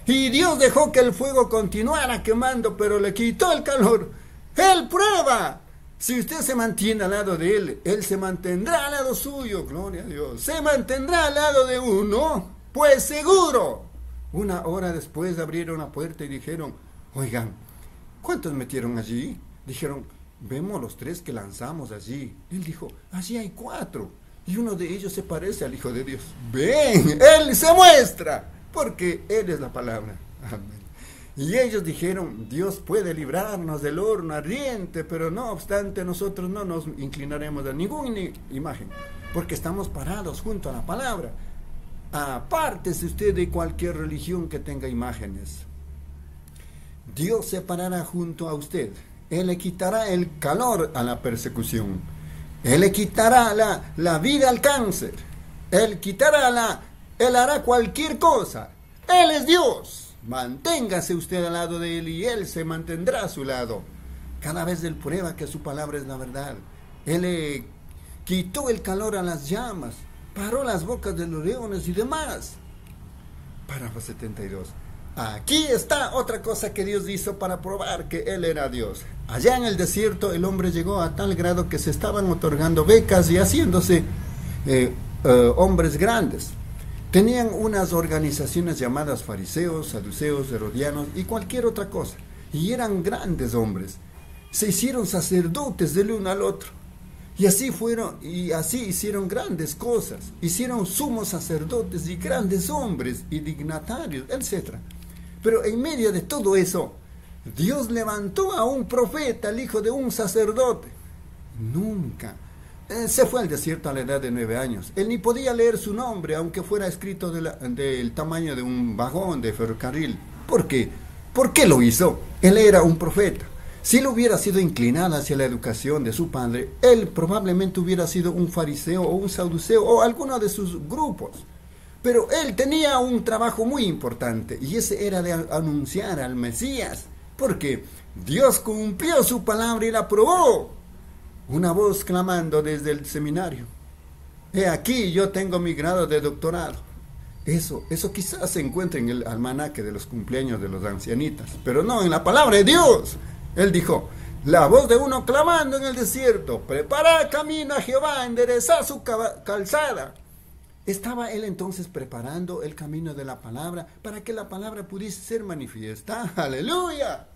Y Dios dejó que el fuego continuara quemando, pero le quitó el calor. Él prueba Si usted se mantiene al lado de él, él se mantendrá al lado suyo, gloria a Dios. Se mantendrá al lado de uno, pues seguro. Una hora después abrieron la puerta y dijeron, oigan, ¿cuántos metieron allí? Dijeron, vemos los tres que lanzamos allí. Él dijo, allí hay cuatro. Y uno de ellos se parece al Hijo de Dios. Ven, Él se muestra, porque Él es la palabra. Amén. Y ellos dijeron, Dios puede librarnos del horno ardiente, pero no obstante nosotros no nos inclinaremos a ninguna imagen, porque estamos parados junto a la palabra. Apártese usted de cualquier religión que tenga imágenes. Dios se parará junto a usted. Él le quitará el calor a la persecución. Él le quitará la, la vida al cáncer. Él quitará la... Él hará cualquier cosa. Él es Dios. Manténgase usted al lado de Él y Él se mantendrá a su lado. Cada vez Él prueba que su palabra es la verdad. Él le quitó el calor a las llamas, paró las bocas de los leones y demás. Párrafo 72. Aquí está otra cosa que Dios hizo para probar que Él era Dios. Allá en el desierto el hombre llegó a tal grado que se estaban otorgando becas y haciéndose eh, eh, hombres grandes. Tenían unas organizaciones llamadas fariseos, saduceos, herodianos y cualquier otra cosa. Y eran grandes hombres. Se hicieron sacerdotes del uno al otro. Y así fueron, y así hicieron grandes cosas. Hicieron sumos sacerdotes y grandes hombres y dignatarios, etc. Pero en medio de todo eso, Dios levantó a un profeta, el hijo de un sacerdote. Nunca eh, se fue al desierto a la edad de nueve años. Él ni podía leer su nombre, aunque fuera escrito del tamaño de un vagón de ferrocarril. ¿Por qué? ¿Por qué lo hizo? Él era un profeta. Si él hubiera sido inclinado hacia la educación de su padre, él probablemente hubiera sido un fariseo o un saduceo o alguno de sus grupos. Pero él tenía un trabajo muy importante y ese era de anunciar al Mesías, porque Dios cumplió su palabra y la aprobó una voz clamando desde el seminario. He aquí, yo tengo mi grado de doctorado. Eso, eso quizás se encuentre en el almanaque de los cumpleaños de los ancianitas, pero no en la palabra de Dios. Él dijo, la voz de uno clamando en el desierto, prepara camino a Jehová, endereza su calzada. Estaba él entonces preparando el camino de la palabra para que la palabra pudiese ser manifiesta. Aleluya.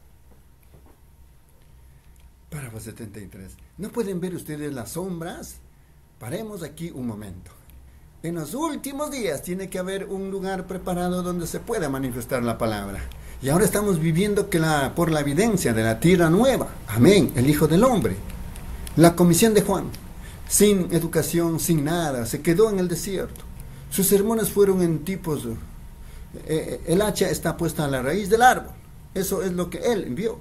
Párrafo 73. ¿No pueden ver ustedes las sombras? Paremos aquí un momento. En los últimos días tiene que haber un lugar preparado donde se pueda manifestar la palabra. Y ahora estamos viviendo que la, por la evidencia de la tierra nueva. Amén, el Hijo del Hombre. La comisión de Juan, sin educación, sin nada, se quedó en el desierto. Sus sermones fueron en tipos... Eh, eh, el hacha está puesta a la raíz del árbol. Eso es lo que él envió.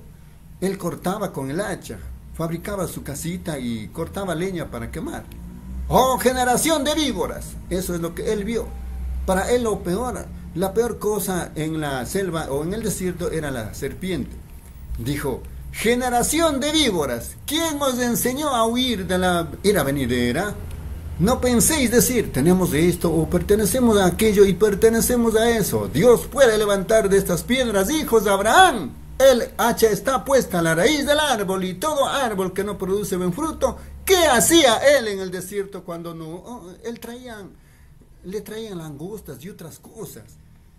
Él cortaba con el hacha, fabricaba su casita y cortaba leña para quemar. ¡Oh, generación de víboras! Eso es lo que él vio. Para él lo peor, la peor cosa en la selva o en el desierto era la serpiente. Dijo, generación de víboras, ¿quién os enseñó a huir de la ira venidera? No penséis decir, tenemos esto o pertenecemos a aquello y pertenecemos a eso. Dios puede levantar de estas piedras hijos de Abraham. El hacha está puesta a la raíz del árbol y todo árbol que no produce buen fruto, ¿qué hacía él en el desierto cuando no? Oh, él traían, le traían langostas y otras cosas.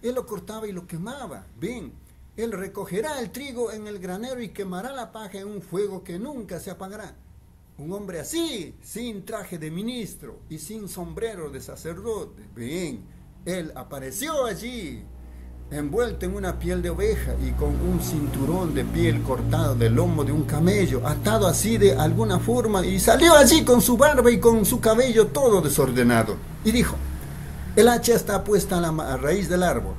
Él lo cortaba y lo quemaba. Ven, él recogerá el trigo en el granero y quemará la paja en un fuego que nunca se apagará. Un hombre así, sin traje de ministro y sin sombrero de sacerdote. Ven, él apareció allí envuelto en una piel de oveja y con un cinturón de piel cortado del lomo de un camello, atado así de alguna forma, y salió allí con su barba y con su cabello todo desordenado. Y dijo, el hacha está puesta a la raíz del árbol.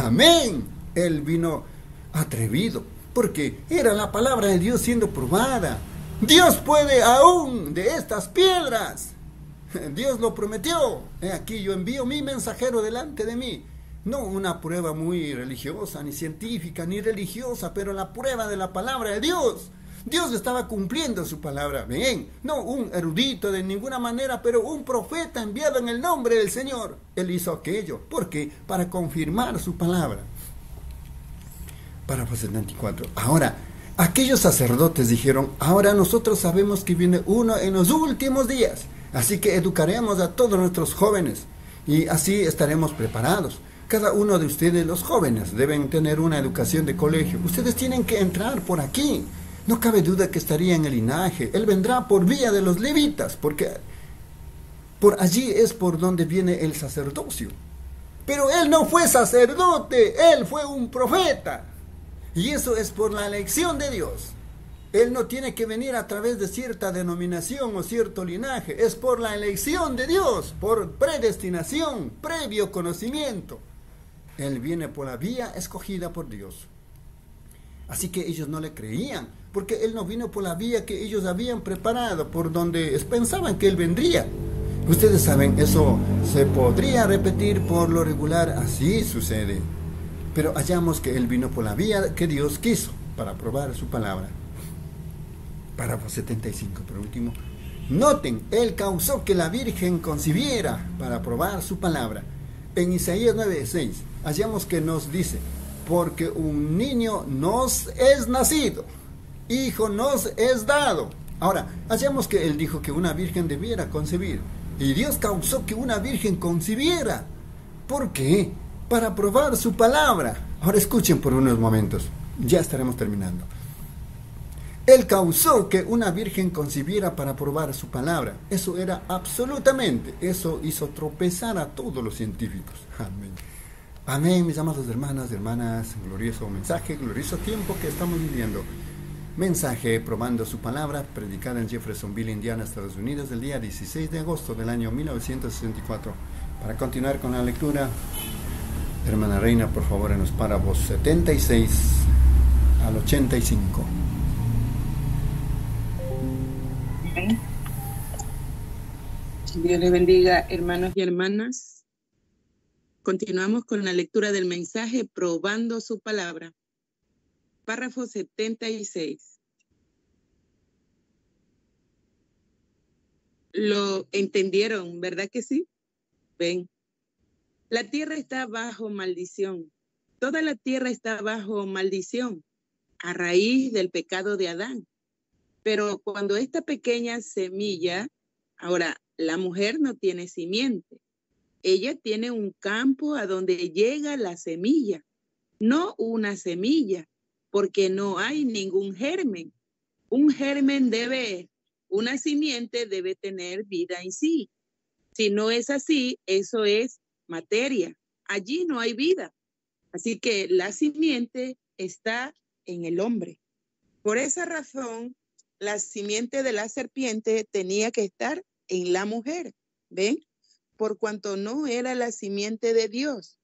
Amén. Él vino atrevido, porque era la palabra de Dios siendo probada. Dios puede aún de estas piedras. Dios lo prometió. Aquí yo envío mi mensajero delante de mí no una prueba muy religiosa, ni científica, ni religiosa, pero la prueba de la palabra de Dios. Dios estaba cumpliendo su palabra. Bien, no un erudito de ninguna manera, pero un profeta enviado en el nombre del Señor. Él hizo aquello. ¿Por qué? Para confirmar su palabra. Párrafo 74. Ahora, aquellos sacerdotes dijeron, ahora nosotros sabemos que viene uno en los últimos días, así que educaremos a todos nuestros jóvenes y así estaremos preparados. Cada uno de ustedes, los jóvenes, deben tener una educación de colegio. Ustedes tienen que entrar por aquí. No cabe duda que estaría en el linaje. Él vendrá por vía de los levitas, porque por allí es por donde viene el sacerdocio. Pero él no fue sacerdote, él fue un profeta. Y eso es por la elección de Dios. Él no tiene que venir a través de cierta denominación o cierto linaje. Es por la elección de Dios, por predestinación, previo conocimiento. Él viene por la vía escogida por Dios. Así que ellos no le creían, porque Él no vino por la vía que ellos habían preparado, por donde pensaban que Él vendría. Ustedes saben, eso se podría repetir por lo regular, así sucede. Pero hallamos que Él vino por la vía que Dios quiso para probar su palabra. Párrafo 75, por último. Noten, Él causó que la Virgen concibiera para probar su palabra. En Isaías 9:6 hallamos que nos dice, porque un niño nos es nacido, hijo nos es dado. Ahora, hallamos que Él dijo que una virgen debiera concebir. Y Dios causó que una virgen concibiera. ¿Por qué? Para probar su palabra. Ahora escuchen por unos momentos. Ya estaremos terminando. Él causó que una virgen concibiera para probar su palabra. Eso era absolutamente, eso hizo tropezar a todos los científicos. Amén. Amén, mis amados hermanas, hermanas, glorioso mensaje, glorioso tiempo que estamos viviendo. Mensaje probando su palabra, predicada en Jeffersonville, Indiana, Estados Unidos, el día 16 de agosto del año 1964. Para continuar con la lectura, hermana Reina, por favor, en los párrafos 76 al 85. Dios le bendiga, hermanos y hermanas. Continuamos con la lectura del mensaje probando su palabra. Párrafo 76. Lo entendieron, ¿verdad que sí? Ven. La tierra está bajo maldición. Toda la tierra está bajo maldición a raíz del pecado de Adán. Pero cuando esta pequeña semilla, ahora la mujer no tiene simiente. Ella tiene un campo a donde llega la semilla, no una semilla, porque no hay ningún germen. Un germen debe, una simiente debe tener vida en sí. Si no es así, eso es materia. Allí no hay vida. Así que la simiente está en el hombre. Por esa razón, la simiente de la serpiente tenía que estar en la mujer, ¿ven? Por cuanto no era la simiente de Dios.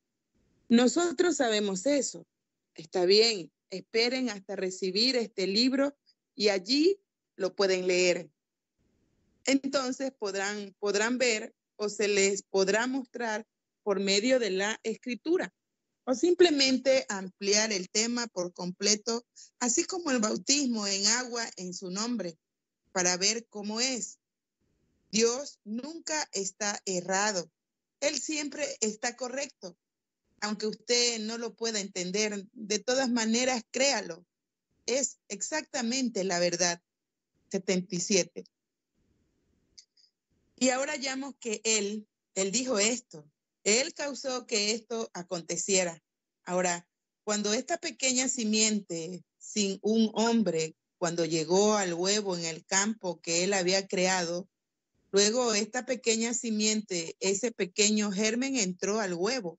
Nosotros sabemos eso. Está bien, esperen hasta recibir este libro y allí lo pueden leer. Entonces podrán, podrán ver o se les podrá mostrar por medio de la escritura o simplemente ampliar el tema por completo, así como el bautismo en agua en su nombre, para ver cómo es. Dios nunca está errado. Él siempre está correcto. Aunque usted no lo pueda entender, de todas maneras, créalo. Es exactamente la verdad. 77. Y ahora hallamos que Él, Él dijo esto. Él causó que esto aconteciera. Ahora, cuando esta pequeña simiente sin un hombre, cuando llegó al huevo en el campo que Él había creado, Luego esta pequeña simiente, ese pequeño germen entró al huevo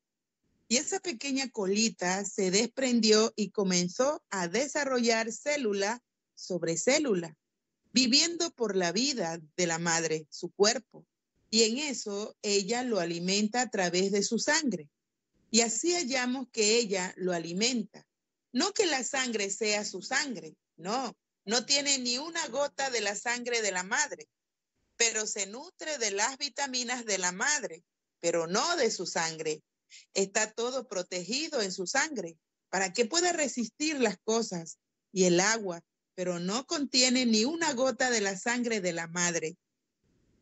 y esa pequeña colita se desprendió y comenzó a desarrollar célula sobre célula, viviendo por la vida de la madre, su cuerpo. Y en eso ella lo alimenta a través de su sangre. Y así hallamos que ella lo alimenta. No que la sangre sea su sangre, no, no tiene ni una gota de la sangre de la madre, pero se nutre de las vitaminas de la madre, pero no de su sangre. Está todo protegido en su sangre para que pueda resistir las cosas y el agua, pero no contiene ni una gota de la sangre de la madre.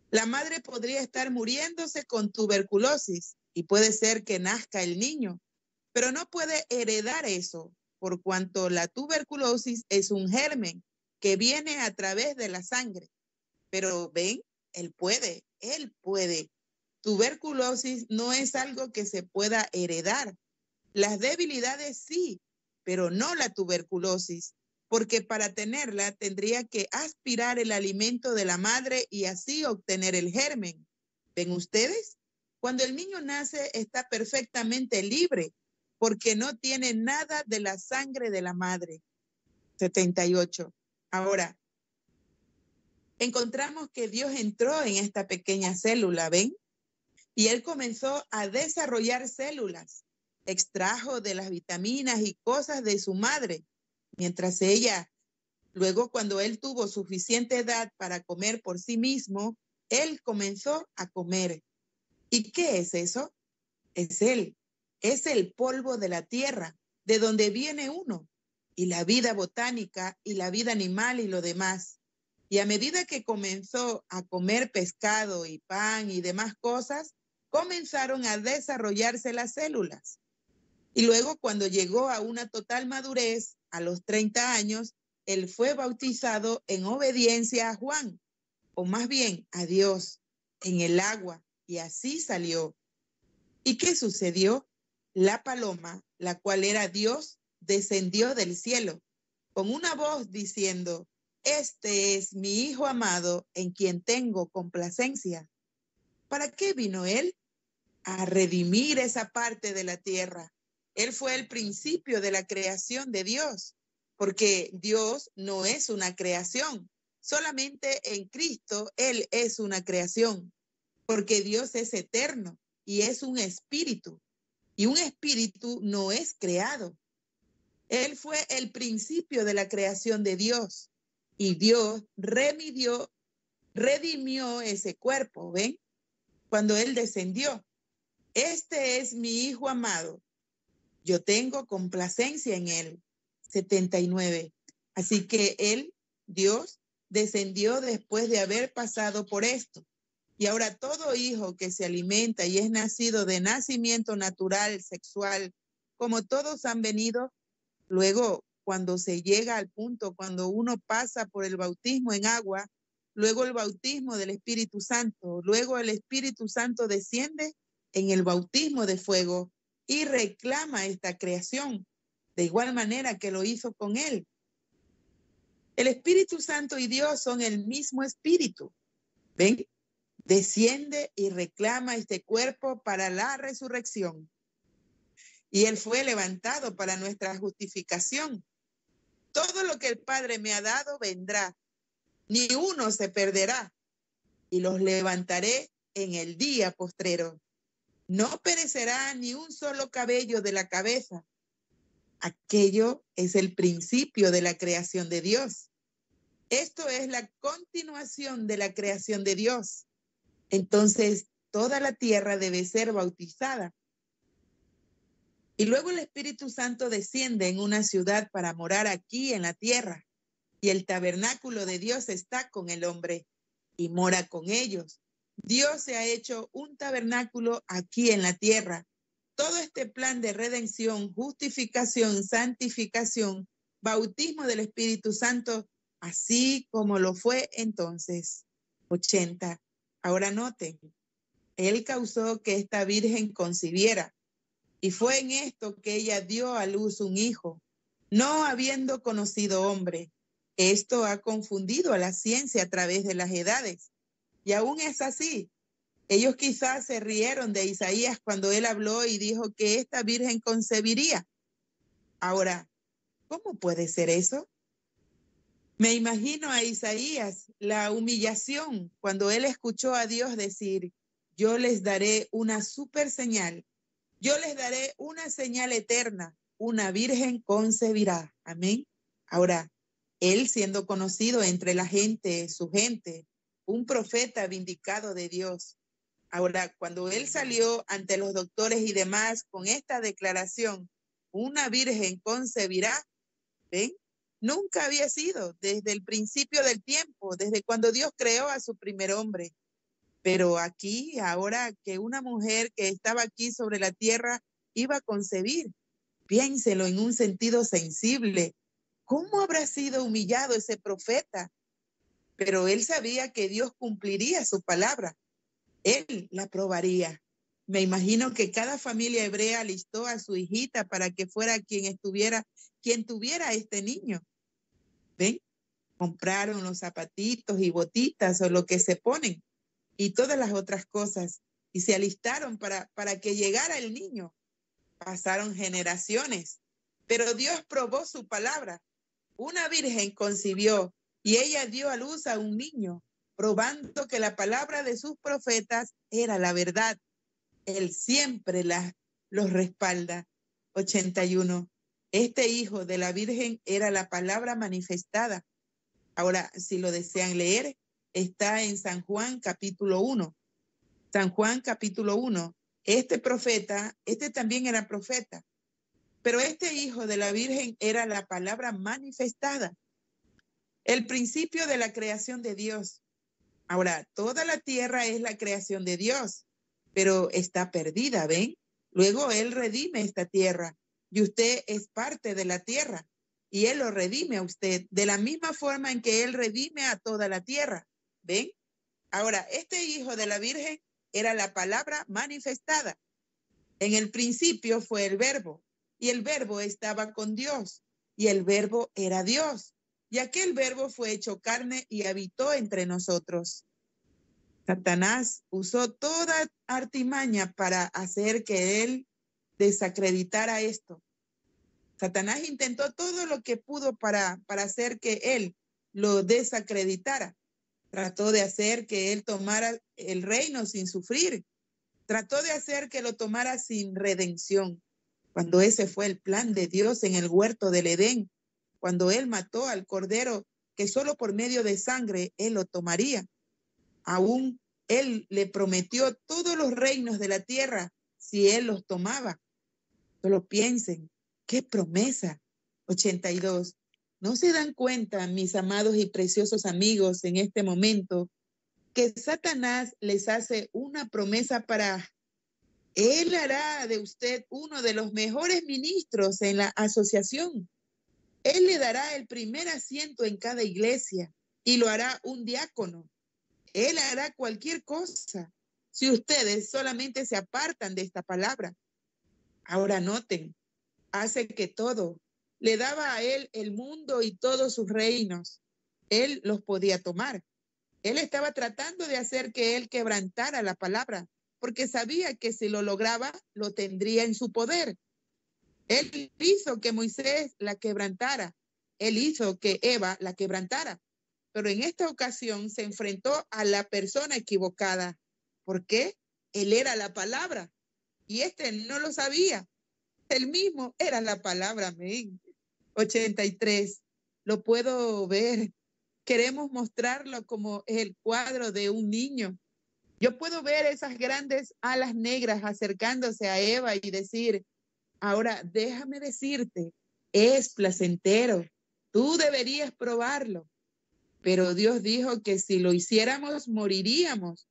La madre podría estar muriéndose con tuberculosis y puede ser que nazca el niño, pero no puede heredar eso por cuanto la tuberculosis es un germen que viene a través de la sangre. Pero ven, él puede, él puede. Tuberculosis no es algo que se pueda heredar. Las debilidades sí, pero no la tuberculosis, porque para tenerla tendría que aspirar el alimento de la madre y así obtener el germen. ¿Ven ustedes? Cuando el niño nace está perfectamente libre porque no tiene nada de la sangre de la madre. 78. Ahora, encontramos que Dios entró en esta pequeña célula, ¿ven? Y él comenzó a desarrollar células, extrajo de las vitaminas y cosas de su madre, mientras ella, luego cuando él tuvo suficiente edad para comer por sí mismo, él comenzó a comer. ¿Y qué es eso? Es él, es el polvo de la tierra, de donde viene uno, y la vida botánica y la vida animal y lo demás. Y a medida que comenzó a comer pescado y pan y demás cosas, comenzaron a desarrollarse las células. Y luego cuando llegó a una total madurez, a los 30 años, él fue bautizado en obediencia a Juan, o más bien a Dios, en el agua, y así salió. ¿Y qué sucedió? La paloma, la cual era Dios, descendió del cielo con una voz diciendo, Este es mi Hijo amado en quien tengo complacencia. ¿Para qué vino Él? A redimir esa parte de la tierra. Él fue el principio de la creación de Dios, porque Dios no es una creación, solamente en Cristo Él es una creación, porque Dios es eterno y es un espíritu, y un espíritu no es creado, él fue el principio de la creación de Dios y Dios remidió, redimió ese cuerpo, ¿ven? Cuando Él descendió. Este es mi Hijo amado. Yo tengo complacencia en Él. 79. Así que Él, Dios, descendió después de haber pasado por esto. Y ahora todo hijo que se alimenta y es nacido de nacimiento natural, sexual, como todos han venido, Luego, cuando se llega al punto, cuando uno pasa por el bautismo en agua, luego el bautismo del Espíritu Santo, luego el Espíritu Santo desciende en el bautismo de fuego y reclama esta creación, de igual manera que lo hizo con él. El Espíritu Santo y Dios son el mismo Espíritu. ¿Ven? Desciende y reclama este cuerpo para la resurrección y Él fue levantado para nuestra justificación. Todo lo que el Padre me ha dado vendrá, ni uno se perderá, y los levantaré en el día postrero. No perecerá ni un solo cabello de la cabeza. Aquello es el principio de la creación de Dios. Esto es la continuación de la creación de Dios. Entonces, toda la tierra debe ser bautizada y luego el Espíritu Santo desciende en una ciudad para morar aquí en la tierra. Y el tabernáculo de Dios está con el hombre y mora con ellos. Dios se ha hecho un tabernáculo aquí en la tierra. Todo este plan de redención, justificación, santificación, bautismo del Espíritu Santo, así como lo fue entonces. 80. Ahora noten, Él causó que esta virgen concibiera y fue en esto que ella dio a luz un hijo, no habiendo conocido hombre. Esto ha confundido a la ciencia a través de las edades. Y aún es así. Ellos quizás se rieron de Isaías cuando él habló y dijo que esta virgen concebiría. Ahora, ¿cómo puede ser eso? Me imagino a Isaías la humillación cuando él escuchó a Dios decir, yo les daré una super señal yo les daré una señal eterna, una virgen concebirá. Amén. Ahora, él siendo conocido entre la gente, su gente, un profeta vindicado de Dios. Ahora, cuando él salió ante los doctores y demás con esta declaración, una virgen concebirá, ¿ven? Nunca había sido desde el principio del tiempo, desde cuando Dios creó a su primer hombre. Pero aquí, ahora que una mujer que estaba aquí sobre la tierra iba a concebir, Piénselo en un sentido sensible. ¿Cómo habrá sido humillado ese profeta? Pero él sabía que Dios cumpliría su palabra. Él la probaría. Me imagino que cada familia hebrea listó a su hijita para que fuera quien estuviera, quien tuviera este niño. ¿Ven? Compraron los zapatitos y botitas o lo que se ponen y todas las otras cosas y se alistaron para, para que llegara el niño. Pasaron generaciones, pero Dios probó su palabra. Una virgen concibió y ella dio a luz a un niño, probando que la palabra de sus profetas era la verdad. Él siempre la, los respalda. 81. Este hijo de la Virgen era la palabra manifestada. Ahora, si lo desean leer, está en San Juan capítulo 1. San Juan capítulo 1. Este profeta, este también era profeta, pero este hijo de la Virgen era la palabra manifestada. El principio de la creación de Dios. Ahora, toda la tierra es la creación de Dios, pero está perdida, ¿ven? Luego Él redime esta tierra y usted es parte de la tierra y Él lo redime a usted de la misma forma en que Él redime a toda la tierra. ¿Ven? Ahora, este hijo de la Virgen era la palabra manifestada. En el principio fue el verbo y el verbo estaba con Dios y el verbo era Dios. Y aquel verbo fue hecho carne y habitó entre nosotros. Satanás usó toda artimaña para hacer que él desacreditara esto. Satanás intentó todo lo que pudo para, para hacer que él lo desacreditara. Trató de hacer que él tomara el reino sin sufrir. Trató de hacer que lo tomara sin redención. Cuando ese fue el plan de Dios en el huerto del Edén, cuando él mató al cordero que solo por medio de sangre él lo tomaría. Aún él le prometió todos los reinos de la tierra si él los tomaba. Solo piensen, qué promesa. 82. ¿No se dan cuenta, mis amados y preciosos amigos, en este momento, que Satanás les hace una promesa para... Él hará de usted uno de los mejores ministros en la asociación. Él le dará el primer asiento en cada iglesia y lo hará un diácono. Él hará cualquier cosa si ustedes solamente se apartan de esta palabra. Ahora noten, hace que todo, le daba a él el mundo y todos sus reinos. Él los podía tomar. Él estaba tratando de hacer que él quebrantara la palabra, porque sabía que si lo lograba, lo tendría en su poder. Él hizo que Moisés la quebrantara. Él hizo que Eva la quebrantara. Pero en esta ocasión se enfrentó a la persona equivocada. ¿Por qué? Él era la palabra y este no lo sabía. Él mismo era la palabra. Amén. 83. Lo puedo ver. Queremos mostrarlo como el cuadro de un niño. Yo puedo ver esas grandes alas negras acercándose a Eva y decir, Ahora, déjame decirte, es placentero. Tú deberías probarlo. Pero Dios dijo que si lo hiciéramos, moriríamos.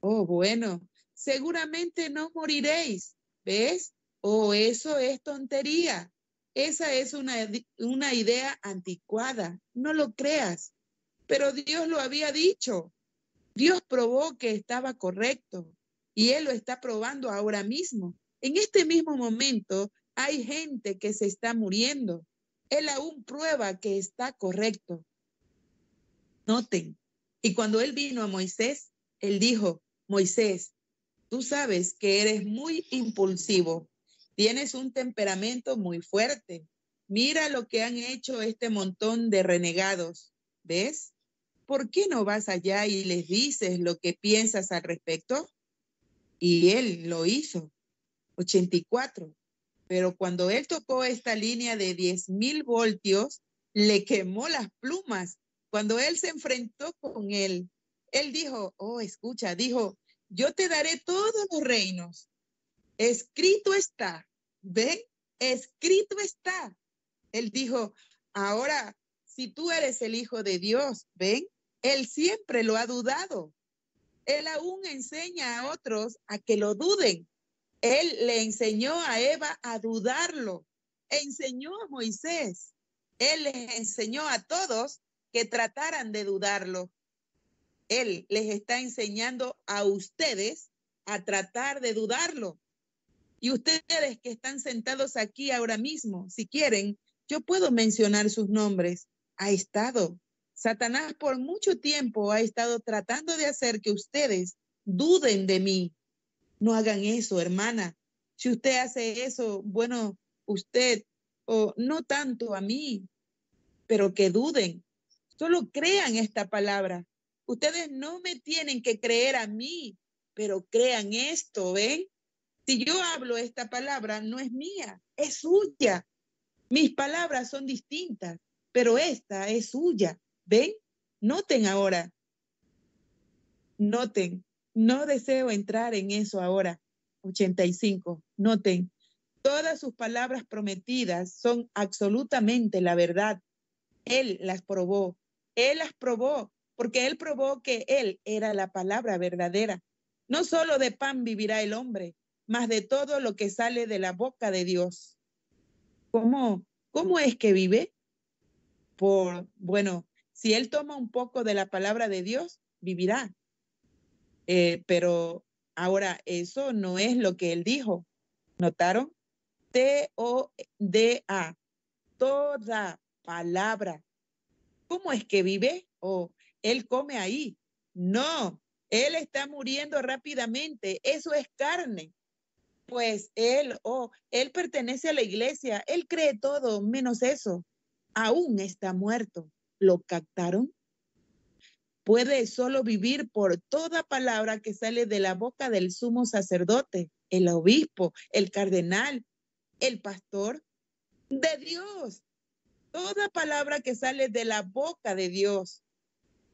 Oh, bueno, seguramente no moriréis. ¿Ves? Oh, eso es tontería. Esa es una, una idea anticuada. No lo creas. Pero Dios lo había dicho. Dios probó que estaba correcto y Él lo está probando ahora mismo. En este mismo momento hay gente que se está muriendo. Él aún prueba que está correcto. Noten, y cuando él vino a Moisés, él dijo, Moisés, tú sabes que eres muy impulsivo, tienes un temperamento muy fuerte. Mira lo que han hecho este montón de renegados. ¿Ves? ¿Por qué no vas allá y les dices lo que piensas al respecto? Y él lo hizo. 84. Pero cuando él tocó esta línea de 10.000 voltios, le quemó las plumas. Cuando él se enfrentó con él, él dijo, oh, escucha, dijo, yo te daré todos los reinos. Escrito está, ven, escrito está. Él dijo, ahora, si tú eres el hijo de Dios, ven, él siempre lo ha dudado. Él aún enseña a otros a que lo duden. Él le enseñó a Eva a dudarlo. enseñó a Moisés. Él les enseñó a todos que trataran de dudarlo. Él les está enseñando a ustedes a tratar de dudarlo. Y ustedes que están sentados aquí ahora mismo, si quieren, yo puedo mencionar sus nombres. Ha estado. Satanás por mucho tiempo ha estado tratando de hacer que ustedes duden de mí. No hagan eso, hermana. Si usted hace eso, bueno, usted o no tanto a mí, pero que duden. Solo crean esta palabra. Ustedes no me tienen que creer a mí, pero crean esto, ¿ven? Si yo hablo esta palabra, no es mía, es suya. Mis palabras son distintas, pero esta es suya. ¿Ven? Noten ahora. Noten. No deseo entrar en eso ahora. 85. Noten. Todas sus palabras prometidas son absolutamente la verdad. Él las probó. Él las probó porque él probó que él era la palabra verdadera. No solo de pan vivirá el hombre, más de todo lo que sale de la boca de Dios. ¿Cómo, cómo es que vive? Por, bueno, si él toma un poco de la palabra de Dios, vivirá. Eh, pero ahora eso no es lo que él dijo. ¿Notaron? T-O-D-A. Toda palabra. ¿Cómo es que vive? ¿O él come ahí? No, él está muriendo rápidamente. Eso es carne pues él o oh, él pertenece a la iglesia, él cree todo menos eso. Aún está muerto. ¿Lo captaron? Puede solo vivir por toda palabra que sale de la boca del sumo sacerdote, el obispo, el cardenal, el pastor de Dios. Toda palabra que sale de la boca de Dios.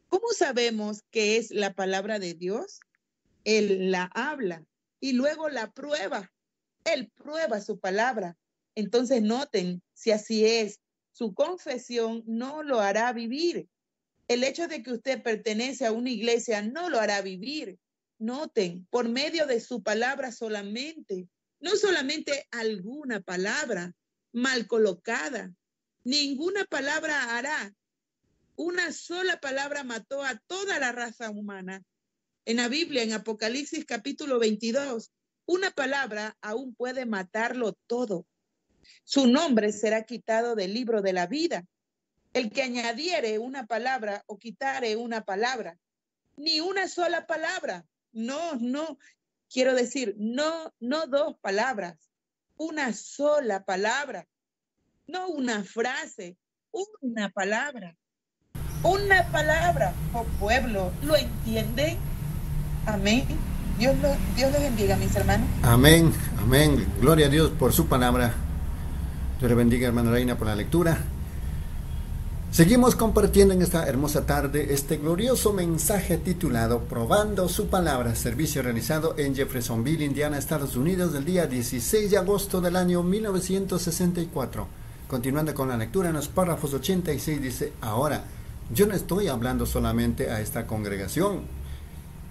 ¿Cómo sabemos que es la palabra de Dios? Él la habla y luego la prueba. Él prueba su palabra. Entonces noten si así es. Su confesión no lo hará vivir. El hecho de que usted pertenece a una iglesia no lo hará vivir. Noten, por medio de su palabra solamente, no solamente alguna palabra mal colocada, ninguna palabra hará. Una sola palabra mató a toda la raza humana en la Biblia, en Apocalipsis capítulo 22, una palabra aún puede matarlo todo. Su nombre será quitado del libro de la vida. El que añadiere una palabra o quitare una palabra, ni una sola palabra. No, no, quiero decir, no, no dos palabras, una sola palabra, no una frase, una palabra. Una palabra, oh pueblo, ¿lo entienden? Amén. Dios, Dios bendiga, mis hermanos. Amén, amén. Gloria a Dios por su palabra. Dios le bendiga, hermana Reina, por la lectura. Seguimos compartiendo en esta hermosa tarde este glorioso mensaje titulado Probando su palabra, servicio realizado en Jeffersonville, Indiana, Estados Unidos, del día 16 de agosto del año 1964. Continuando con la lectura en los párrafos 86 dice, ahora, yo no estoy hablando solamente a esta congregación,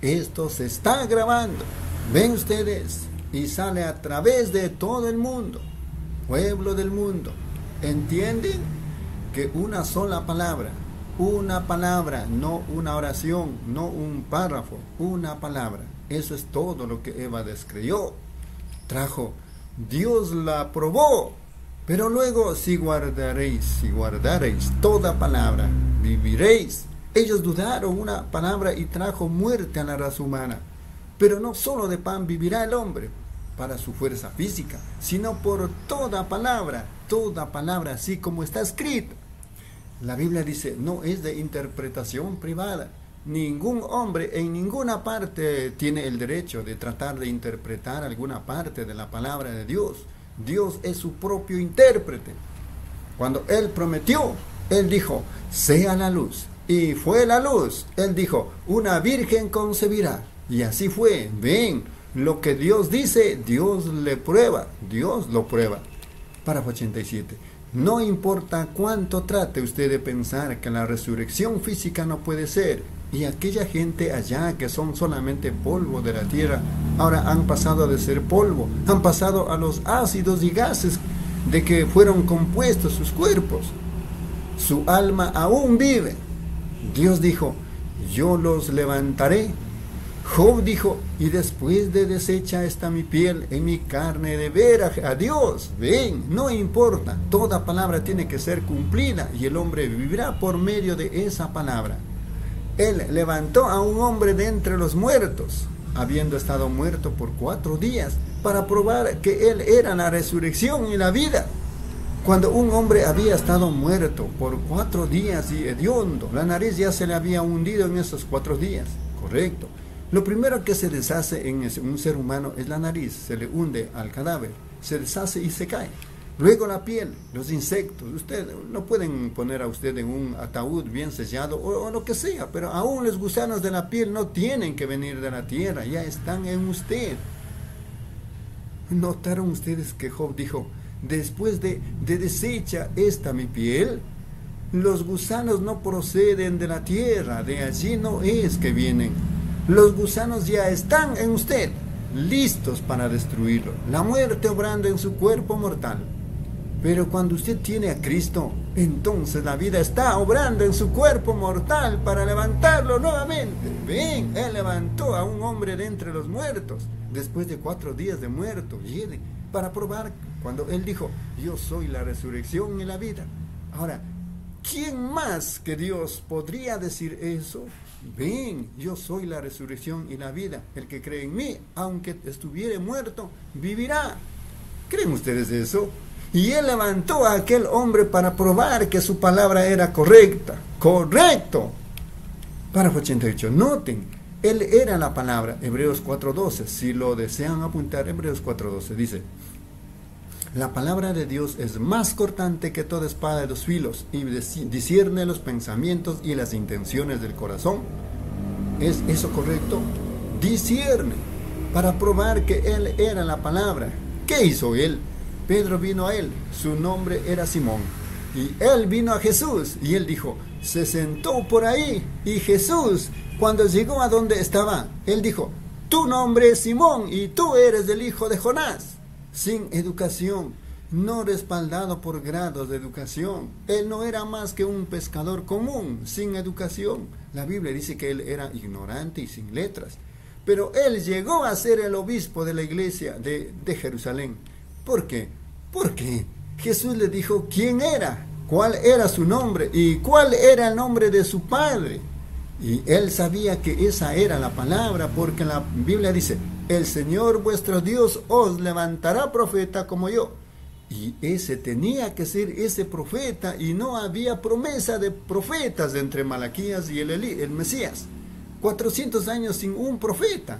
esto se está grabando. Ven ustedes y sale a través de todo el mundo, pueblo del mundo. ¿Entienden? Que una sola palabra, una palabra, no una oración, no un párrafo, una palabra. Eso es todo lo que Eva describió. Trajo, Dios la aprobó. Pero luego, si guardaréis, si guardaréis toda palabra, viviréis. Ellos dudaron una palabra y trajo muerte a la raza humana. Pero no solo de pan vivirá el hombre para su fuerza física, sino por toda palabra, toda palabra, así como está escrito. La Biblia dice, no es de interpretación privada. Ningún hombre en ninguna parte tiene el derecho de tratar de interpretar alguna parte de la palabra de Dios. Dios es su propio intérprete. Cuando Él prometió, Él dijo, sea la luz y fue la luz. Él dijo, una virgen concebirá. Y así fue. Ven, lo que Dios dice, Dios le prueba. Dios lo prueba. Párrafo 87. No importa cuánto trate usted de pensar que la resurrección física no puede ser, y aquella gente allá que son solamente polvo de la tierra, ahora han pasado de ser polvo, han pasado a los ácidos y gases de que fueron compuestos sus cuerpos. Su alma aún vive. Dios dijo, yo los levantaré. Job dijo, y después de deshecha está mi piel en mi carne de ver a, Dios. Ven, no importa, toda palabra tiene que ser cumplida y el hombre vivirá por medio de esa palabra. Él levantó a un hombre de entre los muertos, habiendo estado muerto por cuatro días, para probar que Él era la resurrección y la vida. Cuando un hombre había estado muerto por cuatro días y hediondo, la nariz ya se le había hundido en esos cuatro días, correcto. Lo primero que se deshace en un ser humano es la nariz, se le hunde al cadáver, se deshace y se cae. Luego la piel, los insectos. Usted no pueden poner a usted en un ataúd bien sellado o, o, lo que sea, pero aún los gusanos de la piel no tienen que venir de la tierra, ya están en usted. ¿Notaron ustedes que Job dijo, después de, de deshecha esta mi piel? Los gusanos no proceden de la tierra, de allí no es que vienen. Los gusanos ya están en usted, listos para destruirlo. La muerte obrando en su cuerpo mortal. Pero cuando usted tiene a Cristo, entonces la vida está obrando en su cuerpo mortal para levantarlo nuevamente. Ven, Él levantó a un hombre de entre los muertos, después de cuatro días de muerto, para probar cuando Él dijo, yo soy la resurrección y la vida. Ahora, ¿quién más que Dios podría decir eso? Ven, yo soy la resurrección y la vida. El que cree en mí, aunque estuviere muerto, vivirá. ¿Creen ustedes eso? Y él levantó a aquel hombre para probar que su palabra era correcta. Correcto. Párrafo 88. Noten, él era la palabra. Hebreos 4.12. Si lo desean apuntar, Hebreos 4.12 dice, la palabra de Dios es más cortante que toda espada de dos filos y discierne los pensamientos y las intenciones del corazón. ¿Es eso correcto? Discierne para probar que Él era la palabra. ¿Qué hizo Él? Pedro vino a él, su nombre era Simón. Y él vino a Jesús y él dijo, se sentó por ahí. Y Jesús, cuando llegó a donde estaba, él dijo, tu nombre es Simón y tú eres el hijo de Jonás. Sin educación, no respaldado por grados de educación. Él no era más que un pescador común, sin educación. La Biblia dice que él era ignorante y sin letras. Pero él llegó a ser el obispo de la iglesia de, de Jerusalén. ¿Por qué? Porque Jesús le dijo quién era, cuál era su nombre y cuál era el nombre de su padre. Y él sabía que esa era la palabra, porque la Biblia dice, el Señor vuestro Dios os levantará profeta como yo. Y ese tenía que ser ese profeta y no había promesa de profetas entre Malaquías y el, el Mesías. 400 años sin un profeta.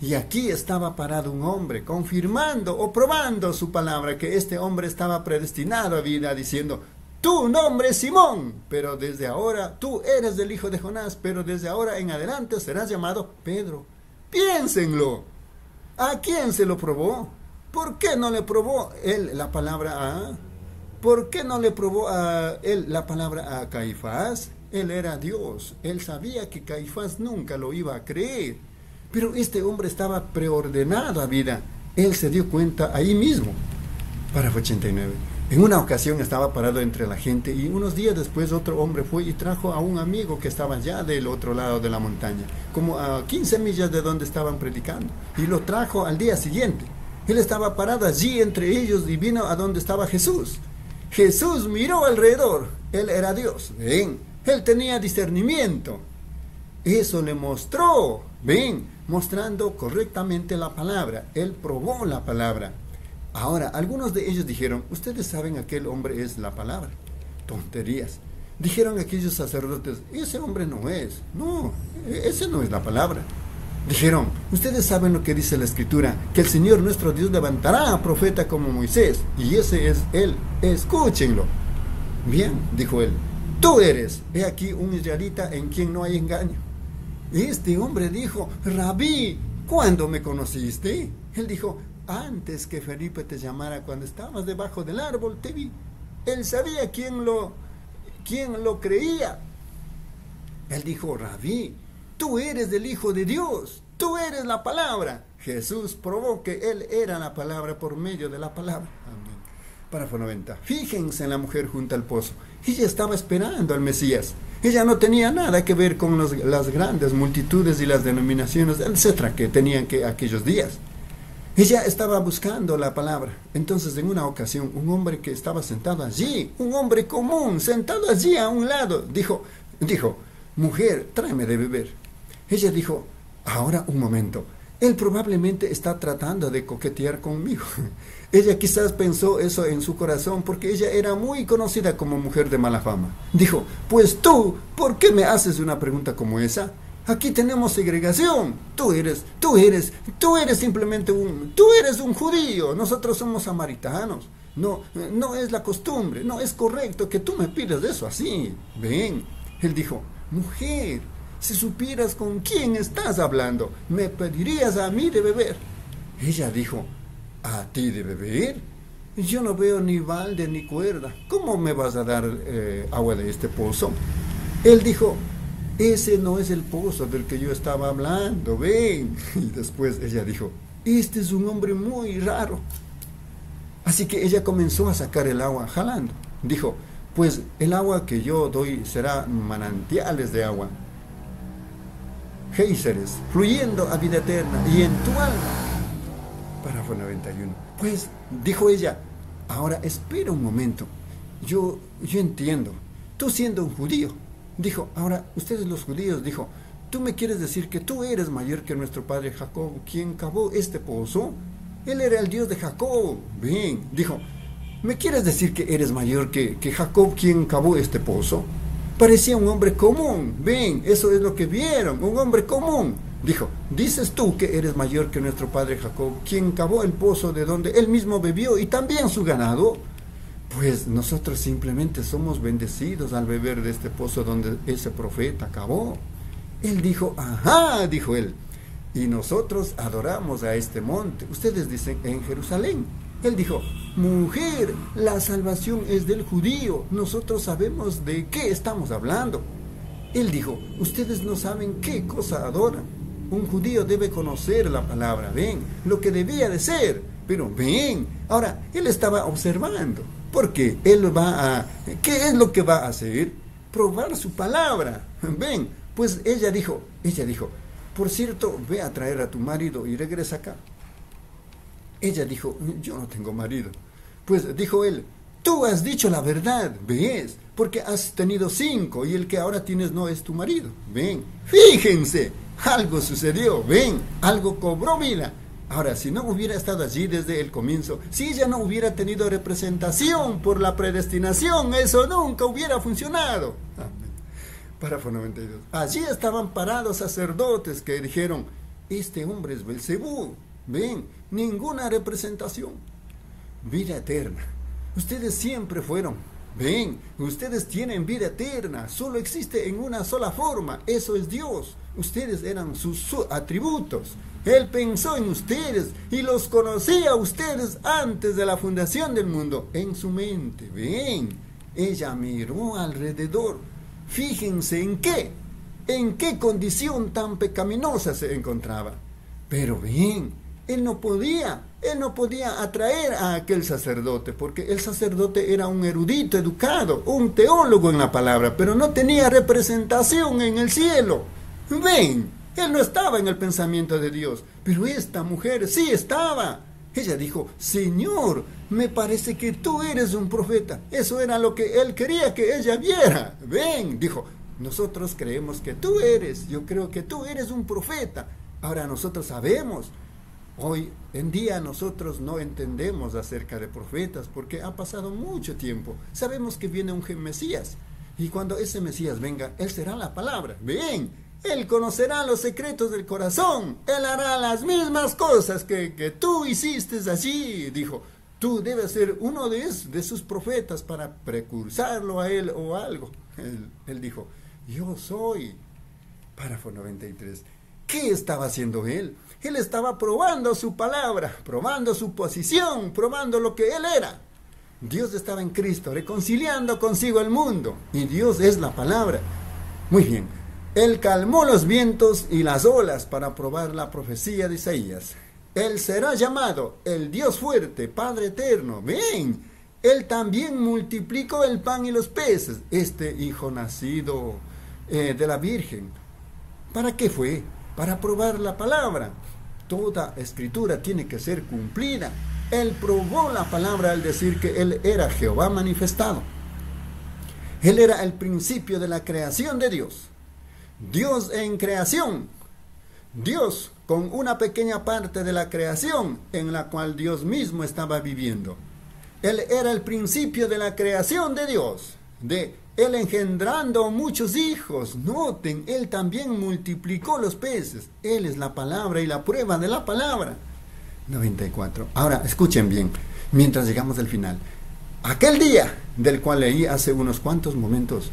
Y aquí estaba parado un hombre, confirmando o probando su palabra, que este hombre estaba predestinado a vida, diciendo, tu nombre es Simón, pero desde ahora tú eres del hijo de Jonás, pero desde ahora en adelante serás llamado Pedro. Piénsenlo. ¿A quién se lo probó? ¿Por qué no le probó él la palabra a? ¿Por qué no le probó a él la palabra a Caifás? Él era Dios. Él sabía que Caifás nunca lo iba a creer. Pero este hombre estaba preordenado a vida. Él se dio cuenta ahí mismo. Párrafo 89. En una ocasión estaba parado entre la gente y unos días después otro hombre fue y trajo a un amigo que estaba ya del otro lado de la montaña, como a 15 millas de donde estaban predicando, y lo trajo al día siguiente. Él estaba parado allí entre ellos y vino a donde estaba Jesús. Jesús miró alrededor. Él era Dios. Ven, él tenía discernimiento. Eso le mostró. Ven, mostrando correctamente la palabra. Él probó la palabra. Ahora, algunos de ellos dijeron, ustedes saben aquel hombre es la palabra. Tonterías. Dijeron aquellos sacerdotes, ese hombre no es. No, ese no es la palabra. Dijeron, ustedes saben lo que dice la escritura, que el Señor nuestro Dios levantará a profeta como Moisés, y ese es él. Escúchenlo. Bien, dijo él, tú eres, he aquí un israelita en quien no hay engaño. Este hombre dijo, Rabí, ¿cuándo me conociste? Él dijo, antes que Felipe te llamara, cuando estabas debajo del árbol, te vi. Él sabía quién lo, quién lo creía. Él dijo, Rabí, tú eres el Hijo de Dios, tú eres la palabra. Jesús probó que Él era la palabra por medio de la palabra. Amén. Párrafo 90. Fíjense en la mujer junto al pozo. Ella estaba esperando al Mesías. Ella no tenía nada que ver con las grandes multitudes y las denominaciones, etcétera, que tenían que aquellos días. Ella estaba buscando la palabra. Entonces, en una ocasión, un hombre que estaba sentado allí, un hombre común, sentado allí a un lado, dijo, dijo, mujer, tráeme de beber. Ella dijo, ahora un momento. Él probablemente está tratando de coquetear conmigo. Ella quizás pensó eso en su corazón porque ella era muy conocida como mujer de mala fama. Dijo, pues tú, ¿por qué me haces una pregunta como esa? Aquí tenemos segregación. Tú eres, tú eres, tú eres simplemente un, tú eres un judío. Nosotros somos samaritanos. No, no es la costumbre, no es correcto que tú me pidas eso así. Ven. Él dijo, mujer, si supieras con quién estás hablando, me pedirías a mí de beber. Ella dijo, ¿a ti de beber? Yo no veo ni balde ni cuerda. ¿Cómo me vas a dar eh, agua de este pozo? Él dijo, ese no es el pozo del que yo estaba hablando, ven. Y después ella dijo, este es un hombre muy raro. Así que ella comenzó a sacar el agua jalando. Dijo, pues el agua que yo doy será manantiales de agua. Géiseres, fluyendo a vida eterna y en tu alma. Párrafo 91. Pues, dijo ella, ahora espera un momento. Yo, yo entiendo. Tú siendo un judío. Dijo, ahora, ustedes los judíos, dijo, ¿tú me quieres decir que tú eres mayor que nuestro padre Jacob, quien cavó este pozo? Él era el Dios de Jacob. Bien, dijo, ¿me quieres decir que eres mayor que, que Jacob, quien cavó este pozo? Parecía un hombre común. Ven, eso es lo que vieron, un hombre común. Dijo, ¿dices tú que eres mayor que nuestro padre Jacob, quien cavó el pozo de donde él mismo bebió y también su ganado? Pues nosotros simplemente somos bendecidos al beber de este pozo donde ese profeta cavó. Él dijo, ajá, dijo él, y nosotros adoramos a este monte. Ustedes dicen en Jerusalén. Él dijo, mujer, la salvación es del judío. Nosotros sabemos de qué estamos hablando. Él dijo, ustedes no saben qué cosa adoran. Un judío debe conocer la palabra, ven, lo que debía de ser. Pero ven, ahora, él estaba observando. Porque él va a... ¿Qué es lo que va a hacer? Probar su palabra. Ven, pues ella dijo, ella dijo, por cierto, ve a traer a tu marido y regresa acá. Ella dijo, yo no tengo marido. Pues dijo él, tú has dicho la verdad, ves, porque has tenido cinco y el que ahora tienes no es tu marido. Ven, fíjense, algo sucedió, ven, algo cobró vida. Ahora, si no hubiera estado allí desde el comienzo, si ella no hubiera tenido representación por la predestinación, eso nunca hubiera funcionado. Amén. Párrafo 92. Allí estaban parados sacerdotes que dijeron, este hombre es Belcebú. Ven, ninguna representación. Vida eterna. Ustedes siempre fueron. Ven, ustedes tienen vida eterna. Solo existe en una sola forma. Eso es Dios. Ustedes eran sus, sus atributos. Él pensó en ustedes y los conocía a ustedes antes de la fundación del mundo. En su mente. Ven, ella miró alrededor. Fíjense en qué, en qué condición tan pecaminosa se encontraba. Pero bien, él no podía, él no podía atraer a aquel sacerdote, porque el sacerdote era un erudito educado, un teólogo en la palabra, pero no tenía representación en el cielo. Ven, él no estaba en el pensamiento de Dios, pero esta mujer sí estaba. Ella dijo, Señor, me parece que tú eres un profeta. Eso era lo que él quería que ella viera. Ven, dijo, nosotros creemos que tú eres, yo creo que tú eres un profeta. Ahora nosotros sabemos, hoy en día nosotros no entendemos acerca de profetas porque ha pasado mucho tiempo. Sabemos que viene un Mesías y cuando ese Mesías venga, él será la palabra. Ven, él conocerá los secretos del corazón. Él hará las mismas cosas que, que tú hiciste allí. Dijo, tú debes ser uno de, es, de sus profetas para precursarlo a él o algo. Él, él dijo, yo soy. Párrafo 93. ¿Qué estaba haciendo él? Él estaba probando su palabra, probando su posición, probando lo que él era. Dios estaba en Cristo, reconciliando consigo el mundo. Y Dios es la palabra. Muy bien. Él calmó los vientos y las olas para probar la profecía de Isaías. Él será llamado el Dios fuerte, Padre eterno. Ven, Él también multiplicó el pan y los peces. Este hijo nacido eh, de la Virgen. ¿Para qué fue? Para probar la palabra. Toda escritura tiene que ser cumplida. Él probó la palabra al decir que Él era Jehová manifestado. Él era el principio de la creación de Dios. Dios en creación. Dios con una pequeña parte de la creación en la cual Dios mismo estaba viviendo. Él era el principio de la creación de Dios, de Él engendrando muchos hijos. Noten, Él también multiplicó los peces. Él es la palabra y la prueba de la palabra. 94. Ahora, escuchen bien, mientras llegamos al final. Aquel día del cual leí hace unos cuantos momentos.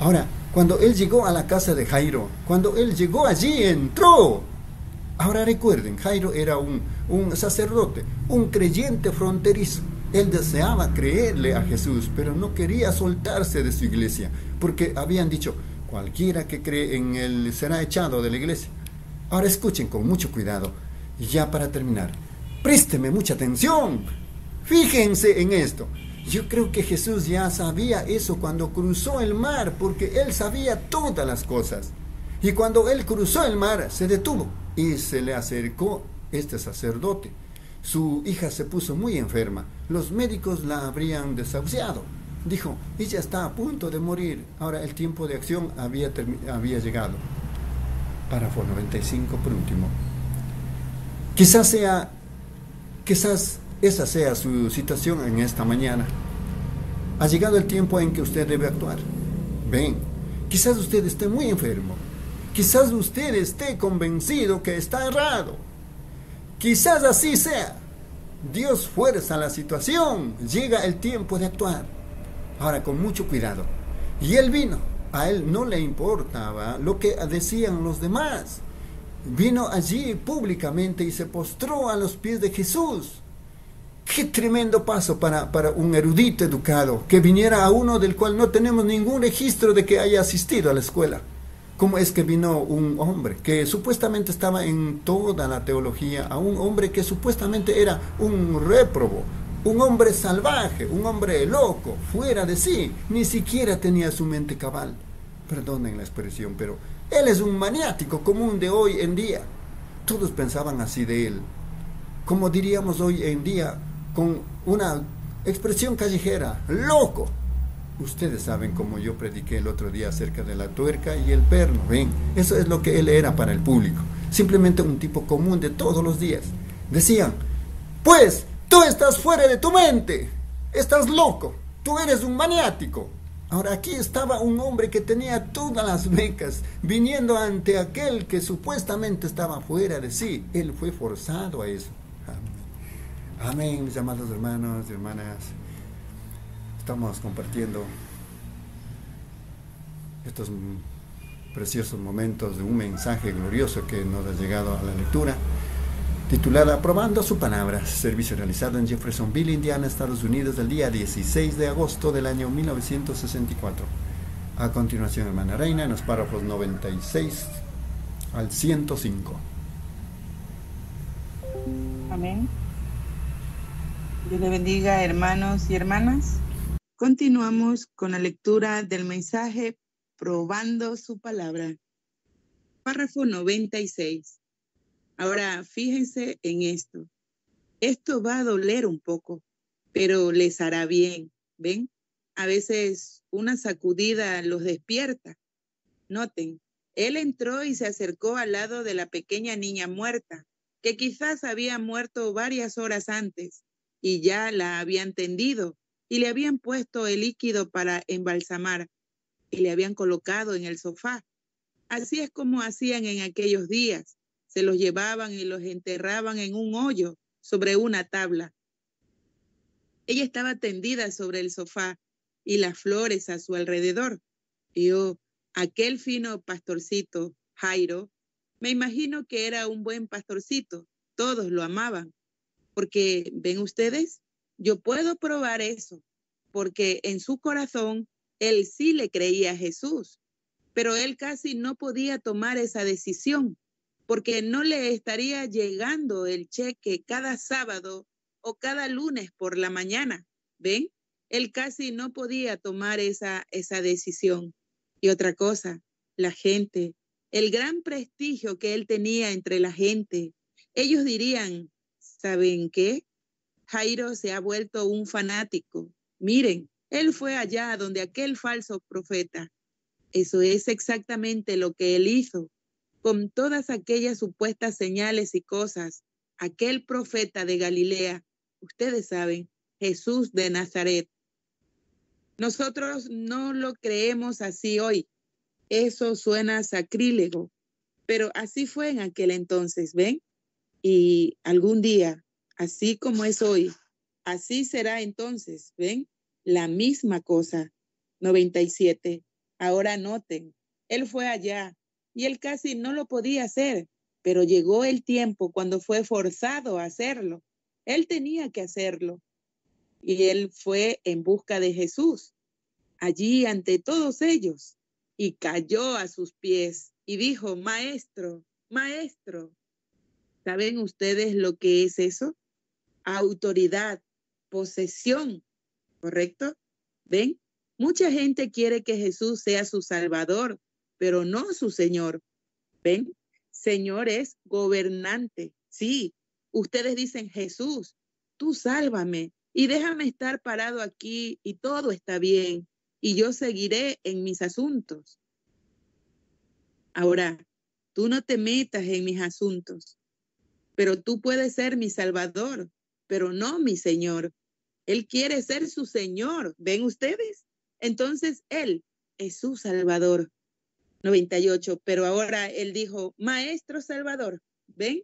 Ahora, cuando él llegó a la casa de Jairo, cuando él llegó allí, entró. Ahora recuerden, Jairo era un, un sacerdote, un creyente fronterizo. Él deseaba creerle a Jesús, pero no quería soltarse de su iglesia, porque habían dicho, cualquiera que cree en él será echado de la iglesia. Ahora escuchen con mucho cuidado, y ya para terminar, présteme mucha atención, fíjense en esto. Yo creo que Jesús ya sabía eso cuando cruzó el mar, porque él sabía todas las cosas. Y cuando él cruzó el mar, se detuvo y se le acercó este sacerdote. Su hija se puso muy enferma. Los médicos la habrían desahuciado. Dijo, ella está a punto de morir. Ahora el tiempo de acción había, llegado. Párrafo 95 por último. Quizás sea, quizás esa sea su situación en esta mañana. Ha llegado el tiempo en que usted debe actuar. Ven, quizás usted esté muy enfermo. Quizás usted esté convencido que está errado. Quizás así sea. Dios fuerza la situación. Llega el tiempo de actuar. Ahora, con mucho cuidado. Y él vino. A él no le importaba lo que decían los demás. Vino allí públicamente y se postró a los pies de Jesús. Qué tremendo paso para, para, un erudito educado, que viniera a uno del cual no tenemos ningún registro de que haya asistido a la escuela. ¿Cómo es que vino un hombre que supuestamente estaba en toda la teología, a un hombre que supuestamente era un réprobo, un hombre salvaje, un hombre loco, fuera de sí, ni siquiera tenía su mente cabal? Perdonen la expresión, pero él es un maniático común de hoy en día. Todos pensaban así de él. Como diríamos hoy en día, con una expresión callejera, loco. Ustedes saben como yo prediqué el otro día acerca de la tuerca y el perno, ven, eso es lo que él era para el público, simplemente un tipo común de todos los días. Decían, pues tú estás fuera de tu mente, estás loco, tú eres un maniático. Ahora aquí estaba un hombre que tenía todas las becas, viniendo ante aquel que supuestamente estaba fuera de sí. Él fue forzado a eso. Amén, mis amados hermanos y hermanas. Estamos compartiendo estos preciosos momentos de un mensaje glorioso que nos ha llegado a la lectura, titulada Probando su palabra, servicio realizado en Jeffersonville, Indiana, Estados Unidos, el día 16 de agosto del año 1964. A continuación, hermana Reina, en los párrafos 96 al 105. Amén. Dios le bendiga, hermanos y hermanas. Continuamos con la lectura del mensaje Probando su palabra. Párrafo 96. Ahora, fíjense en esto. Esto va a doler un poco, pero les hará bien. ¿Ven? A veces una sacudida los despierta. Noten, él entró y se acercó al lado de la pequeña niña muerta, que quizás había muerto varias horas antes y ya la habían tendido y le habían puesto el líquido para embalsamar y le habían colocado en el sofá. Así es como hacían en aquellos días. Se los llevaban y los enterraban en un hoyo sobre una tabla. Ella estaba tendida sobre el sofá y las flores a su alrededor. Y oh, aquel fino pastorcito, Jairo, me imagino que era un buen pastorcito. Todos lo amaban. Porque, ven ustedes, yo puedo probar eso, porque en su corazón él sí le creía a Jesús, pero él casi no podía tomar esa decisión, porque no le estaría llegando el cheque cada sábado o cada lunes por la mañana. ¿Ven? él casi no podía tomar esa, esa decisión. Y otra cosa, la gente, el gran prestigio que él tenía entre la gente. Ellos dirían, ¿saben qué? Jairo se ha vuelto un fanático. Miren, él fue allá donde aquel falso profeta. Eso es exactamente lo que él hizo con todas aquellas supuestas señales y cosas. Aquel profeta de Galilea, ustedes saben, Jesús de Nazaret. Nosotros no lo creemos así hoy. Eso suena sacrílego, pero así fue en aquel entonces, ¿ven? Y algún día, así como es hoy, así será entonces, ¿ven? La misma cosa. 97. Ahora noten, él fue allá y él casi no lo podía hacer, pero llegó el tiempo cuando fue forzado a hacerlo. Él tenía que hacerlo. Y él fue en busca de Jesús, allí ante todos ellos, y cayó a sus pies y dijo, Maestro, Maestro, ¿saben ustedes lo que es eso? Autoridad, posesión, ¿correcto? ¿Ven? Mucha gente quiere que Jesús sea su Salvador, pero no su Señor. ¿Ven? Señor es gobernante. Sí, ustedes dicen, Jesús, tú sálvame y déjame estar parado aquí y todo está bien y yo seguiré en mis asuntos. Ahora, tú no te metas en mis asuntos, pero tú puedes ser mi Salvador, pero no mi Señor. Él quiere ser su Señor, ¿ven ustedes? Entonces Él es su Salvador. 98, pero ahora Él dijo, Maestro Salvador, ¿ven?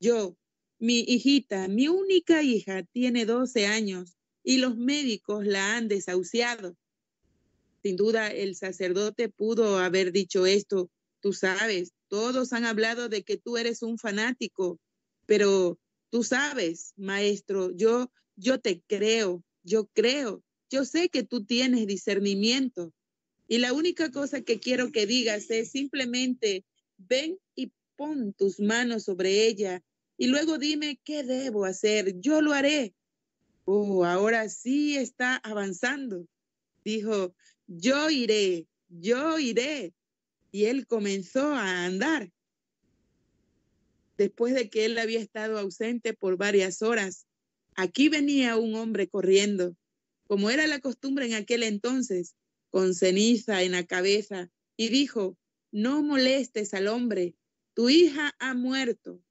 Yo, mi hijita, mi única hija, tiene 12 años y los médicos la han desahuciado. Sin duda, el sacerdote pudo haber dicho esto. Tú sabes, todos han hablado de que tú eres un fanático, pero tú sabes, maestro, yo, yo te creo, yo creo, yo sé que tú tienes discernimiento. Y la única cosa que quiero que digas es simplemente, ven y pon tus manos sobre ella y luego dime qué debo hacer. Yo lo haré. Oh, ahora sí está avanzando. Dijo, yo iré, yo iré. Y él comenzó a andar. Después de que él había estado ausente por varias horas, aquí venía un hombre corriendo, como era la costumbre en aquel entonces, con ceniza en la cabeza, y dijo, no molestes al hombre, tu hija ha muerto,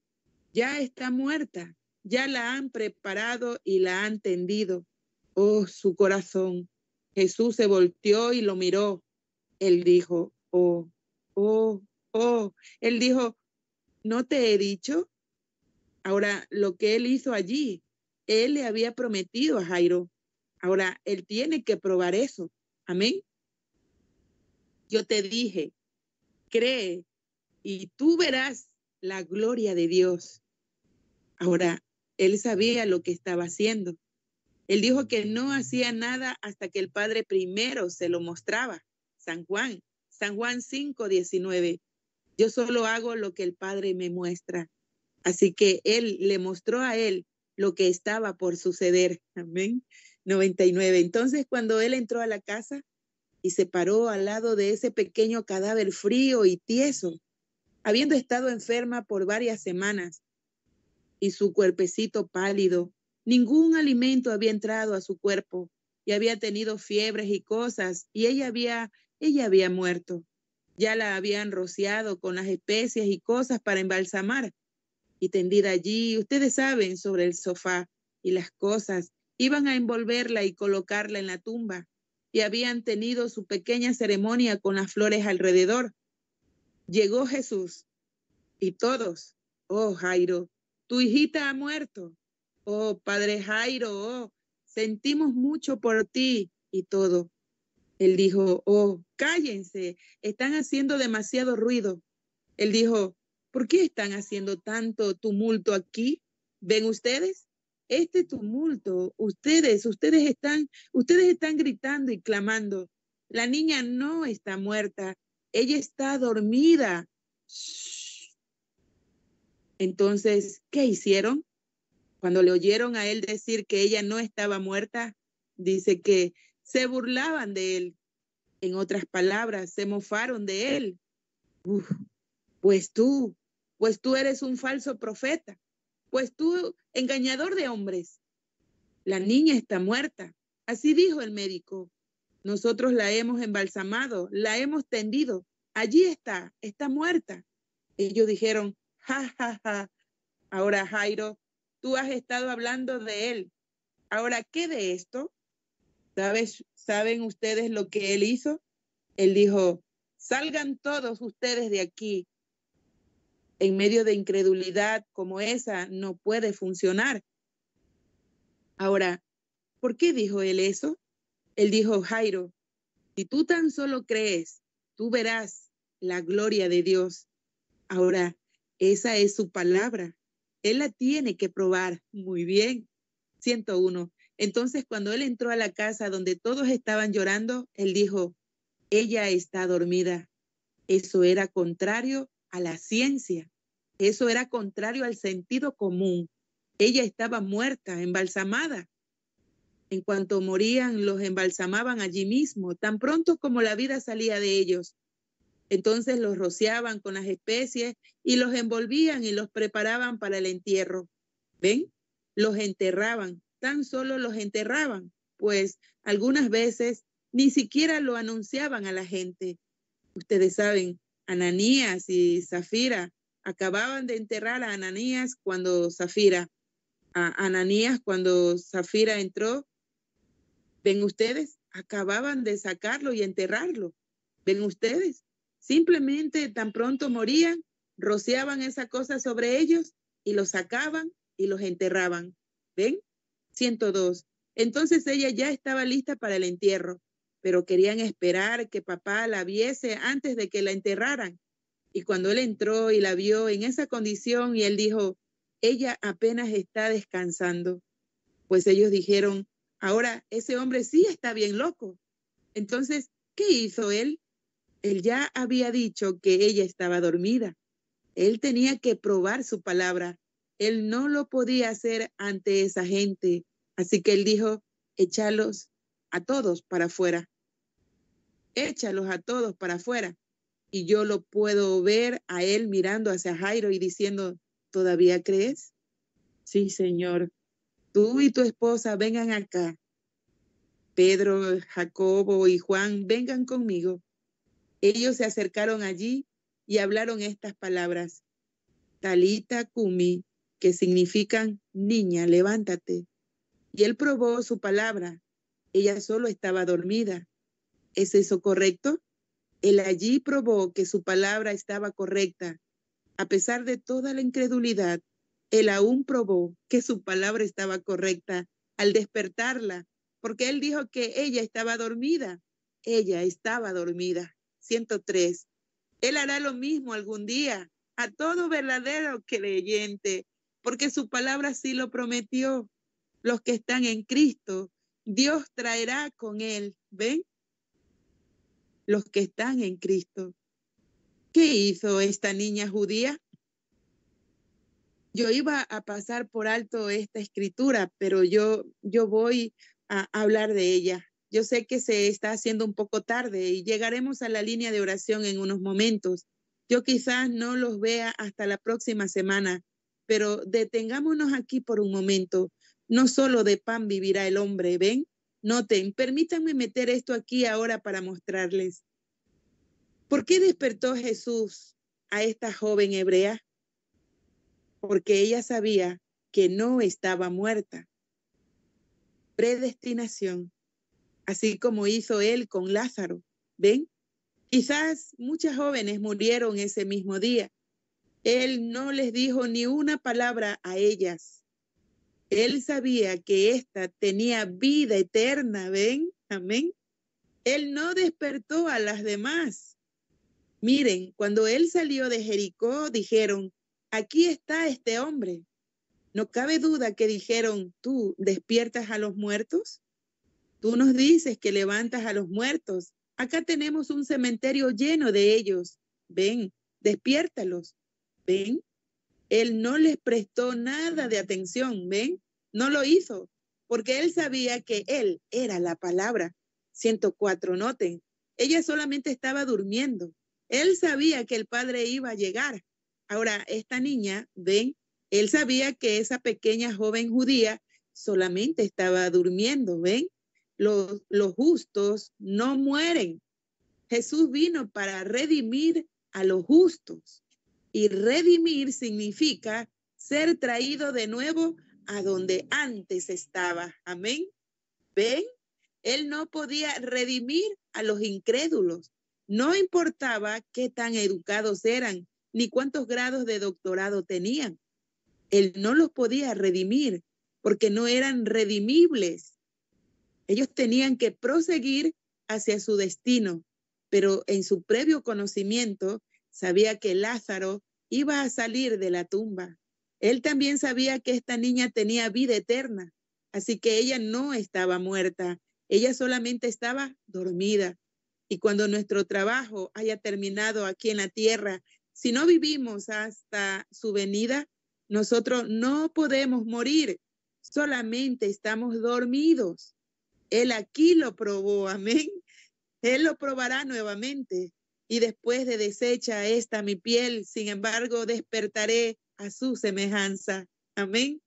ya está muerta, ya la han preparado y la han tendido. Oh, su corazón Jesús se volteó y lo miró. Él dijo, oh, oh, oh. Él dijo, ¿no te he dicho? Ahora, lo que él hizo allí, él le había prometido a Jairo. Ahora, él tiene que probar eso. Amén. Yo te dije, cree y tú verás la gloria de Dios. Ahora, él sabía lo que estaba haciendo. Él dijo que no hacía nada hasta que el Padre primero se lo mostraba. San Juan, San Juan 5, 19. Yo solo hago lo que el Padre me muestra. Así que Él le mostró a Él lo que estaba por suceder. Amén. 99. Entonces, cuando Él entró a la casa y se paró al lado de ese pequeño cadáver frío y tieso, habiendo estado enferma por varias semanas, y su cuerpecito pálido, Ningún alimento había entrado a su cuerpo y había tenido fiebres y cosas y ella había, ella había muerto. Ya la habían rociado con las especias y cosas para embalsamar y tendida allí, ustedes saben, sobre el sofá y las cosas, iban a envolverla y colocarla en la tumba y habían tenido su pequeña ceremonia con las flores alrededor. Llegó Jesús y todos, oh Jairo, tu hijita ha muerto Oh, Padre Jairo, oh, sentimos mucho por ti y todo. Él dijo, oh, cállense, están haciendo demasiado ruido. Él dijo, ¿por qué están haciendo tanto tumulto aquí? ¿Ven ustedes? Este tumulto, ustedes, ustedes están, ustedes están gritando y clamando. La niña no está muerta, ella está dormida. Entonces, ¿qué hicieron? Cuando le oyeron a él decir que ella no estaba muerta, dice que se burlaban de él. En otras palabras, se mofaron de él. Uf, pues tú, pues tú eres un falso profeta, pues tú engañador de hombres. La niña está muerta. Así dijo el médico. Nosotros la hemos embalsamado, la hemos tendido. Allí está, está muerta. Ellos dijeron, ja, ja, ja. Ahora, Jairo, tú has estado hablando de él. Ahora, ¿qué de esto? ¿Sabes, ¿Saben ustedes lo que él hizo? Él dijo, salgan todos ustedes de aquí. En medio de incredulidad como esa no puede funcionar. Ahora, ¿por qué dijo él eso? Él dijo, Jairo, si tú tan solo crees, tú verás la gloria de Dios. Ahora, esa es su palabra. Él la tiene que probar. Muy bien. 101. Entonces, cuando él entró a la casa donde todos estaban llorando, él dijo, ella está dormida. Eso era contrario a la ciencia. Eso era contrario al sentido común. Ella estaba muerta, embalsamada. En cuanto morían, los embalsamaban allí mismo, tan pronto como la vida salía de ellos. Entonces los rociaban con las especies y los envolvían y los preparaban para el entierro. ¿Ven? Los enterraban, tan solo los enterraban, pues algunas veces ni siquiera lo anunciaban a la gente. Ustedes saben, Ananías y Zafira acababan de enterrar a Ananías cuando Zafira, Ananías cuando Zafira entró Ven ustedes, acababan de sacarlo y enterrarlo. Ven ustedes, simplemente tan pronto morían, rociaban esa cosa sobre ellos y los sacaban y los enterraban. ¿Ven? 102. Entonces ella ya estaba lista para el entierro, pero querían esperar que papá la viese antes de que la enterraran. Y cuando él entró y la vio en esa condición y él dijo, ella apenas está descansando, pues ellos dijeron, Ahora, ese hombre sí está bien loco. Entonces, ¿qué hizo él? Él ya había dicho que ella estaba dormida. Él tenía que probar su palabra. Él no lo podía hacer ante esa gente. Así que él dijo, échalos a todos para afuera. Échalos a todos para afuera. Y yo lo puedo ver a él mirando hacia Jairo y diciendo, ¿todavía crees? Sí, Señor, tú y tu esposa vengan acá. Pedro, Jacobo y Juan, vengan conmigo. Ellos se acercaron allí y hablaron estas palabras. Talita Kumi, que significan niña, levántate. Y él probó su palabra. Ella solo estaba dormida. ¿Es eso correcto? Él allí probó que su palabra estaba correcta. A pesar de toda la incredulidad, él aún probó que su palabra estaba correcta al despertarla, porque él dijo que ella estaba dormida. Ella estaba dormida. 103. Él hará lo mismo algún día a todo verdadero creyente, porque su palabra sí lo prometió. Los que están en Cristo, Dios traerá con él. ¿Ven? Los que están en Cristo. ¿Qué hizo esta niña judía? yo iba a pasar por alto esta escritura, pero yo, yo voy a hablar de ella. Yo sé que se está haciendo un poco tarde y llegaremos a la línea de oración en unos momentos. Yo quizás no los vea hasta la próxima semana, pero detengámonos aquí por un momento. No solo de pan vivirá el hombre, ¿ven? Noten, permítanme meter esto aquí ahora para mostrarles. ¿Por qué despertó Jesús a esta joven hebrea? porque ella sabía que no estaba muerta. Predestinación, así como hizo él con Lázaro. ¿Ven? Quizás muchas jóvenes murieron ese mismo día. Él no les dijo ni una palabra a ellas. Él sabía que ésta tenía vida eterna, ¿ven? Amén. Él no despertó a las demás. Miren, cuando él salió de Jericó, dijeron, aquí está este hombre. No cabe duda que dijeron, tú despiertas a los muertos. Tú nos dices que levantas a los muertos. Acá tenemos un cementerio lleno de ellos. Ven, despiértalos. Ven. Él no les prestó nada de atención. Ven, no lo hizo. porque él sabía que él era la palabra. 104, noten, ella solamente estaba durmiendo. Él sabía que el padre iba a llegar. Ahora, esta niña, ven, él sabía que esa pequeña joven judía solamente estaba durmiendo, ven. Los, los justos no mueren. Jesús vino para redimir a los justos. Y redimir significa ser traído de nuevo a donde antes estaba. Amén. ¿Ven? Él no podía redimir a los incrédulos. No importaba qué tan educados eran, ni cuántos grados de doctorado tenían. Él no los podía redimir porque no eran redimibles. Ellos tenían que proseguir hacia su destino, pero en su previo conocimiento sabía que Lázaro iba a salir de la tumba. Él también sabía que esta niña tenía vida eterna, así que ella no estaba muerta, ella solamente estaba dormida. Y cuando nuestro trabajo haya terminado aquí en la tierra, si no vivimos hasta su venida, nosotros no podemos morir, solamente estamos dormidos. Él aquí lo probó, amén. Él lo probará nuevamente. Y después de deshecha esta mi piel, sin embargo, despertaré a su semejanza. Amén.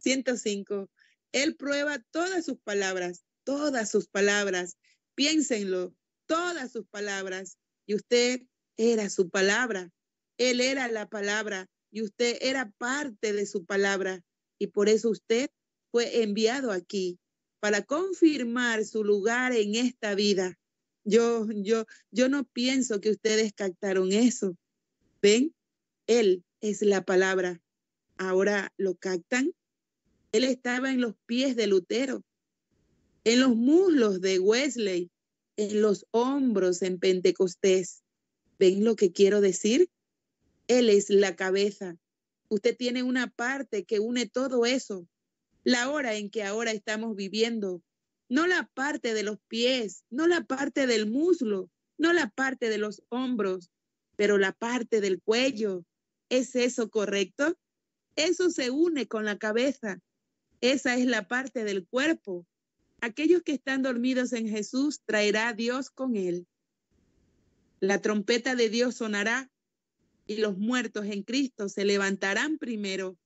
105. Él prueba todas sus palabras, todas sus palabras. Piénsenlo, todas sus palabras. Y usted era su palabra. Él era la palabra y usted era parte de su palabra. Y por eso usted fue enviado aquí para confirmar su lugar en esta vida. Yo, yo, yo no pienso que ustedes captaron eso. ¿Ven? Él es la palabra. Ahora lo captan. Él estaba en los pies de Lutero, en los muslos de Wesley, en los hombros en Pentecostés. ¿Ven lo que quiero decir? Él es la cabeza. Usted tiene una parte que une todo eso. La hora en que ahora estamos viviendo. No la parte de los pies, no la parte del muslo, no la parte de los hombros, pero la parte del cuello, ¿Es eso correcto? Eso se une con la cabeza. Esa es la parte del cuerpo. Aquellos que están dormidos en Jesús traerá Dios con él. La trompeta de Dios sonará y los muertos en Cristo se levantarán primero.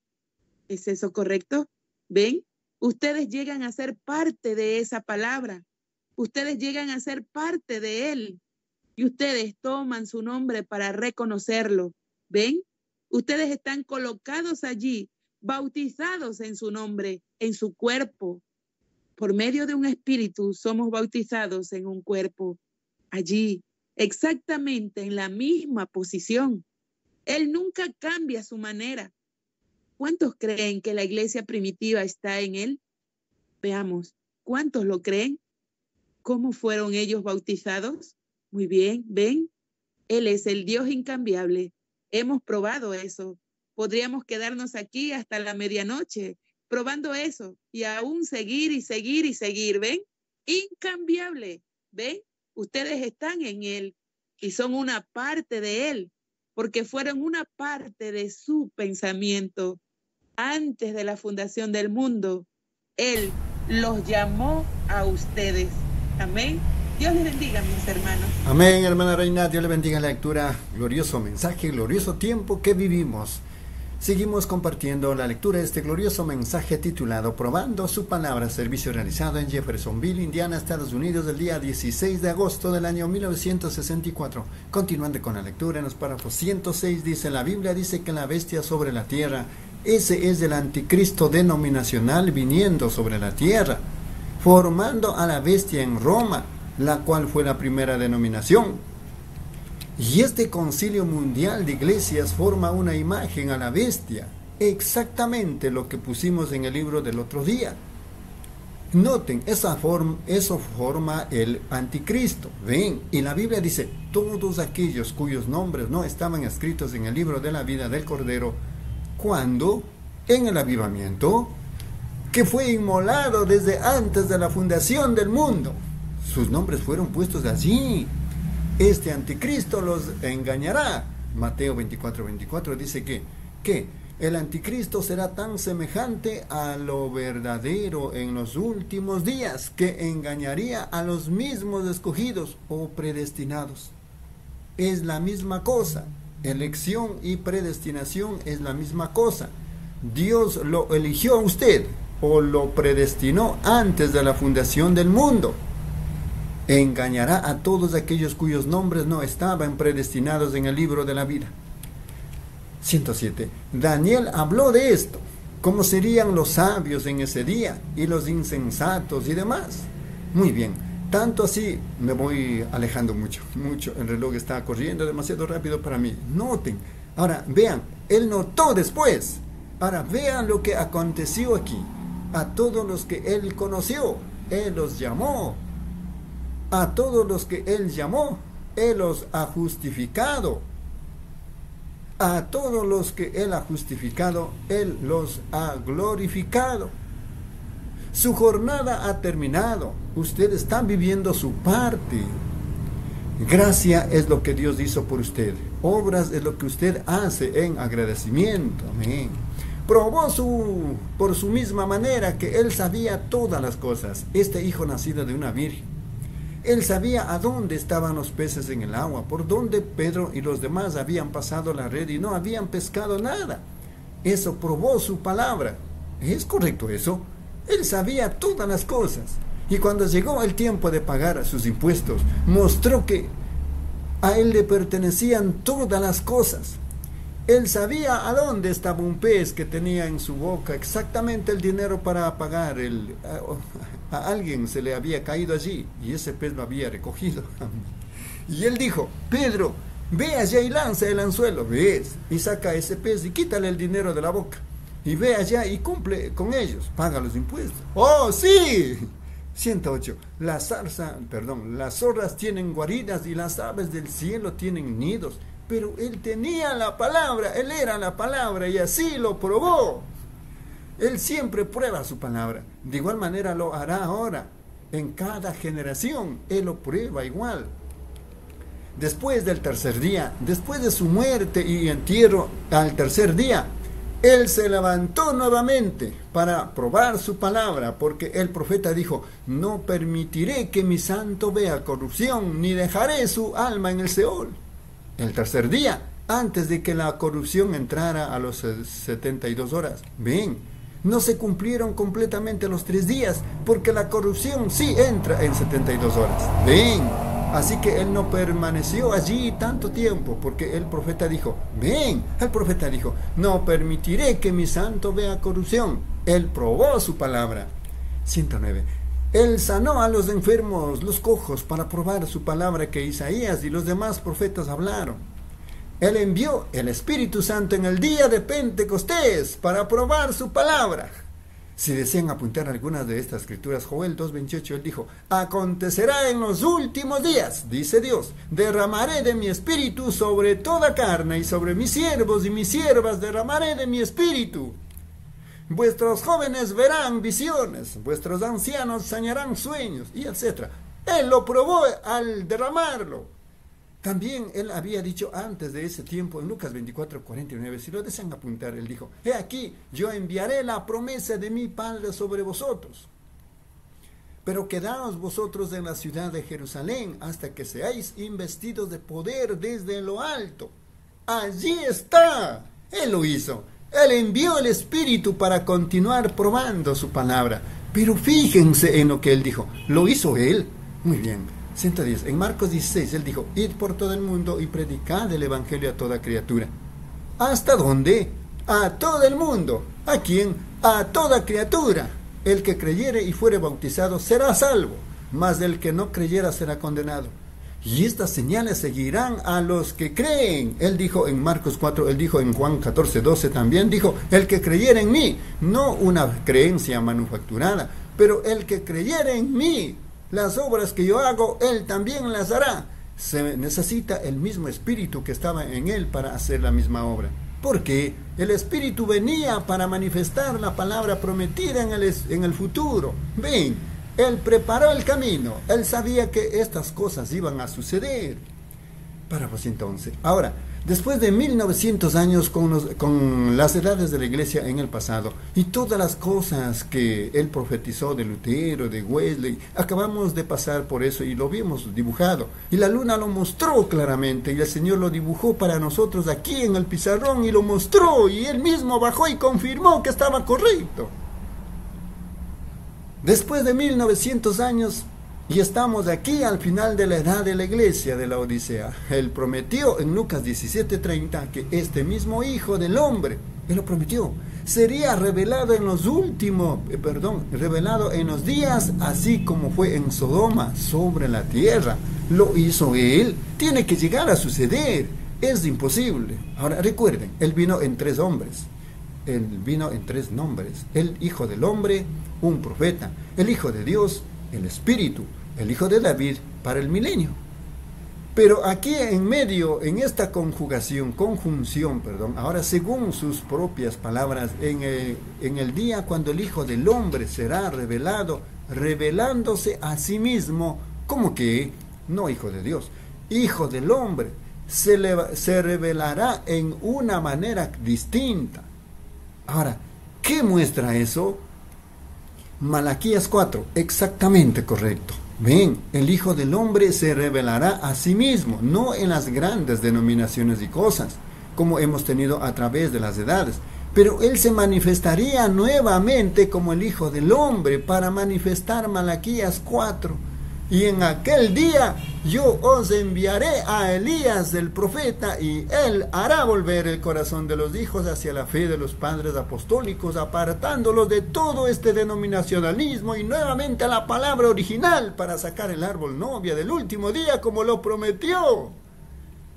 ¿Es eso correcto? ¿Ven? Ustedes llegan a ser parte de esa palabra. Ustedes llegan a ser parte de Él. Y ustedes toman su nombre para reconocerlo. ¿Ven? Ustedes están colocados allí, bautizados en su nombre, en su cuerpo. Por medio de un espíritu somos bautizados en un cuerpo, allí, exactamente en la misma posición. Él nunca cambia su manera. ¿Cuántos creen que la iglesia primitiva está en él? Veamos, ¿cuántos lo creen? ¿Cómo fueron ellos bautizados? Muy bien, ven, Él es el Dios incambiable, Hemos probado eso. Podríamos quedarnos aquí hasta la medianoche probando eso y aún seguir y seguir y seguir, ¿ven? Incambiable, ¿ven? Ustedes están en Él y son una parte de Él, porque fueron una parte de su pensamiento. Antes de la fundación del mundo, Él los llamó a ustedes. Amén. Dios les bendiga, mis hermanos. Amén, hermana Reina. Dios le bendiga la lectura. Glorioso mensaje, glorioso tiempo que vivimos. Seguimos compartiendo la lectura de este glorioso mensaje titulado Probando su palabra, servicio realizado en Jeffersonville, Indiana, Estados Unidos, el día 16 de agosto del año 1964. Continuando con la lectura en los párrafos 106 dice, la Biblia dice que la bestia sobre la tierra, ese es el anticristo denominacional viniendo sobre la tierra, formando a la bestia en Roma la cual fue la primera denominación. Y este concilio mundial de iglesias forma una imagen a la bestia, exactamente lo que pusimos en el libro del otro día. Noten, esa forma, eso forma el anticristo. Ven, y la Biblia dice, todos aquellos cuyos nombres no estaban escritos en el libro de la vida del Cordero, cuando en el avivamiento, que fue inmolado desde antes de la fundación del mundo sus nombres fueron puestos allí. Este anticristo los engañará. Mateo 24, 24 dice que, que El anticristo será tan semejante a lo verdadero en los últimos días que engañaría a los mismos escogidos o predestinados. Es la misma cosa. Elección y predestinación es la misma cosa. Dios lo eligió a usted o lo predestinó antes de la fundación del mundo. Engañará a todos aquellos cuyos nombres no estaban predestinados en el libro de la vida. 107. Daniel habló de esto, cómo serían los sabios en ese día y los insensatos y demás. Muy bien, tanto así me voy alejando mucho, mucho. El reloj está corriendo demasiado rápido para mí. Noten. Ahora, vean, él notó después. Ahora, vean lo que aconteció aquí. A todos los que él conoció, él los llamó. A todos los que él llamó, él los ha justificado a todos los que Él ha justificado, Él los ha glorificado. Su jornada ha terminado. Usted está viviendo su parte. Gracia es lo que Dios hizo por usted. Obras es lo que usted hace en agradecimiento. Amén. Probó su, por su misma manera que Él sabía todas las cosas. Este hijo nacido de una virgen él sabía a dónde estaban los peces en el agua, por dónde Pedro y los demás habían pasado la red y no habían pescado nada. Eso probó su palabra. ¿Es correcto eso? Él sabía todas las cosas. Y cuando llegó el tiempo de pagar sus impuestos, mostró que a él le pertenecían todas las cosas. Él sabía a dónde estaba un pez que tenía en su boca exactamente el dinero para pagar el, a alguien se le había caído allí y ese pez lo había recogido. y él dijo, Pedro, ve allá y lanza el anzuelo, ves, y saca ese pez y quítale el dinero de la boca. Y ve allá y cumple con ellos, paga los impuestos. ¡Oh, sí! 108. La zarza, perdón, las zorras tienen guaridas y las aves del cielo tienen nidos. Pero él tenía la palabra, él era la palabra y así lo probó. Él siempre prueba su palabra. De igual manera lo hará ahora. En cada generación Él lo prueba igual. Después del tercer día, después de su muerte y entierro al tercer día, Él se levantó nuevamente para probar su palabra, porque el profeta dijo, no permitiré que mi santo vea corrupción, ni dejaré su alma en el Seol. El tercer día, antes de que la corrupción entrara a los 72 horas. Ven, no se cumplieron completamente los tres días, porque la corrupción sí entra en 72 horas. Ven, así que él no permaneció allí tanto tiempo, porque el profeta dijo, ven, el profeta dijo, no permitiré que mi santo vea corrupción. Él probó su palabra. 109. Él sanó a los enfermos, los cojos, para probar su palabra que Isaías y los demás profetas hablaron. Él envió el Espíritu Santo en el día de Pentecostés para probar su palabra. Si desean apuntar algunas de estas escrituras, Joel 2.28, él dijo, acontecerá en los últimos días, dice Dios, derramaré de mi espíritu sobre toda carne y sobre mis siervos y mis siervas derramaré de mi espíritu. Vuestros jóvenes verán visiones, vuestros ancianos soñarán sueños, y etc. Él lo probó al derramarlo. También él había dicho antes de ese tiempo, en Lucas 24, 49, si lo desean apuntar, él dijo, he aquí, yo enviaré la promesa de mi Padre sobre vosotros. Pero quedaos vosotros en la ciudad de Jerusalén hasta que seáis investidos de poder desde lo alto. Allí está. Él lo hizo. Él envió el Espíritu para continuar probando su palabra. Pero fíjense en lo que él dijo. Lo hizo él. Muy bien. 110. En Marcos 16, él dijo, id por todo el mundo y predicad el Evangelio a toda criatura. ¿Hasta dónde? A todo el mundo. ¿A quién? A toda criatura. El que creyere y fuere bautizado será salvo, mas el que no creyera será condenado. Y estas señales seguirán a los que creen. Él dijo en Marcos 4, él dijo en Juan 14, 12 también, dijo, el que creyere en mí, no una creencia manufacturada, pero el que creyere en mí, las obras que yo hago, Él también las hará. Se necesita el mismo espíritu que estaba en Él para hacer la misma obra. Porque el espíritu venía para manifestar la palabra prometida en el, en el futuro. Ven, Él preparó el camino. Él sabía que estas cosas iban a suceder. Para vos entonces. Ahora, Después de 1900 años con, los- con las edades de la iglesia en el pasado y todas las cosas que él profetizó de Lutero, de Wesley, acabamos de pasar por eso y lo vimos dibujado. Y la luna lo mostró claramente y el Señor lo dibujó para nosotros aquí en el pizarrón y lo mostró y él mismo bajó y confirmó que estaba correcto. Después de 1900 años, y estamos aquí al final de la edad de la iglesia de la Odisea. Él prometió en Lucas 17:30 que este mismo Hijo del Hombre, Él lo prometió, sería revelado en los últimos, eh, perdón, revelado en los días, así como fue en Sodoma, sobre la tierra. Lo hizo Él, tiene que llegar a suceder, es imposible. Ahora recuerden, Él vino en tres hombres. Él vino en tres nombres. El Hijo del Hombre, un profeta. El Hijo de Dios, el Espíritu. El Hijo de David para el milenio. Pero aquí en medio, en esta conjugación, conjunción, perdón, ahora según sus propias palabras, en el, día cuando el Hijo del Hombre será revelado, revelándose a sí mismo, como que, no Hijo de Dios, Hijo del Hombre, se, se revelará en una manera distinta. Ahora, ¿qué muestra eso? Malaquías 4, exactamente correcto. Ven, el Hijo del Hombre se revelará a sí mismo, no en las grandes denominaciones y cosas, como hemos tenido a través de las edades, pero Él se manifestaría nuevamente como el Hijo del Hombre para manifestar Malaquías 4. Y en aquel día yo os enviaré a Elías el profeta y él hará volver el corazón de los hijos hacia la fe de los padres apostólicos, apartándolos de todo este denominacionalismo y nuevamente a la palabra original para sacar el árbol novia del último día como lo prometió.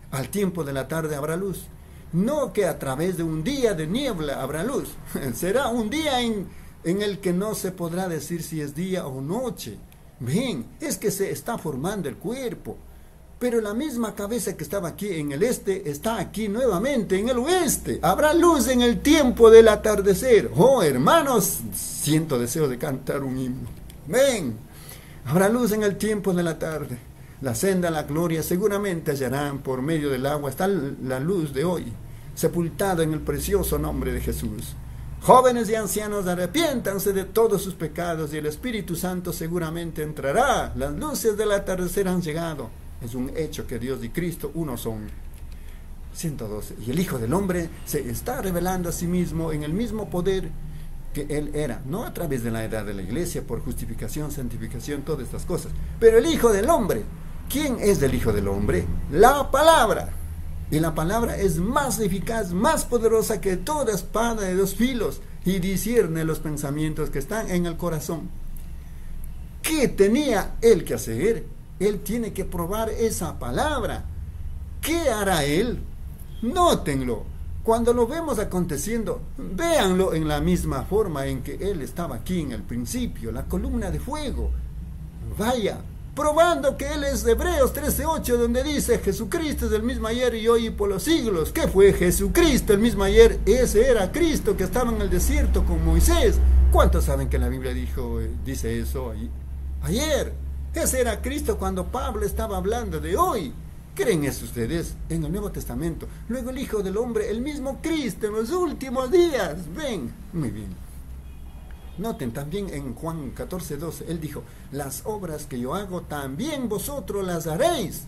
Al tiempo de la tarde habrá luz. No que a través de un día de niebla habrá luz. Será un día en, en el que no se podrá decir si es día o noche. Ven, es que se está formando el cuerpo. Pero la misma cabeza que estaba aquí en el este está aquí nuevamente en el oeste. Habrá luz en el tiempo del atardecer. Oh, hermanos, siento deseo de cantar un himno. Ven, habrá luz en el tiempo de la tarde. La senda la gloria seguramente hallarán por medio del agua. Está la luz de hoy, sepultada en el precioso nombre de Jesús. Jóvenes y ancianos, arrepiéntanse de todos sus pecados y el Espíritu Santo seguramente entrará. Las luces del atardecer han llegado. Es un hecho que Dios y Cristo uno son. 112. Y el Hijo del Hombre se está revelando a sí mismo en el mismo poder que Él era, no a través de la edad de la iglesia, por justificación, santificación, todas estas cosas. Pero el Hijo del Hombre, ¿quién es el Hijo del Hombre? La palabra. Y la palabra es más eficaz, más poderosa que toda espada de dos filos y discierne los pensamientos que están en el corazón. ¿Qué tenía él que hacer? Él tiene que probar esa palabra. ¿Qué hará él? Nótenlo. Cuando lo vemos aconteciendo, véanlo en la misma forma en que él estaba aquí en el principio, la columna de fuego. Vaya, probando que él es de Hebreos 13:8, donde dice Jesucristo es el mismo ayer y hoy y por los siglos. ¿Qué fue Jesucristo el mismo ayer? Ese era Cristo que estaba en el desierto con Moisés. ¿Cuántos saben que la Biblia dijo, eh, dice eso? Ayer. Ese era Cristo cuando Pablo estaba hablando de hoy. ¿Creen eso ustedes en el Nuevo Testamento? Luego el Hijo del Hombre, el mismo Cristo en los últimos días. Ven, muy bien. Noten también en Juan 14, 12, él dijo, las obras que yo hago también vosotros las haréis.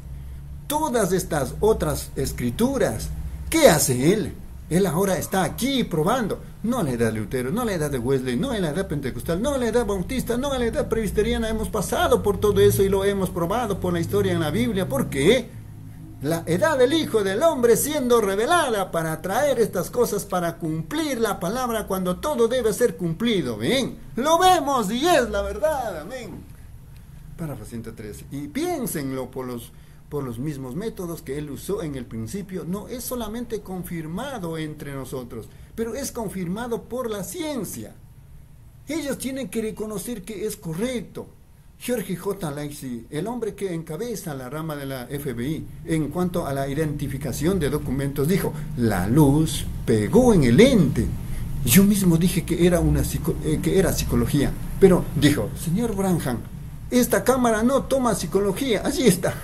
Todas estas otras escrituras, ¿qué hace él? Él ahora está aquí probando, no la edad de Lutero, no la edad de Wesley, no en la edad pentecostal, no en la edad bautista, no en la edad presbiteriana, hemos pasado por todo eso y lo hemos probado por la historia en la Biblia. ¿Por qué? La edad del Hijo del Hombre siendo revelada para traer estas cosas, para cumplir la palabra cuando todo debe ser cumplido. Bien, lo vemos y es la verdad. Amén. Párrafo 113. Y piénsenlo por los, por los mismos métodos que él usó en el principio. No es solamente confirmado entre nosotros, pero es confirmado por la ciencia. Ellos tienen que reconocer que es correcto. George J. Lacey, el hombre que encabeza la rama de la FBI en cuanto a la identificación de documentos, dijo, la luz pegó en el ente. Yo mismo dije que era, una eh, que era psicología, pero dijo, señor Branham, esta cámara no toma psicología, allí está.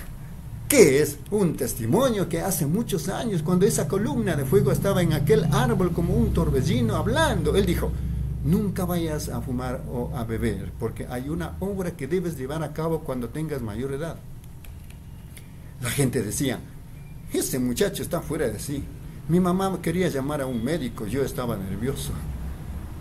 ¿Qué es? Un testimonio que hace muchos años, cuando esa columna de fuego estaba en aquel árbol como un torbellino hablando, él dijo, nunca vayas a fumar o a beber, porque hay una obra que debes llevar a cabo cuando tengas mayor edad. La gente decía, ese muchacho está fuera de sí. Mi mamá quería llamar a un médico, yo estaba nervioso.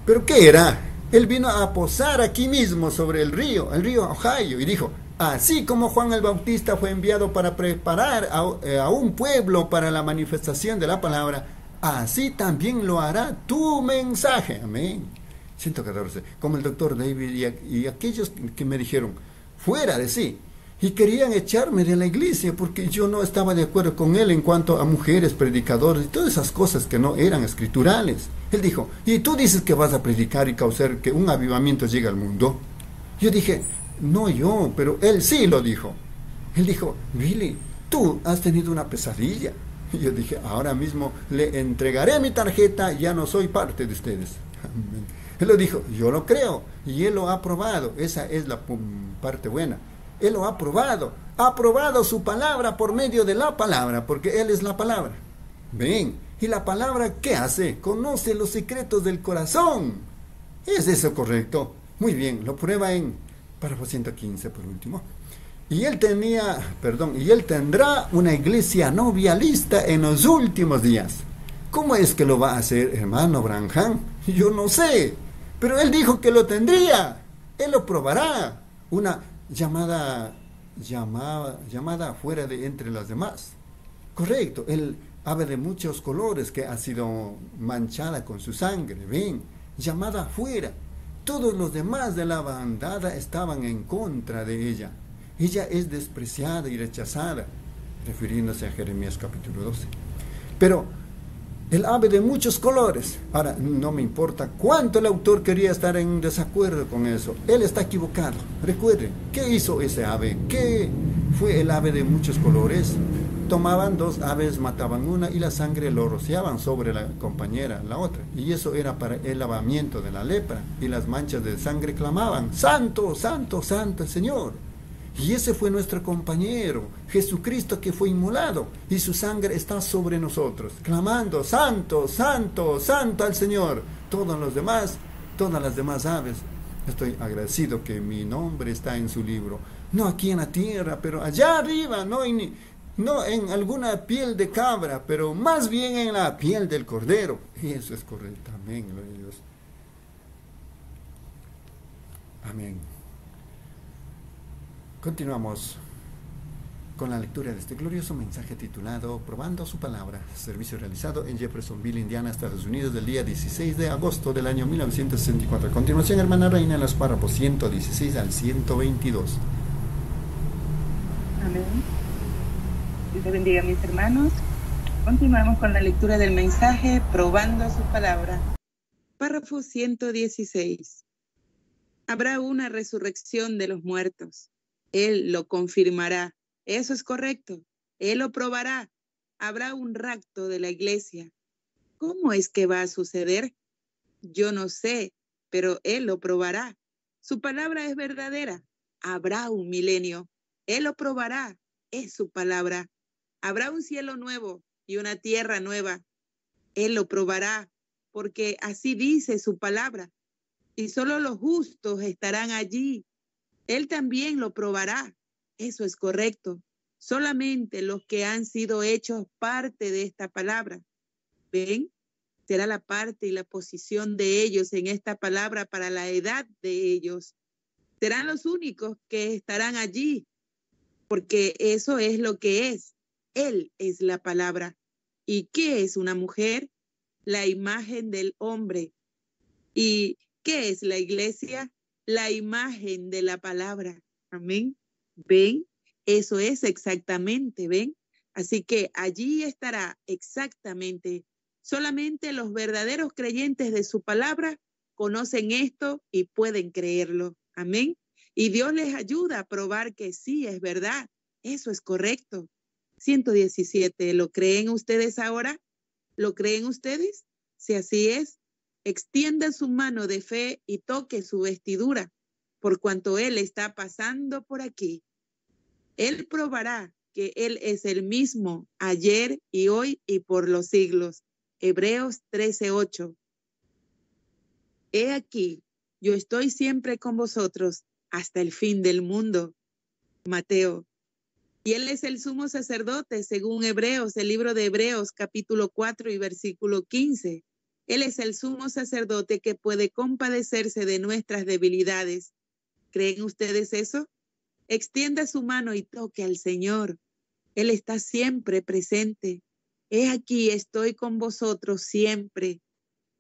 ¿Pero qué era? Él vino a posar aquí mismo sobre el río, el río Ohio, y dijo, Así como Juan el Bautista fue enviado para preparar eh, a, un pueblo para la manifestación de la palabra, así también lo hará tu mensaje. Amén. 114. Como el doctor David y, aquellos que me dijeron, fuera de sí, y querían echarme de la iglesia porque yo no estaba de acuerdo con él en cuanto a mujeres, predicadores y todas esas cosas que no eran escriturales. Él dijo, y tú dices que vas a predicar y causar que un avivamiento llegue al mundo. Yo dije, no yo, pero él sí lo dijo. Él dijo, Billy, tú has tenido una pesadilla. Y yo dije, ahora mismo le entregaré mi tarjeta, ya no soy parte de ustedes. Él lo dijo, yo lo creo, y él lo ha probado. Esa es la parte buena. Él lo ha probado. Ha probado su palabra por medio de la palabra, porque Él es la palabra. Ven, ¿y la palabra qué hace? Conoce los secretos del corazón. ¿Es eso correcto? Muy bien, lo prueba en párrafo 115 por último. Y él tenía, perdón, y él tendrá una iglesia novialista en los últimos días. ¿Cómo es que lo va a hacer, hermano Branham? Yo no sé, pero él dijo que lo tendría. Él lo probará. Una llamada, llamada, llamada fuera de entre las demás. Correcto, él ave de muchos colores que ha sido manchada con su sangre. Ven, llamada fuera. Todos los demás de la bandada estaban en contra de ella. Ella es despreciada y rechazada, refiriéndose a Jeremías capítulo 12. Pero el ave de muchos colores. Ahora, no me importa cuánto el autor quería estar en desacuerdo con eso. Él está equivocado. Recuerden, ¿qué hizo ese ave? ¿Qué fue el ave de muchos colores? tomaban dos aves, mataban una y la sangre lo rociaban sobre la compañera, la otra. Y eso era para el lavamiento de la lepra. Y las manchas de sangre clamaban, Santo, Santo, Santo Señor. Y ese fue nuestro compañero, Jesucristo que fue inmolado. Y su sangre está sobre nosotros, clamando, Santo, Santo, Santo al Señor. Todos los demás, todas las demás aves. Estoy agradecido que mi nombre está en su libro. No aquí en la tierra, pero allá arriba, no en no en alguna piel de cabra, pero más bien en la piel del cordero. Eso es correcto. Amén, gloria a Dios. Amén. Continuamos con la lectura de este glorioso mensaje titulado Probando su palabra, servicio realizado en Jeffersonville, Indiana, Estados Unidos, del día 16 de agosto del año 1964. A continuación, hermana Reina, los párrafos 116 al 122. Amén. Dios te bendiga, mis hermanos. Continuamos con la lectura del mensaje, probando su palabra. Párrafo 116. Habrá una resurrección de los muertos. Él lo confirmará. Eso es correcto. Él lo probará. Habrá un rapto de la iglesia. ¿Cómo es que va a suceder? Yo no sé, pero Él lo probará. Su palabra es verdadera. Habrá un milenio. Él lo probará. Es su palabra. Habrá un cielo nuevo y una tierra nueva. Él lo probará, porque así dice su palabra. Y solo los justos estarán allí. Él también lo probará. Eso es correcto. Solamente los que han sido hechos parte de esta palabra. ¿Ven? Será la parte y la posición de ellos en esta palabra para la edad de ellos. Serán los únicos que estarán allí, porque eso es lo que es. Él es la palabra. ¿Y qué es una mujer? La imagen del hombre. ¿Y qué es la iglesia? La imagen de la palabra. Amén. ¿Ven? Eso es exactamente, ¿ven? Así que allí estará exactamente. Solamente los verdaderos creyentes de su palabra conocen esto y pueden creerlo. Amén. Y Dios les ayuda a probar que sí es verdad. Eso es correcto. 117. ¿Lo creen ustedes ahora? ¿Lo creen ustedes? Si así es, extienda su mano de fe y toque su vestidura, por cuanto Él está pasando por aquí. Él probará que Él es el mismo ayer y hoy y por los siglos. Hebreos 13:8. He aquí, yo estoy siempre con vosotros hasta el fin del mundo. Mateo. Y Él es el sumo sacerdote, según Hebreos, el libro de Hebreos, capítulo 4 y versículo 15. Él es el sumo sacerdote que puede compadecerse de nuestras debilidades. ¿Creen ustedes eso? Extienda su mano y toque al Señor. Él está siempre presente. He aquí, estoy con vosotros siempre.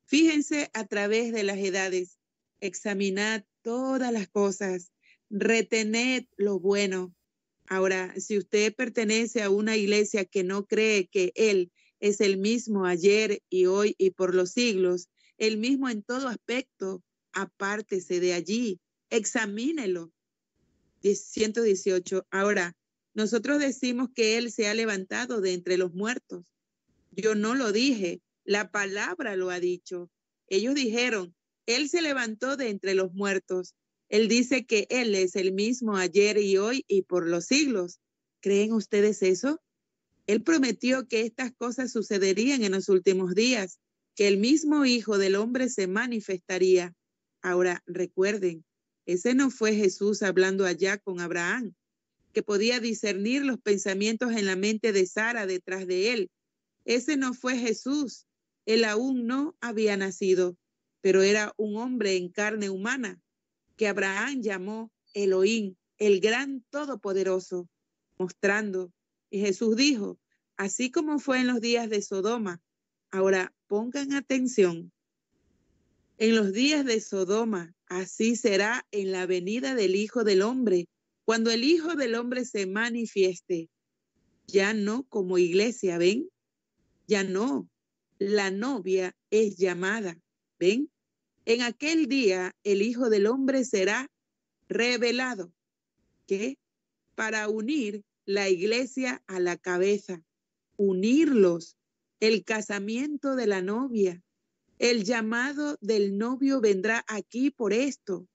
Fíjense a través de las edades. Examinad todas las cosas. Retened lo bueno. Ahora, si usted pertenece a una iglesia que no cree que Él es el mismo ayer y hoy y por los siglos, el mismo en todo aspecto, apártese de allí, examínelo. 118. Ahora, nosotros decimos que Él se ha levantado de entre los muertos. Yo no lo dije, la palabra lo ha dicho. Ellos dijeron, Él se levantó de entre los muertos. Él dice que Él es el mismo ayer y hoy y por los siglos. ¿Creen ustedes eso? Él prometió que estas cosas sucederían en los últimos días, que el mismo Hijo del Hombre se manifestaría. Ahora, recuerden, ese no fue Jesús hablando allá con Abraham, que podía discernir los pensamientos en la mente de Sara detrás de él. Ese no fue Jesús. Él aún no había nacido, pero era un hombre en carne humana, que Abraham llamó Elohim, el gran todopoderoso, mostrando. Y Jesús dijo, así como fue en los días de Sodoma. Ahora pongan atención. En los días de Sodoma, así será en la venida del Hijo del Hombre, cuando el Hijo del Hombre se manifieste. Ya no como iglesia, ¿ven? Ya no. La novia es llamada, ¿ven? En aquel día el Hijo del Hombre será revelado. ¿Qué? Para unir la iglesia a la cabeza unirlos, el casamiento de la novia. El llamado del novio vendrá aquí por esto,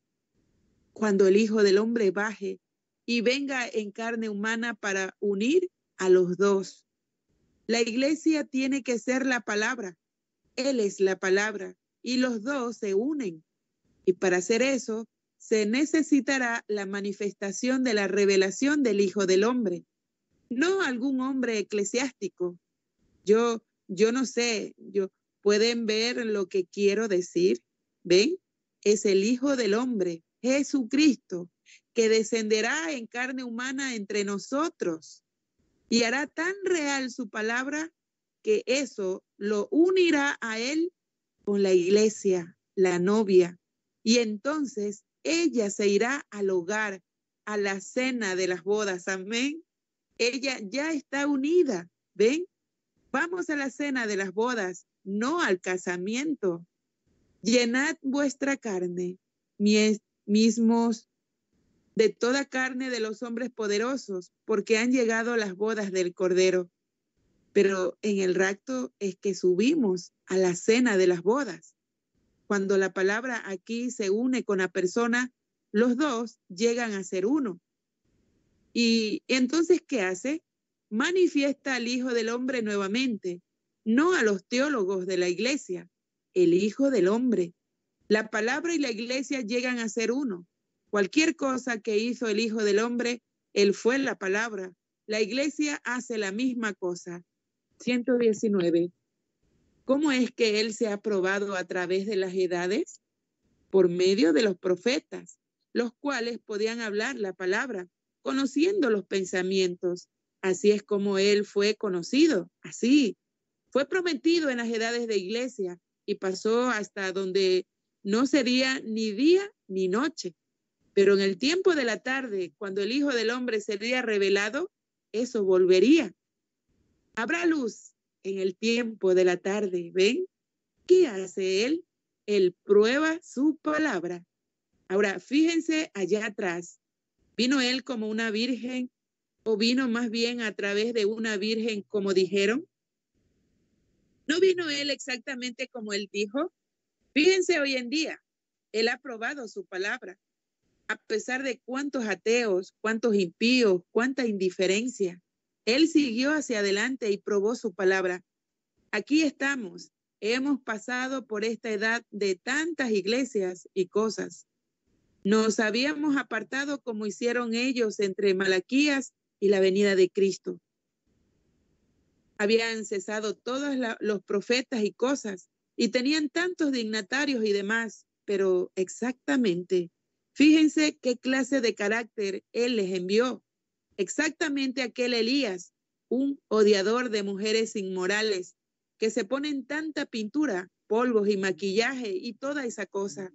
cuando el Hijo del Hombre baje y venga en carne humana para unir a los dos. La iglesia tiene que ser la palabra. Él es la palabra y los dos se unen. Y para hacer eso, se necesitará la manifestación de la revelación del Hijo del Hombre no algún hombre eclesiástico. Yo, yo no sé, yo, pueden ver lo que quiero decir. ¿Ven? Es el Hijo del Hombre, Jesucristo, que descenderá en carne humana entre nosotros y hará tan real su palabra que eso lo unirá a él con la iglesia, la novia. Y entonces ella se irá al hogar, a la cena de las bodas. Amén. Ella ya está unida, ¿ven? Vamos a la cena de las bodas, no al casamiento. Llenad vuestra carne, mismos de toda carne de los hombres poderosos, porque han llegado las bodas del Cordero. Pero en el rapto es que subimos a la cena de las bodas. Cuando la palabra aquí se une con la persona, los dos llegan a ser uno. Y entonces, ¿qué hace? Manifiesta al Hijo del Hombre nuevamente, no a los teólogos de la iglesia, el Hijo del Hombre. La palabra y la iglesia llegan a ser uno. Cualquier cosa que hizo el Hijo del Hombre, Él fue la palabra. La iglesia hace la misma cosa. 119. ¿Cómo es que Él se ha probado a través de las edades? Por medio de los profetas, los cuales podían hablar la palabra conociendo los pensamientos. Así es como él fue conocido, así. Fue prometido en las edades de iglesia y pasó hasta donde no sería ni día ni noche. Pero en el tiempo de la tarde, cuando el Hijo del Hombre sería revelado, eso volvería. Habrá luz en el tiempo de la tarde. ¿Ven? ¿Qué hace él? Él prueba su palabra. Ahora, fíjense allá atrás. ¿Vino él como una virgen o vino más bien a través de una virgen como dijeron? ¿No vino él exactamente como él dijo? Fíjense hoy en día, él ha probado su palabra, a pesar de cuántos ateos, cuántos impíos, cuánta indiferencia. Él siguió hacia adelante y probó su palabra. Aquí estamos. Hemos pasado por esta edad de tantas iglesias y cosas. Nos habíamos apartado como hicieron ellos entre Malaquías y la venida de Cristo. Habían cesado todos los profetas y cosas y tenían tantos dignatarios y demás, pero exactamente, fíjense qué clase de carácter Él les envió. Exactamente aquel Elías, un odiador de mujeres inmorales, que se ponen tanta pintura, polvos y maquillaje y toda esa cosa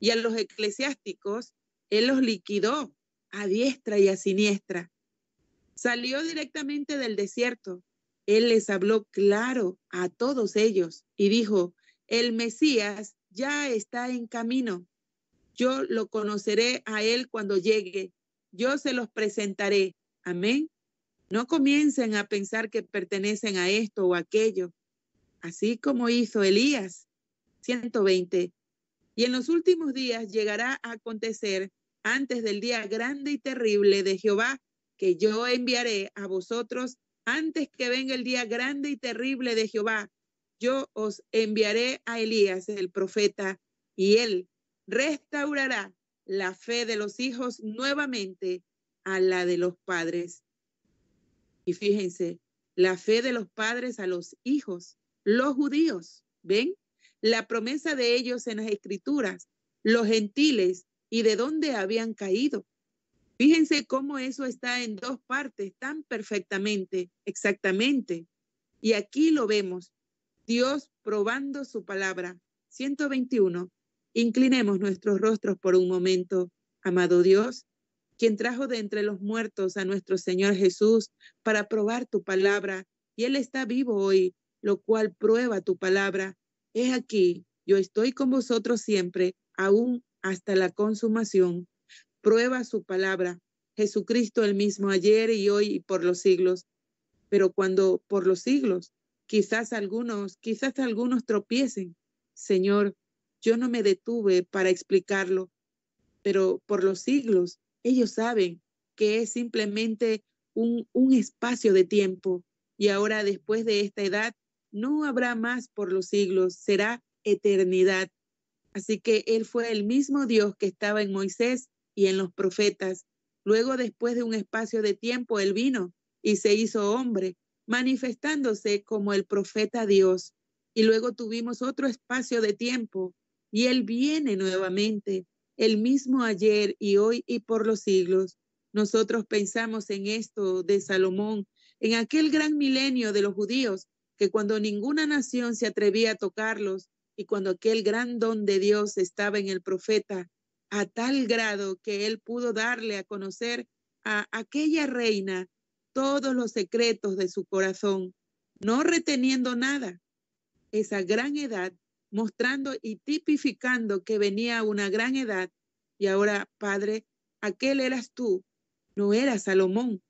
y a los eclesiásticos, él los liquidó a diestra y a siniestra. Salió directamente del desierto. Él les habló claro a todos ellos y dijo, el Mesías ya está en camino. Yo lo conoceré a él cuando llegue. Yo se los presentaré. Amén. No comiencen a pensar que pertenecen a esto o aquello, así como hizo Elías. 120. Y en los últimos días llegará a acontecer antes del día grande y terrible de Jehová, que yo enviaré a vosotros antes que venga el día grande y terrible de Jehová. Yo os enviaré a Elías, el profeta, y él restaurará la fe de los hijos nuevamente a la de los padres. Y fíjense, la fe de los padres a los hijos, los judíos, ¿ven? la promesa de ellos en las escrituras, los gentiles y de dónde habían caído. Fíjense cómo eso está en dos partes tan perfectamente, exactamente. Y aquí lo vemos, Dios probando su palabra. 121. Inclinemos nuestros rostros por un momento, amado Dios, quien trajo de entre los muertos a nuestro Señor Jesús para probar tu palabra, y Él está vivo hoy, lo cual prueba tu palabra He aquí, yo estoy con vosotros siempre, aún hasta la consumación. Prueba su palabra, Jesucristo el mismo ayer y hoy y por los siglos. Pero cuando por los siglos, quizás algunos, quizás algunos tropiecen. Señor, yo no me detuve para explicarlo, pero por los siglos ellos saben que es simplemente un, un espacio de tiempo. Y ahora, después de esta edad, no habrá más por los siglos, será eternidad. Así que Él fue el mismo Dios que estaba en Moisés y en los profetas. Luego, después de un espacio de tiempo, Él vino y se hizo hombre, manifestándose como el profeta Dios. Y luego tuvimos otro espacio de tiempo y Él viene nuevamente, el mismo ayer y hoy y por los siglos. Nosotros pensamos en esto de Salomón, en aquel gran milenio de los judíos, que cuando ninguna nación se atrevía a tocarlos y cuando aquel gran don de Dios estaba en el profeta, a tal grado que él pudo darle a conocer a aquella reina todos los secretos de su corazón, no reteniendo nada. Esa gran edad, mostrando y tipificando que venía una gran edad. Y ahora, Padre, aquel eras tú, no era Salomón,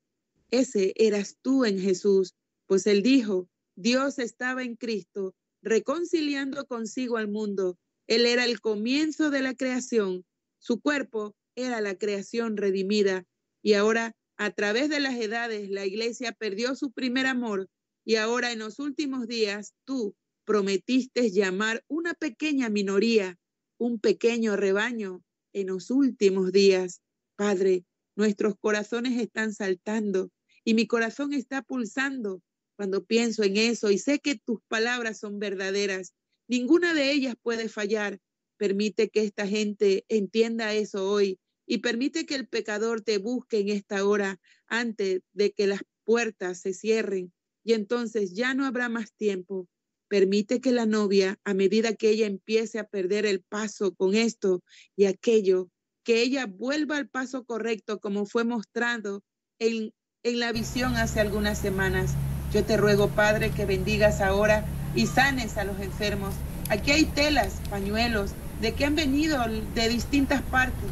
ese eras tú en Jesús, pues él dijo, Dios estaba en Cristo, reconciliando consigo al mundo. Él era el comienzo de la creación. Su cuerpo era la creación redimida. Y ahora, a través de las edades, la iglesia perdió su primer amor. Y ahora, en los últimos días, tú prometiste llamar una pequeña minoría, un pequeño rebaño en los últimos días. Padre, nuestros corazones están saltando y mi corazón está pulsando cuando pienso en eso y sé que tus palabras son verdaderas. Ninguna de ellas puede fallar. Permite que esta gente entienda eso hoy y permite que el pecador te busque en esta hora antes de que las puertas se cierren y entonces ya no habrá más tiempo. Permite que la novia, a medida que ella empiece a perder el paso con esto y aquello, que ella vuelva al paso correcto como fue mostrado en, en la visión hace algunas semanas. Yo te ruego, Padre, que bendigas ahora y sanes a los enfermos. Aquí hay telas, pañuelos, de que han venido de distintas partes.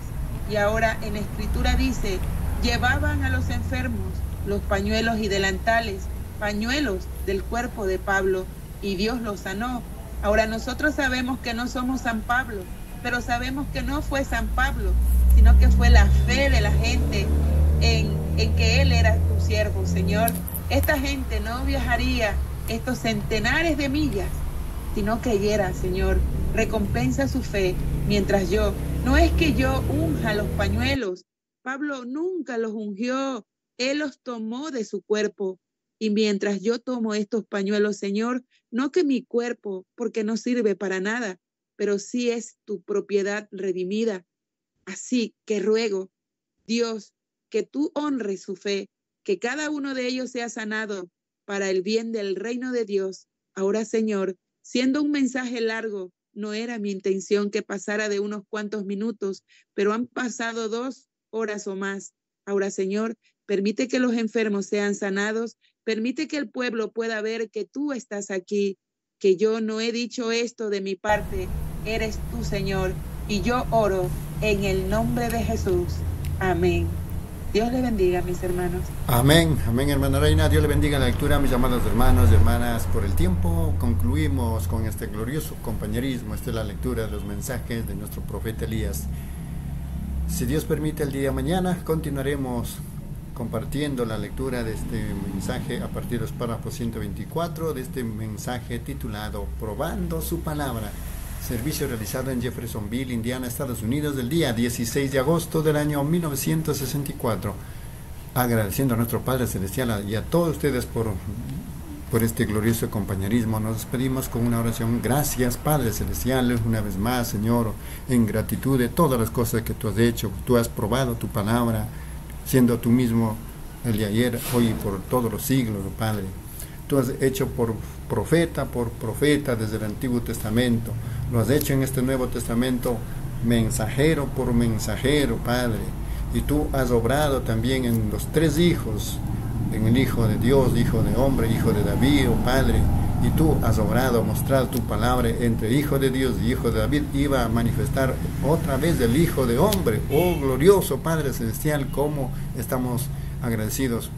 Y ahora en escritura dice, llevaban a los enfermos los pañuelos y delantales, pañuelos del cuerpo de Pablo, y Dios los sanó. Ahora nosotros sabemos que no somos San Pablo, pero sabemos que no fue San Pablo, sino que fue la fe de la gente en, en que Él era tu siervo, Señor. esta gente no viajaría estos centenares de millas si no creyera, Señor. Recompensa su fe mientras yo, no es que yo unja los pañuelos, Pablo nunca los ungió, él los tomó de su cuerpo. Y mientras yo tomo estos pañuelos, Señor, no que mi cuerpo, porque no sirve para nada, pero sí es tu propiedad redimida. Así que ruego, Dios, que tú honres su fe, que cada uno de ellos sea sanado para el bien del reino de Dios. Ahora, Señor, siendo un mensaje largo, no era mi intención que pasara de unos cuantos minutos, pero han pasado dos horas o más. Ahora, Señor, permite que los enfermos sean sanados, permite que el pueblo pueda ver que tú estás aquí, que yo no he dicho esto de mi parte, eres tú, Señor, y yo oro en el nombre de Jesús. Amén. Dios le bendiga, mis hermanos. Amén, amén, hermana Reina. Dios le bendiga la lectura, mis amados hermanos y hermanas. Por el tiempo concluimos con este glorioso compañerismo. Esta es la lectura de los mensajes de nuestro profeta Elías. Si Dios permite, el día de mañana continuaremos compartiendo la lectura de este mensaje a partir de los párrafos 124 de este mensaje titulado Probando su palabra. Servicio realizado en Jeffersonville, Indiana, Estados Unidos, del día 16 de agosto del año 1964. Agradeciendo a nuestro Padre Celestial y a todos ustedes por, por este glorioso compañerismo, nos despedimos con una oración. Gracias, Padre Celestial, una vez más, Señor, en gratitud de todas las cosas que tú has hecho. Tú has probado tu palabra, siendo tú mismo el de ayer, hoy y por todos los siglos, Padre. Tú has hecho por profeta por profeta desde el Antiguo Testamento. Lo has hecho en este Nuevo Testamento mensajero por mensajero, Padre. Y tú has obrado también en los tres hijos, en el Hijo de Dios, Hijo de hombre, Hijo de David, oh Padre. Y tú has obrado, mostrado tu palabra entre Hijo de Dios y Hijo de David. Iba a manifestar otra vez el Hijo de hombre. Oh glorioso Padre Celestial, cómo estamos agradecidos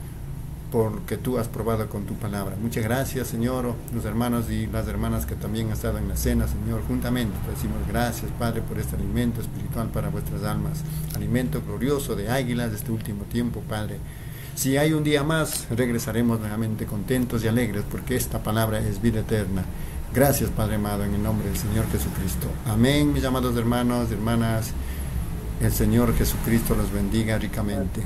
porque tú has probado con tu palabra. Muchas gracias, Señor, los hermanos y las hermanas que también han estado en la cena, Señor, juntamente. Te decimos gracias, Padre, por este alimento espiritual para vuestras almas, alimento glorioso de águilas de este último tiempo, Padre. Si hay un día más, regresaremos nuevamente contentos y alegres, porque esta palabra es vida eterna. Gracias, Padre amado, en el nombre del Señor Jesucristo. Amén, mis amados hermanos, hermanas. El Señor Jesucristo los bendiga ricamente.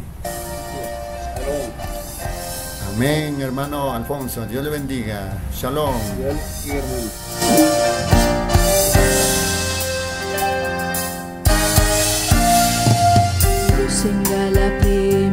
Amén, hermano Alfonso. Dios le bendiga. Shalom. Tenga la preeminencia